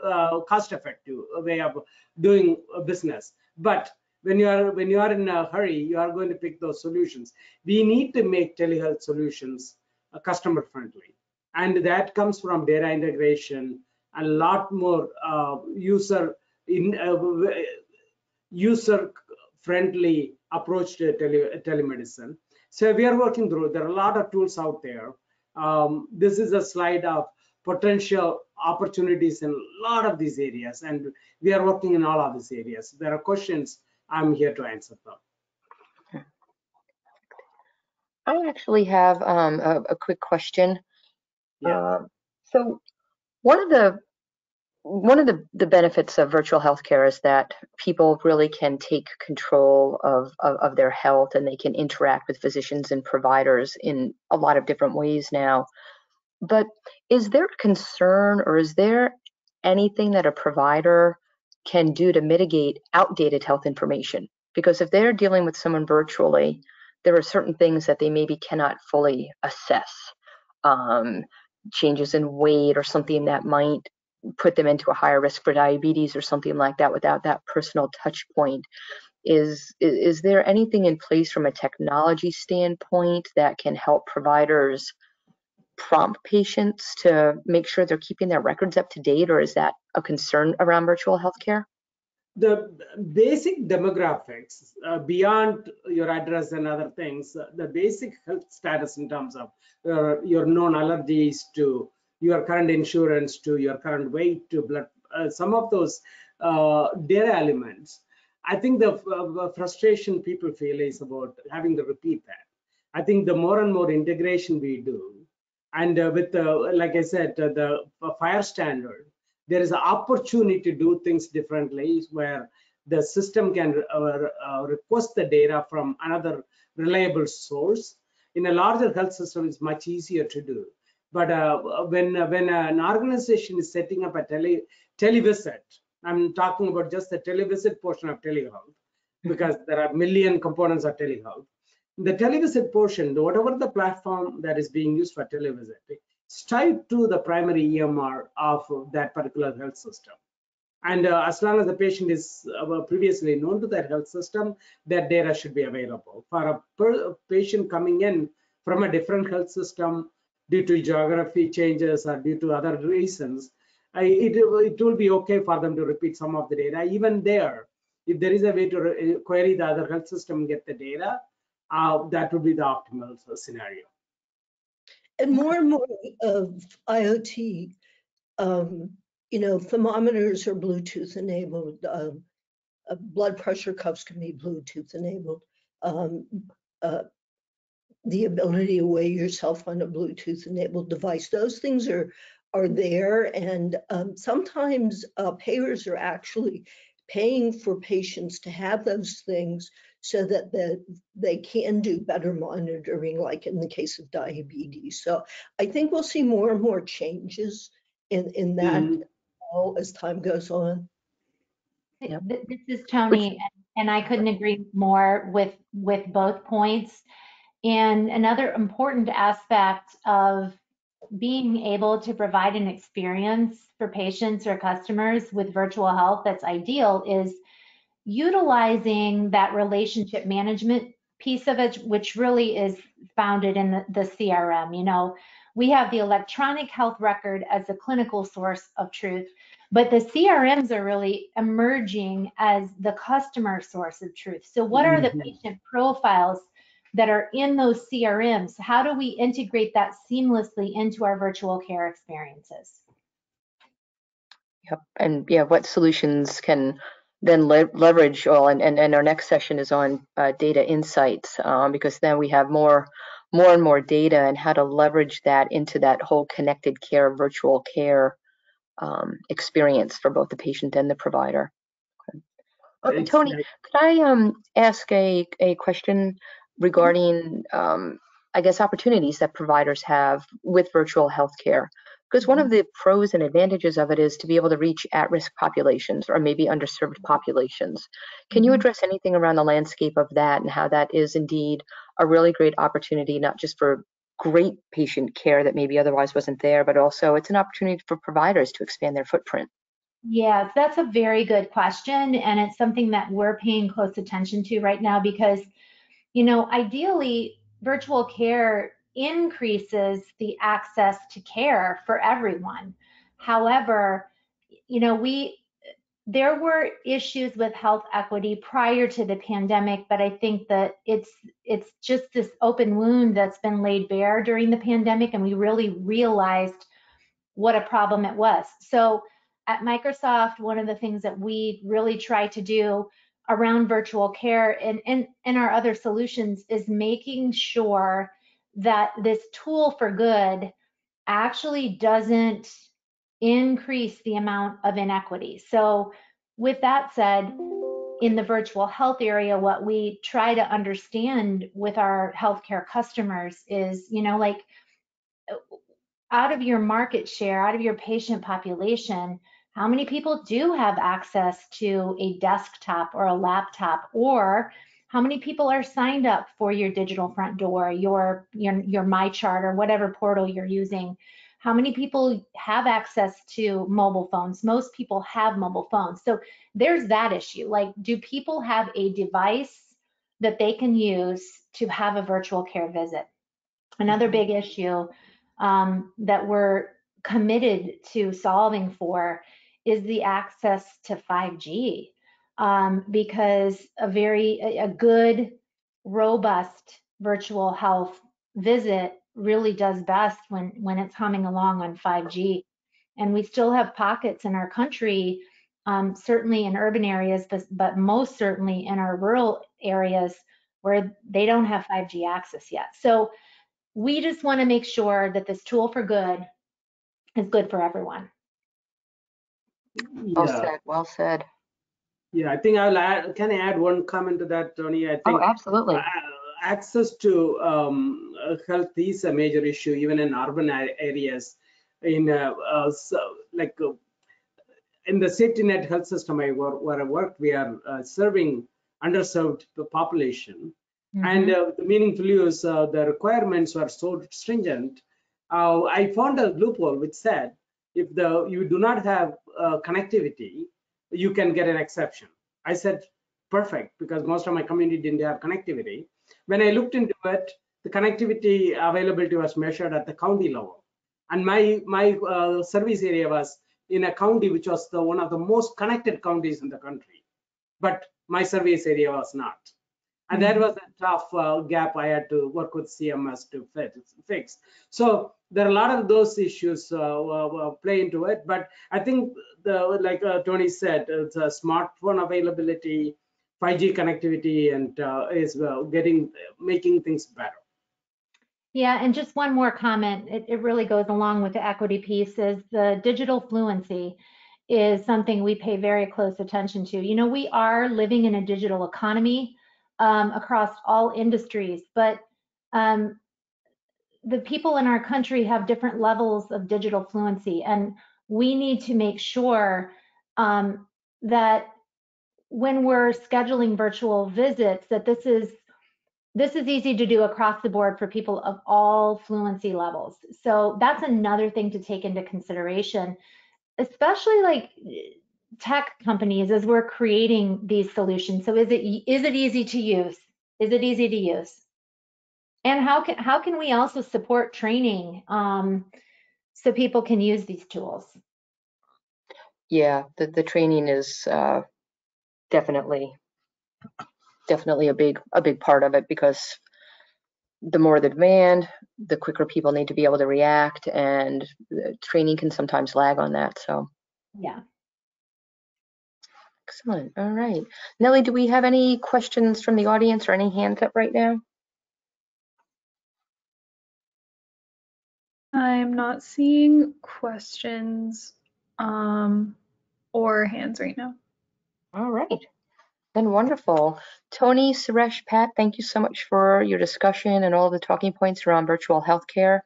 uh, cost effective way of doing a business. But when you are when you are in a hurry, you are going to pick those solutions. We need to make telehealth solutions uh, customer friendly, and that comes from data integration, a lot more uh, user in uh, user friendly approach to tele telemedicine. So we are working through. There are a lot of tools out there. Um, this is a slide of potential opportunities in a lot of these areas, and we are working in all of these areas. There are questions, I'm here to answer them. I actually have um, a, a quick question. Yeah. Uh, so one of the one of the, the benefits of virtual healthcare is that people really can take control of, of, of their health and they can interact with physicians and providers in a lot of different ways now. But is there concern or is there anything that a provider can do to mitigate outdated health information? Because if they're dealing with someone virtually, there are certain things that they maybe cannot fully assess. Um, changes in weight or something that might put them into a higher risk for diabetes or something like that without that personal touch point. Is, is, there anything in place from a technology standpoint that can help providers prompt patients to make sure they're keeping their records up to date, or is that a concern around virtual healthcare? The basic demographics uh, beyond your address and other things, uh, the basic health status in terms of uh, your known allergies to your current insurance to your current weight to blood, uh, some of those uh, data elements. I think the uh, frustration people feel is about having to repeat that. I think the more and more integration we do, and uh, with, uh, like I said, uh, the FHIR standard, there is an opportunity to do things differently where the system can request the data from another reliable source. In a larger health system, it's much easier to do but uh, when uh, when an organization is setting up a tele televisit, I'm talking about just the televisit portion of telehealth, because there are million components of telehealth. The televisit portion, whatever the platform that is being used for televisit, it's tied to the primary EMR of that particular health system. And uh, as long as the patient is uh, previously known to that health system, that data should be available. For a patient coming in from a different health system, due to geography changes or due to other reasons, I, it, it will be okay for them to repeat some of the data. Even there, if there is a way to query the other health system and get the data, uh, that would be the optimal scenario. And more and more of IoT, um, you know, thermometers are Bluetooth enabled. Um, uh, blood pressure cuffs can be Bluetooth enabled. Um, uh, the ability to weigh yourself on a Bluetooth enabled device. Those things are are there, and um, sometimes uh, payers are actually paying for patients to have those things so that the, they can do better monitoring, like in the case of diabetes. So I think we'll see more and more changes in in that mm -hmm. as time goes on. This is Tony, and I couldn't agree more with with both points. And another important aspect of being able to provide an experience for patients or customers with virtual health that's ideal is utilizing that relationship management piece of it, which really is founded in the, the CRM. You know, we have the electronic health record as a clinical source of truth, but the CRMs are really emerging as the customer source of truth. So, what are the mm-hmm. patient profiles that are in those CRMs. How do we integrate that seamlessly into our virtual care experiences? Yep, and yeah, what solutions can then le leverage all, and, and, and our next session is on uh, data insights, um, because then we have more more and more data and how to leverage that into that whole connected care, virtual care um, experience for both the patient and the provider. Okay. Tony, could I um, ask a, a question regarding, um, I guess, opportunities that providers have with virtual healthcare. Because one of mm-hmm. the pros and advantages of it is to be able to reach at risk populations or maybe underserved populations. Can you mm-hmm. address anything around the landscape of that and how that is indeed a really great opportunity, not just for great patient care that maybe otherwise wasn't there, but also it's an opportunity for providers to expand their footprint? Yes, that's a very good question. And it's something that we're paying close attention to right now because you know, ideally, virtual care increases the access to care for everyone. However, you know, we there were issues with health equity prior to the pandemic, but I think that it's it's just this open wound that's been laid bare during the pandemic, and we really realized what a problem it was. So at Microsoft, one of the things that we really try to do around virtual care and, and, and our other solutions is making sure that this tool for good actually doesn't increase the amount of inequity. So with that said, in the virtual health area, what we try to understand with our healthcare customers is, you know, like out of your market share, out of your patient population, how many people do have access to a desktop or a laptop or how many people are signed up for your digital front door, your your your MyChart or whatever portal you're using? How many people have access to mobile phones? Most people have mobile phones. So there's that issue. Like, do people have a device that they can use to have a virtual care visit? Another big issue um, that we're committed to solving for is the access to 5G um, because a very a, good robust virtual health visit really does best when when it's humming along on 5G and we still have pockets in our country um, certainly in urban areas but, but most certainly in our rural areas where they don't have 5G access yet. So we just want to make sure that this tool for good is good for everyone Well Yeah, said, well said. yeah, I think I'll add, can I add one comment to that, Tony? I Oh, think absolutely. uh, access to um, uh, health is a major issue even in urban areas. In uh, uh, so, like uh, in the safety net health system I work, where I worked, we are uh, serving underserved population. And uh, the meaningful use, uh, the requirements were so stringent. Uh, I found a loophole which said if the you do not have uh, connectivity, you can get an exception. I said perfect because most of my community didn't have connectivity. When I looked into it, the connectivity availability was measured at the county level, and my my uh, service area was in a county which was the one of the most connected counties in the country, but my service area was not. And that was a tough uh, gap I had to work with CMS to fix. So there are a lot of those issues uh, uh, uh, play into it, but I think the like uh, Tony said, a smartphone availability, 5G connectivity, and is getting making things better. Yeah, and just one more comment. It, it really goes along with the equity piece is the digital fluency is something we pay very close attention to. You know, we are living in a digital economy um, across all industries, but um, the people in our country have different levels of digital fluency, and we need to make sure um, that when we're scheduling virtual visits, that this is this is easy to do across the board for people of all fluency levels. So that's another thing to take into consideration, especially like tech companies as we're creating these solutions. So is it is it easy to use? Is it easy to use? And how can how can we also support training um, so people can use these tools? Yeah, the, the training is uh, definitely, definitely a big, a big part of it because the more the demand, the quicker people need to be able to react and training can sometimes lag on that. So Yeah. excellent. All right. Nellie, do we have any questions from the audience or any hands up right now? I'm not seeing questions um, or hands right now. All right. Then wonderful. Tony, Suresh, Pat, thank you so much for your discussion and all the talking points around virtual healthcare.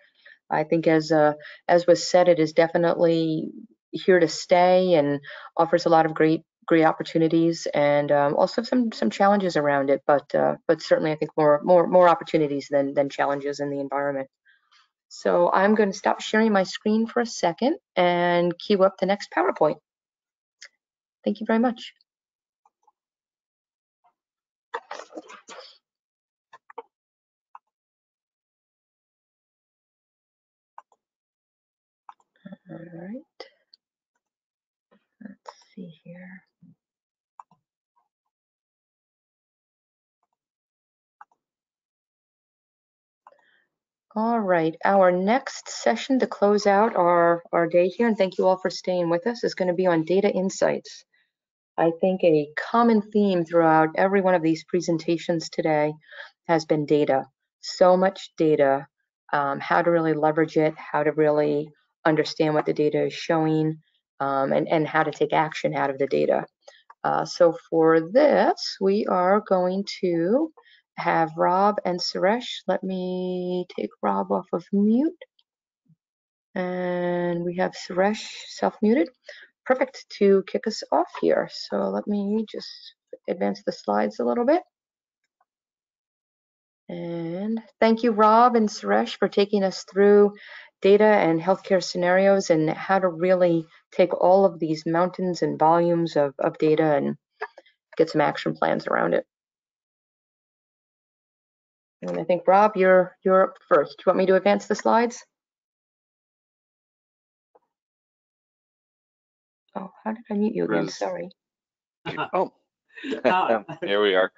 I think as uh, as was said, it is definitely here to stay and offers a lot of great great opportunities and um, also some some challenges around it. But uh, but certainly I think more more more opportunities than than challenges in the environment. So I'm going to stop sharing my screen for a second and queue up the next PowerPoint. Thank you very much. All right. Let's see here. All right, our next session to close out our, our day here, and thank you all for staying with us, is going to be on data insights. I think a common theme throughout every one of these presentations today has been data. So much data, um, how to really leverage it, how to really understand what the data is showing, um, and, and how to take action out of the data. Uh, so for this, we are going to have Rob and Suresh. Let me take Rob off of mute. And we have Suresh self-muted. Perfect to kick us off here. So let me just advance the slides a little bit. And thank you, Rob and Suresh, for taking us through data and healthcare scenarios and how to really take all of these mountains and volumes of, of data and get some action plans around it. And I think, Rob, you're, you're up first. Do you want me to advance the slides? Oh, how did I mute you again? Riz. Sorry. Oh, Uh, here we are.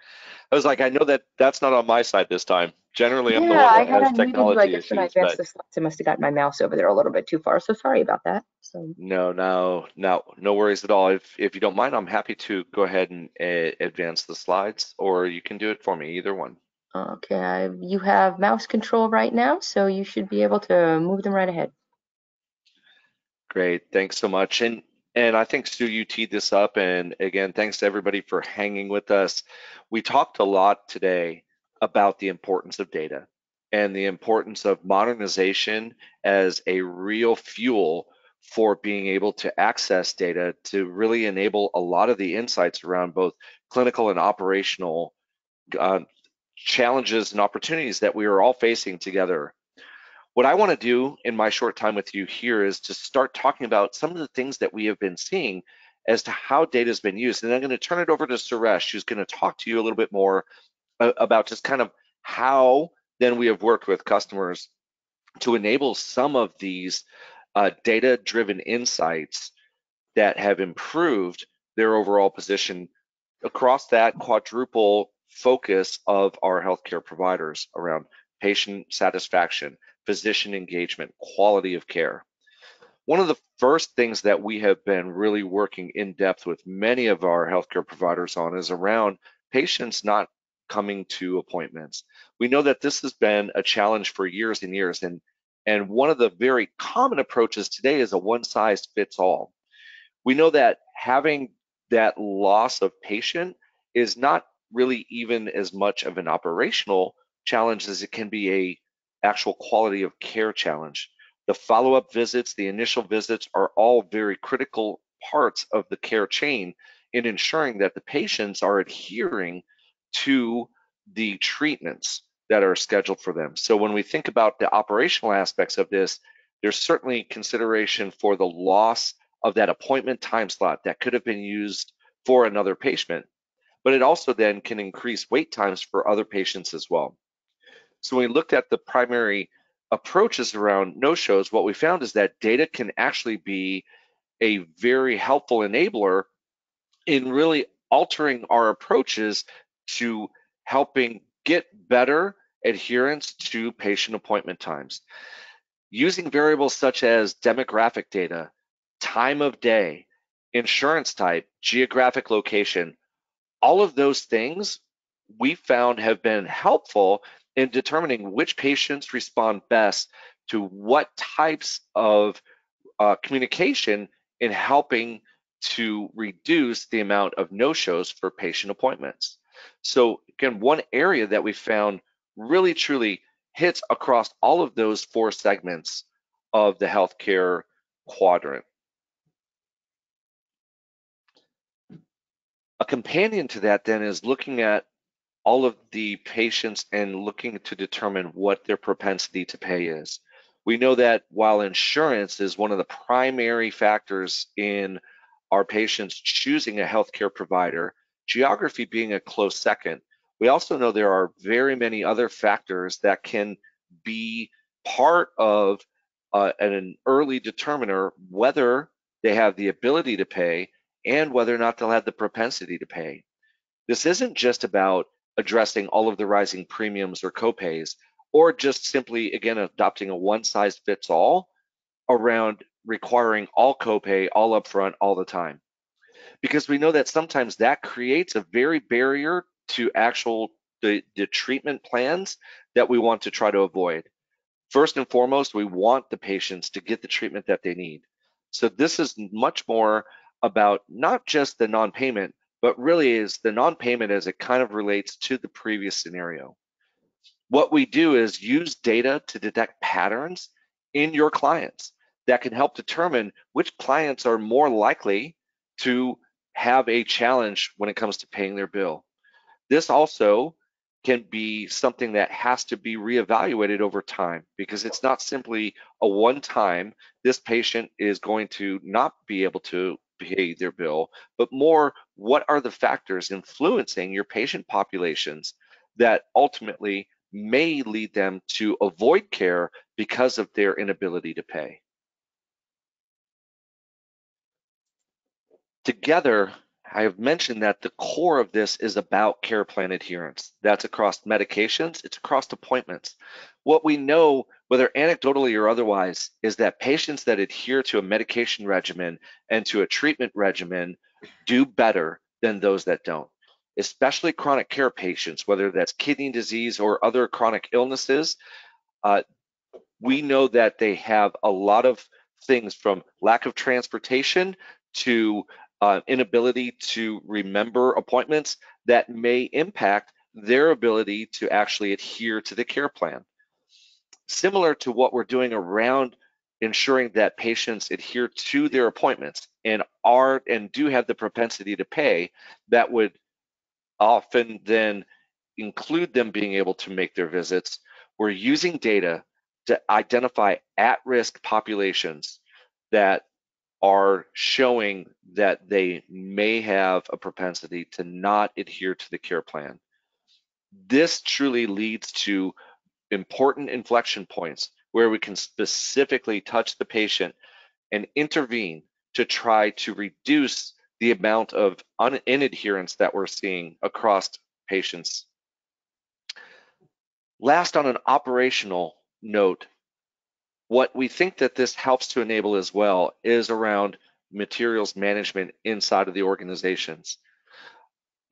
I was like, I know that that's not on my side this time. Generally, I'm the one I that had has unmuted you, I technology guess, when I issues, advanced but the slides. I must have got my mouse over there a little bit too far, so sorry about that. So, no, no, no, no worries at all. If if you don't mind, I'm happy to go ahead and uh, advance the slides, or you can do it for me, either one. Okay, I- you have mouse control right now, so you should be able to move them right ahead. Great, thanks so much. And and I think Stu, you teed this up, and again, thanks to everybody for hanging with us. We talked a lot today about the importance of data and the importance of modernization as a real fuel for being able to access data to really enable a lot of the insights around both clinical and operational uh, challenges and opportunities that we are all facing together what I want to do in my short time with you here is to start talking about some of the things that we have been seeing as to how data has been used. And I'm going to turn it over to Suresh, who's going to talk to you a little bit more about just kind of how then we have worked with customers to enable some of these uh, data-driven insights that have improved their overall position across that quadruple focus of our healthcare providers around patient satisfaction, physician engagement, quality of care. One of the first things that we have been really working in depth with many of our healthcare providers on is around patients not coming to appointments. We know that this has been a challenge for years and years, and, and one of the very common approaches today is a one size fits all. We know that having that loss of patient is not really even as much of an operational challenge as it can be a actual quality of care challenge. The follow-up visits, the initial visits are all very critical parts of the care chain in ensuring that the patients are adhering to the treatments that are scheduled for them. So when we think about the operational aspects of this, there's certainly consideration for the loss of that appointment time slot that could have been used for another patient, but it also then can increase wait times for other patients as well. So when we looked at the primary approaches around no-shows, what we found is that data can actually be a very helpful enabler in really altering our approaches to helping get better adherence to patient appointment times. Using variables such as demographic data, time of day, insurance type, geographic location, all of those things we found have been helpful in determining which patients respond best to what types of uh, communication in helping to reduce the amount of no-shows for patient appointments. So again, one area that we found really truly hits across all of those four segments of the healthcare quadrant. A companion to that then is looking at all of the patients and looking to determine what their propensity to pay is. We know that while insurance is one of the primary factors in our patients choosing a healthcare provider, geography being a close second, we also know there are very many other factors that can be part of uh, an early determiner whether they have the ability to pay and whether or not they'll have the propensity to pay. This isn't just about addressing all of the rising premiums or copays. or just simply, again, adopting a one size fits all around requiring all copay, all upfront, all the time. Because we know that sometimes that creates a very barrier to actual the, the treatment plans that we want to try to avoid. First and foremost, we want the patients to get the treatment that they need. So this is much more about not just the non-payment, but really is the non-payment as it kind of relates to the previous scenario. What we do is use data to detect patterns in your clients that can help determine which clients are more likely to have a challenge when it comes to paying their bill. This also can be something that has to be reevaluated over time because it's not simply a one time this patient is going to not be able to pay their bill, but more what are the factors influencing your patient populations that ultimately may lead them to avoid care because of their inability to pay. Together, I have mentioned that the core of this is about care plan adherence. That's across medications, it's across appointments. What we know, whether anecdotally or otherwise, is that patients that adhere to a medication regimen and to a treatment regimen do better than those that don't, especially chronic care patients, whether that's kidney disease or other chronic illnesses. Uh, we know that they have a lot of things from lack of transportation to uh, inability to remember appointments that may impact their ability to actually adhere to the care plan. Similar to what we're doing around ensuring that patients adhere to their appointments and are and do have the propensity to pay, that would often then include them being able to make their visits. We're using data to identify at-risk populations that are showing that they may have a propensity to not adhere to the care plan. This truly leads to important inflection points where we can specifically touch the patient and intervene to try to reduce the amount of inadherence that we're seeing across patients. Last, on an operational note, what we think that this helps to enable as well is around materials management inside of the organizations.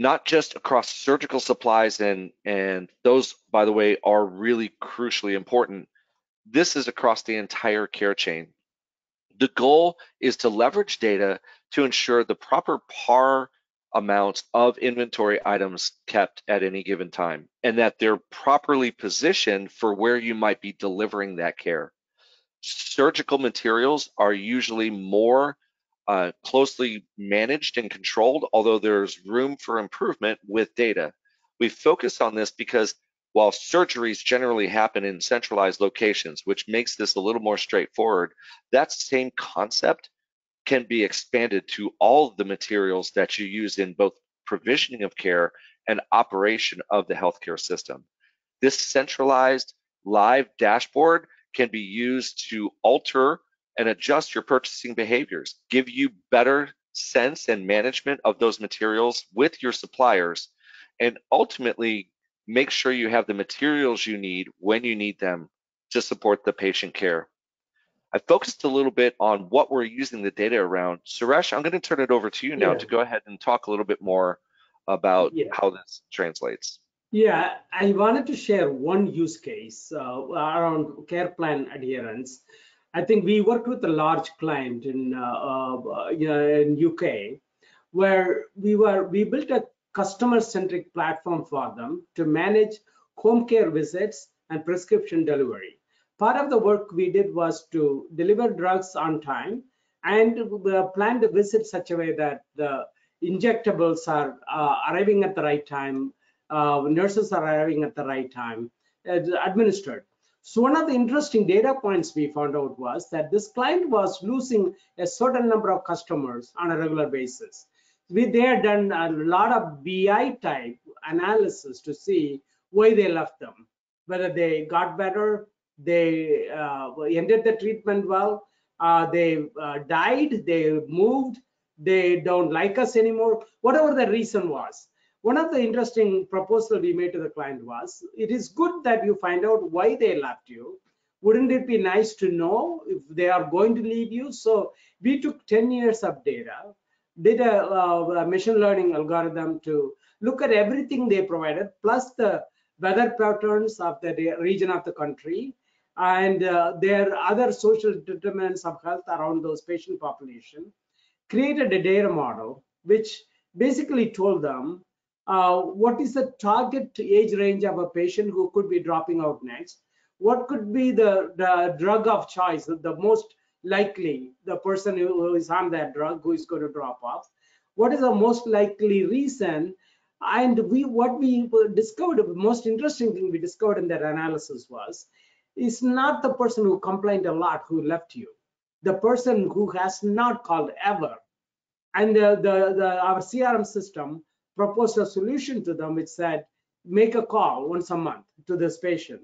Not just across surgical supplies and, and those, by the way, are really crucially important. This is across the entire care chain. The goal is to leverage data to ensure the proper par amounts of inventory items kept at any given time and that they're properly positioned for where you might be delivering that care surgical materials are usually more uh, closely managed and controlled, although there's room for improvement with data. We focus on this because while surgeries generally happen in centralized locations, which makes this a little more straightforward, that same concept can be expanded to all the materials that you use in both provisioning of care and operation of the healthcare system. This centralized live dashboard can be used to alter and adjust your purchasing behaviors, give you better sense and management of those materials with your suppliers, and ultimately make sure you have the materials you need when you need them to support the patient care. I focused a little bit on what we're using the data around. Suresh, I'm going to turn it over to you now yeah. to go ahead and talk a little bit more about yeah. how this translates. Yeah, I wanted to share one use case uh, around care plan adherence. I think we worked with a large client in uh, uh, in UK where we were we built a customer-centric platform for them to manage home care visits and prescription delivery. Part of the work we did was to deliver drugs on time and plan the visit such a way that the injectables are uh, arriving at the right time uh, nurses are arriving at the right time, uh, administered. So one of the interesting data points we found out was that this client was losing a certain number of customers on a regular basis. We they had done a lot of BI type analysis to see why they left them, whether they got better, they uh, ended the treatment well, uh, they uh, died, they moved, they don't like us anymore, whatever the reason was one of the interesting proposal we made to the client was, it is good that you find out why they left you. Wouldn't it be nice to know if they are going to leave you? So we took 10 years of data, did a, a machine learning algorithm to look at everything they provided, plus the weather patterns of the region of the country, and uh, their other social determinants of health around those patient population, created a data model which basically told them uh, what is the target age range of a patient who could be dropping out next, what could be the, the drug of choice, the most likely the person who is on that drug who is going to drop off, what is the most likely reason? And we what we discovered the most interesting thing we discovered in that analysis was is not the person who complained a lot who left you. The person who has not called ever. And the, the, the our crm system proposed a solution to them which said make a call once a month to this patient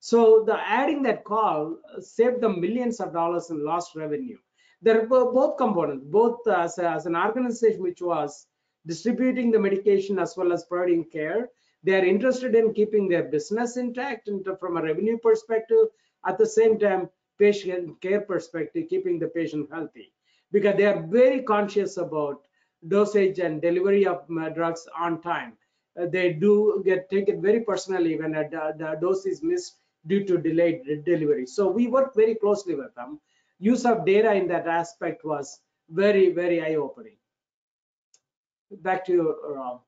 so the adding that call saved them millions of dollars in lost revenue there were both components both as, as an organization which was distributing the medication as well as providing care. They are interested in keeping their business intact and from a revenue perspective, at the same time, patient care perspective, keeping the patient healthy. Because they are very conscious about dosage and delivery of drugs on time. Uh, they do get take it very personally when a, the dose is missed due to delayed delivery. So we work very closely with them. Use of data in that aspect was very, very eye-opening back to you, Rob.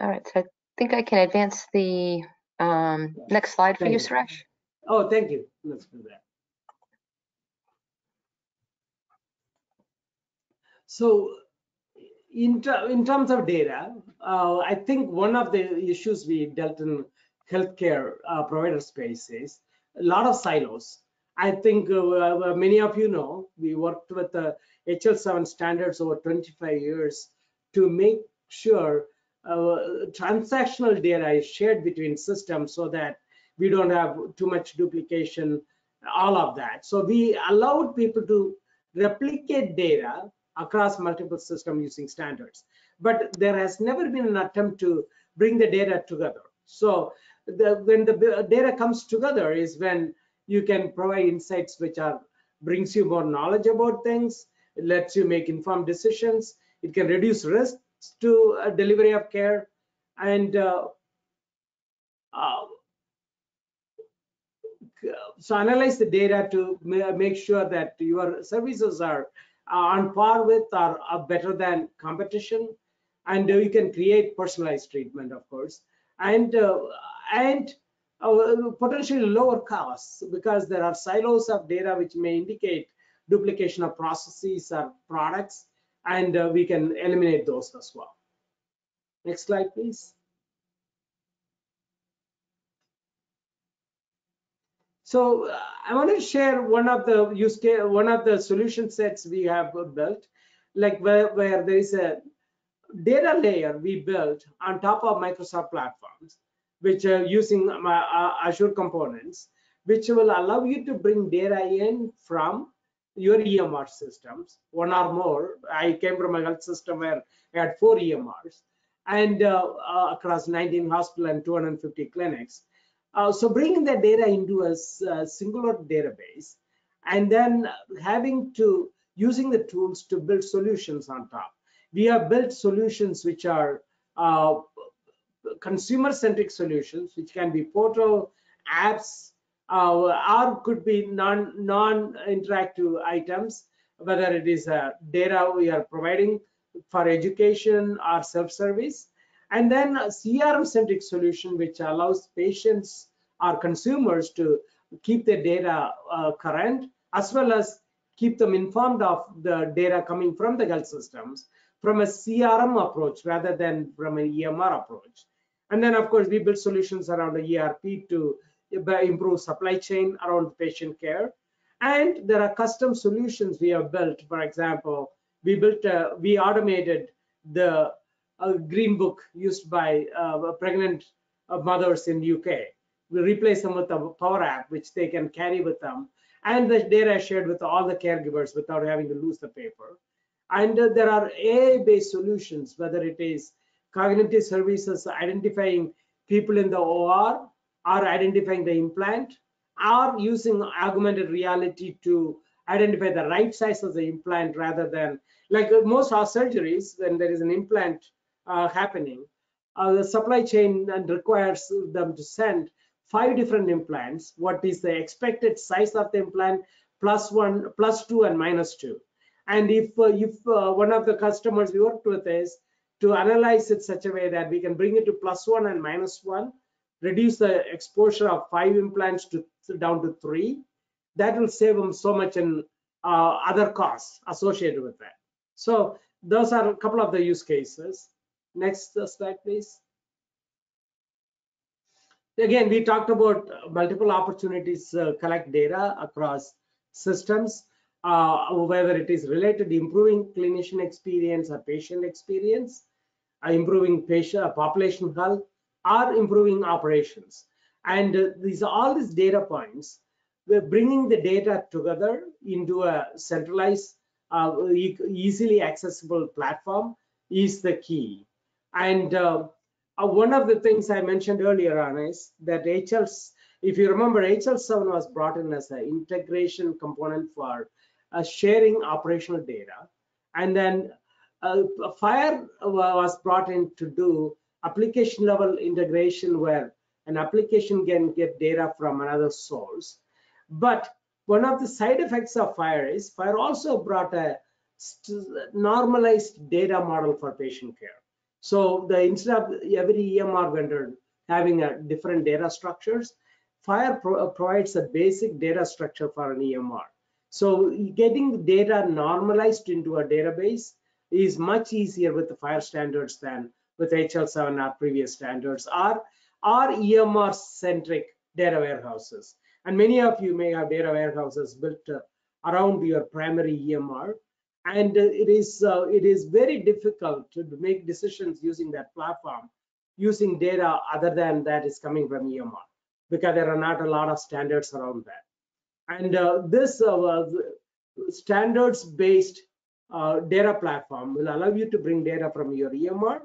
All right, so I think I can advance the um, next slide for Thank you, you. Suresh. Oh, thank you. Let's do that. So in, ter- in terms of data, uh, I think one of the issues we dealt in healthcare uh, provider space is a lot of silos. I think uh, uh, many of you know we worked with the HL7 standards over 25 years to make sure uh, transactional data is shared between systems so that we don't have too much duplication, all of that. So we allowed people to replicate data across multiple systems using standards. But there has never been an attempt to bring the data together. So the, when the data comes together is when you can provide insights which are brings you more knowledge about things it lets you make informed decisions it can reduce risks to uh, delivery of care and uh, uh, so analyze the data to make sure that your services are on par with or are better than competition and you can create personalized treatment of course and uh, and uh, potentially lower costs because there are silos of data which may indicate duplication of processes or products and uh, we can eliminate those as well. Next slide, please. So uh, I want to share one of the use case, one of the solution sets we have built, like where, where there is a data layer we built on top of Microsoft platforms which are using my uh, Azure components, which will allow you to bring data in from your EMR systems, one or more. I came from a health system where I had four EMRs and uh, uh, across 19 hospitals and 250 clinics. Uh, so bringing that data into a, a, singular database and then having to using the tools to build solutions on top. We have built solutions which are uh, consumer-centric solutions, which can be portal, apps, uh, or could be non, non-interactive items, whether it is uh, data we are providing for education or self-service. And then a CRM-centric solution, which allows patients or consumers to keep their data uh, current, as well as keep them informed of the data coming from the health systems from a CRM approach rather than from an EMR approach. And then, of course, we build solutions around the ERP to improve supply chain around patient care. And there are custom solutions we have built. For example, we built, a, we automated the uh, green book used by uh, pregnant uh, mothers in UK. We replace them with a Power App, which they can carry with them. and the data shared with all the caregivers without having to lose the paper. And uh, there are AI-based solutions, whether it is cognitive services identifying people in the OR, or identifying the implant, or using augmented reality to identify the right size of the implant rather than like most our surgeries when there is an implant happening uh, the supply chain and requires them to send five different implants what is the expected size of the implant plus one plus two and minus two and if uh, if uh, one of the customers we worked with is to analyze it such a way that we can bring it to plus one and minus one reduce the exposure of five implants to down to three that will save them so much in uh, other costs associated with that. So those are a couple of the use cases. Next slide, please. Again, we talked about multiple opportunities to collect data across systems, uh, whether it is related to improving clinician experience or patient experience, uh, improving patient uh, population health, or improving operations. And uh, these all these data points we're bringing the data together into a centralized, uh, e easily accessible platform is the key. And uh, uh, one of the things I mentioned earlier on is that HL, if you remember, HL7 was brought in as an integration component for uh, sharing operational data. And then uh, FHIR was brought in to do application level integration where an application can get data from another source but one of the side effects of FHIR is FHIR also brought a normalized data model for patient care. So the instead of every EMR vendor having a different data structures, FHIR pro provides a basic data structure for an EMR. So getting the data normalized into a database is much easier with the FHIR standards than with HL7 or previous standards or, or EMR centric data warehouses. And many of you may have data warehouses built uh, around your primary EMR. And uh, it is uh, it is very difficult to make decisions using that platform, using data other than that is coming from EMR, because there are not a lot of standards around that. And uh, this uh, standards-based uh, data platform will allow you to bring data from your EMR,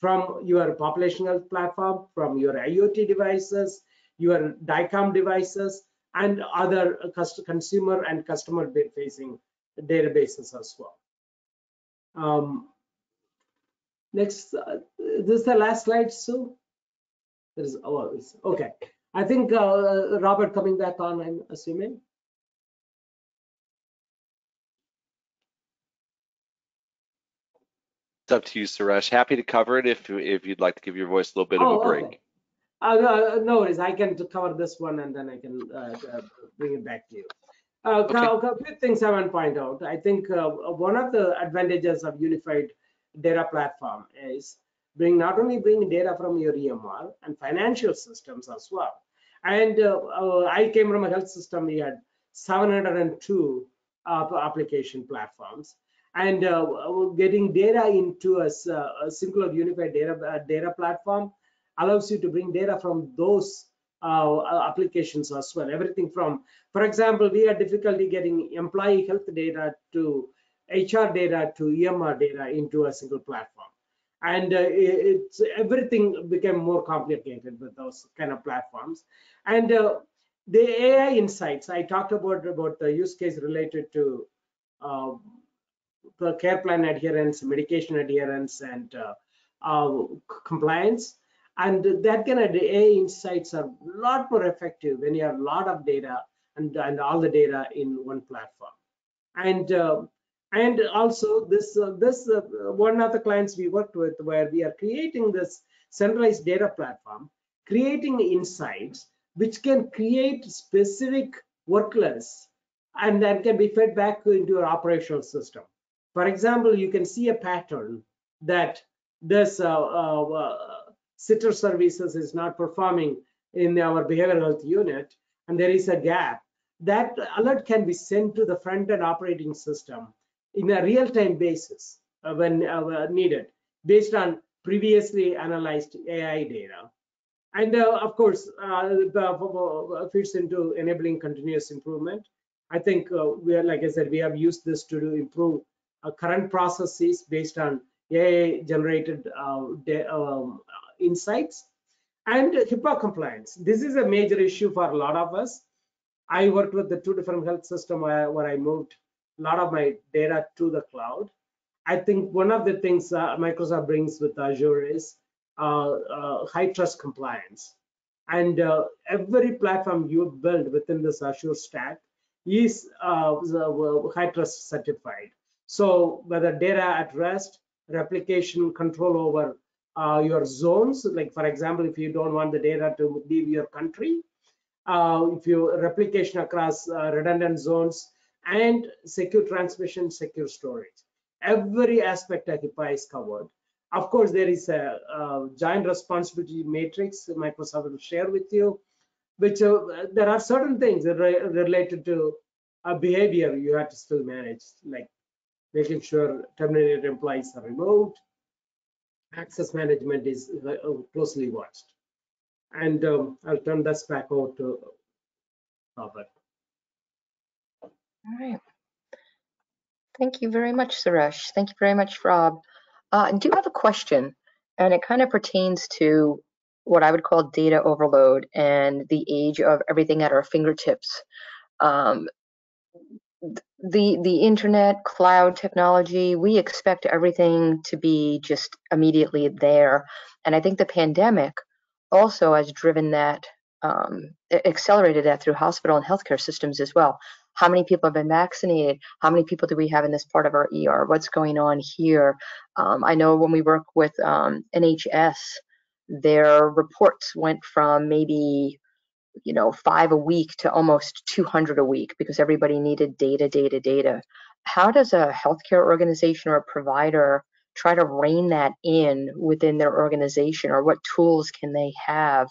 from your population health platform, from your IoT devices, your DICOM devices, and other consumer and customer facing databases as well. Um, next, uh, this is the last slide, Sue. There is, oh, okay. I think uh, Robert coming back on, I'm assuming. It's up to you, Suresh. Happy to cover it if if you'd like to give your voice a little bit oh, of a break. Okay. Uh, no, uh, no worries. I can cover this one and then I can uh, uh bring it back to you. Uh, okay. A few things I want to point out. I think uh, one of the advantages of unified data platform is bring not only bring data from your EMR and financial systems as well. And I came from a health system. We had 702 application platforms and getting data into a, a singular unified data data platform allows you to bring data from those uh, applications as well. Everything from, for example, we had difficulty getting employee health data to HR data to EMR data into a single platform. And uh, it's everything became more complicated with those kind of platforms. And uh, the AI insights, I talked about, about the use case related to uh, the care plan adherence, medication adherence, and uh, compliance and that kind of AI insights are a lot more effective when you have a lot of data and, and all the data in one platform. And uh, and also this uh, this uh, one of the clients we worked with where we are creating this centralized data platform, creating insights which can create specific workloads and that can be fed back into your operational system. For example, you can see a pattern that this uh, uh, sitter services is not performing in our behavioral health unit and there is a gap, that alert can be sent to the front-end operating system in a real-time basis uh, when uh, needed, based on previously analyzed AI data. And uh, of course, uh, fits into enabling continuous improvement I think uh, we are, like I said, we have used this to do improve uh, current processes based on AI generated uh, um, insights and HIPAA compliance. This is a major issue for a lot of us. I worked with the two different health system where, where I moved a lot of my data to the cloud. I think one of the things uh, Microsoft brings with Azure is uh, uh, HITRUST compliance. And uh, every platform you build within this Azure stack is uh, HITRUST certified. So whether data at rest, replication control over uh, your zones, like for example, if you don't want the data to leave your country, uh, if you replication across uh, redundant zones and secure transmission, secure storage. Every aspect of HIPAA is covered. Of course, there is a, a giant responsibility matrix Microsoft will share with you, which uh, there are certain things that are related to behavior you have to still manage, like making sure terminated employees are removed, access management is uh, closely watched. And um, I'll turn this back over to Robert. All right. Thank you very much, Suresh. Thank you very much, Rob. Uh, I do have a question, and it kind of pertains to what I would call data overload and the age of everything at our fingertips. Um, the the internet, cloud technology, we expect everything to be just immediately there, and I think the pandemic also has driven that, um, accelerated that through hospital and healthcare systems as well. How many people have been vaccinated? How many people do we have in this part of our ER? What's going on here? Um, I know when we work with um, NHS, their reports went from maybe you know five a week to almost 200 a week because everybody needed data data data. How does a healthcare organization or a provider try to rein that in within their organization or what tools can they have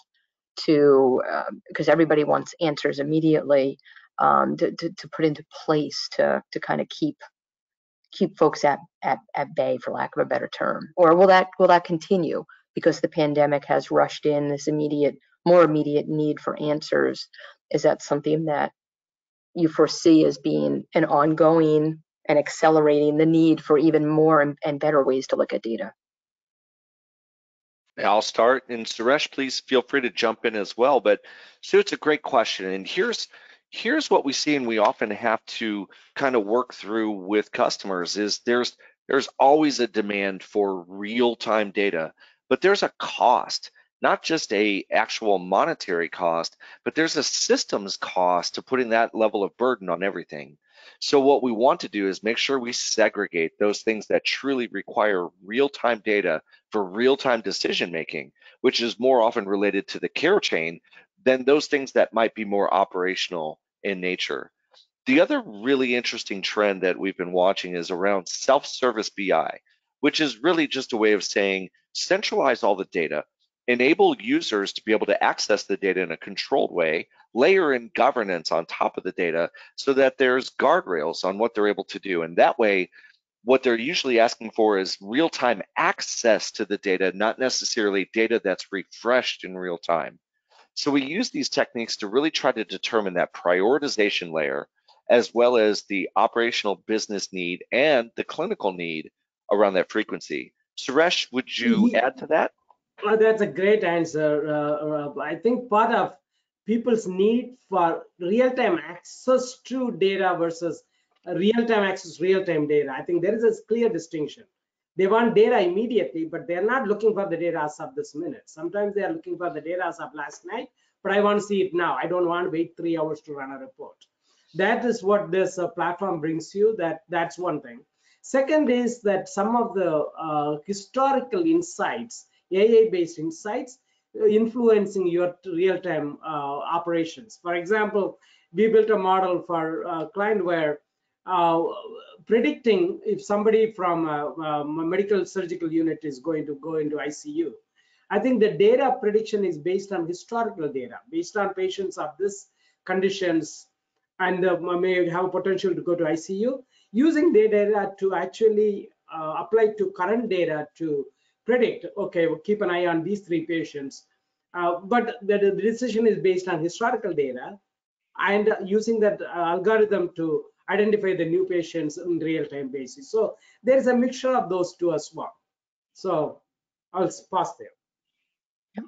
to because um, everybody wants answers immediately um, to, to, to, put into place to to kind of keep keep folks at, at at bay for lack of a better term? Or will that will that continue because the pandemic has rushed in this immediate more immediate need for answers. Is that something that you foresee as being an ongoing and accelerating the need for even more and, and better ways to look at data? I'll start, and Suresh, please feel free to jump in as well. But so it's a great question, and here's here's what we see and we often have to kind of work through with customers is there's there's always a demand for real-time data but there's a cost not just a actual monetary cost but there's a systems cost to putting that level of burden on everything so what we want to do is make sure we segregate those things that truly require real-time data for real-time decision making which is more often related to the care chain than those things that might be more operational in nature. The other really interesting trend that we've been watching is around self-service BI, which is really just a way of saying centralize all the data, enable users to be able to access the data in a controlled way, layer in governance on top of the data so that there's guardrails on what they're able to do. And that way, what they're usually asking for is real-time access to the data, not necessarily data that's refreshed in real time. So we use these techniques to really try to determine that prioritization layer, as well as the operational business need and the clinical need around that frequency. Suresh, would you yeah. add to that? Well, that's a great answer. Uh, I think part of people's need for real-time access to data versus real-time access real-time data. I think there is a clear distinction. They want data immediately, but they're not looking for the data as of this minute. Sometimes they are looking for the data as of last night, but I want to see it now. I don't want to wait three hours to run a report. That is what this uh, platform brings you. That That's one thing. Second is that some of the uh, historical insights, AI-based insights, uh, influencing your real-time uh, operations. For example, we built a model for a uh, client where uh, predicting if somebody from a, a, medical surgical unit is going to go into ICU. I think the data prediction is based on historical data, based on patients of this conditions and uh, may have potential to go to ICU, using data to actually uh, apply to current data to predict, okay, we'll keep an eye on these three patients. Uh, but the, the decision is based on historical data and using that algorithm to identify the new patients in real-time basis. So there is a mixture of those two as well. So I'll pause there.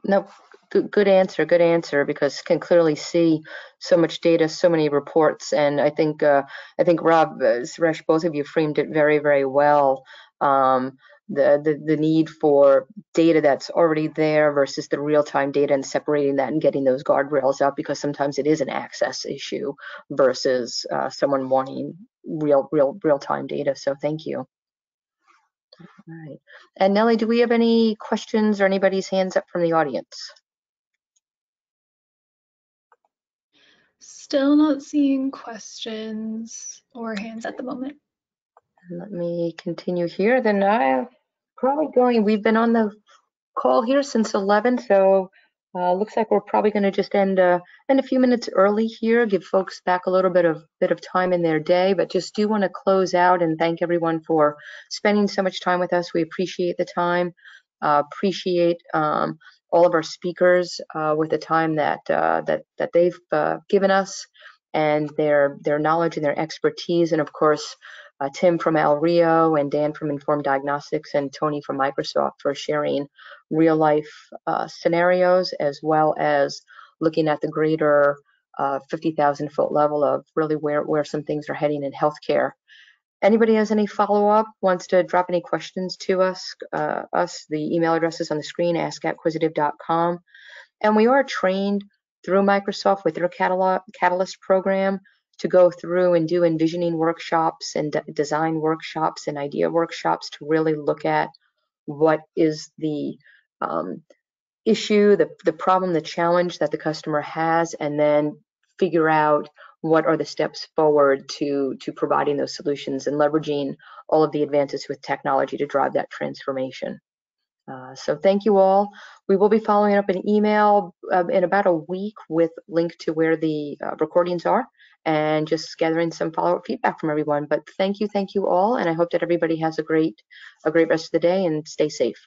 No, good, good answer, good answer, because can clearly see so much data, so many reports, and I think uh, I think Rob, uh, Suresh, both of you framed it very, very well. Um, the, the the need for data that's already there versus the real-time data and separating that and getting those guardrails up because sometimes it is an access issue versus uh, someone wanting real real real-time data. So thank you. All right. And Nellie, do we have any questions or anybody's hands up from the audience? Still not seeing questions or hands at the moment. Let me continue here. Then I probably going, we've been on the call here since 11, so uh, looks like we're probably going to just end uh, end a few minutes early here, give folks back a little bit of bit of time in their day, but just do want to close out and thank everyone for spending so much time with us. We appreciate the time, uh, appreciate um, all of our speakers uh, with the time that uh, that that they've uh, given us and their their knowledge and their expertise, and of course uh, Tim from Al Rio and Dan from Informed Diagnostics and Tony from Microsoft for sharing real life uh, scenarios as well as looking at the greater uh, 50,000 foot level of really where, where some things are heading in healthcare. Anybody has any follow up, wants to drop any questions to us, uh, us, the email address is on the screen, ask at quisitive.com. And we are trained through Microsoft with their Catalyst program to go through and do envisioning workshops and design workshops and idea workshops to really look at what is the um, issue, the, the problem, the challenge that the customer has, and then figure out what are the steps forward to, to providing those solutions and leveraging all of the advances with technology to drive that transformation. Uh, so thank you all. We will be following up an email uh, in about a week with link to where the uh, recordings are and just gathering some follow-up feedback from everyone. But thank you, thank you all, and I hope that everybody has a great, a great rest of the day and stay safe.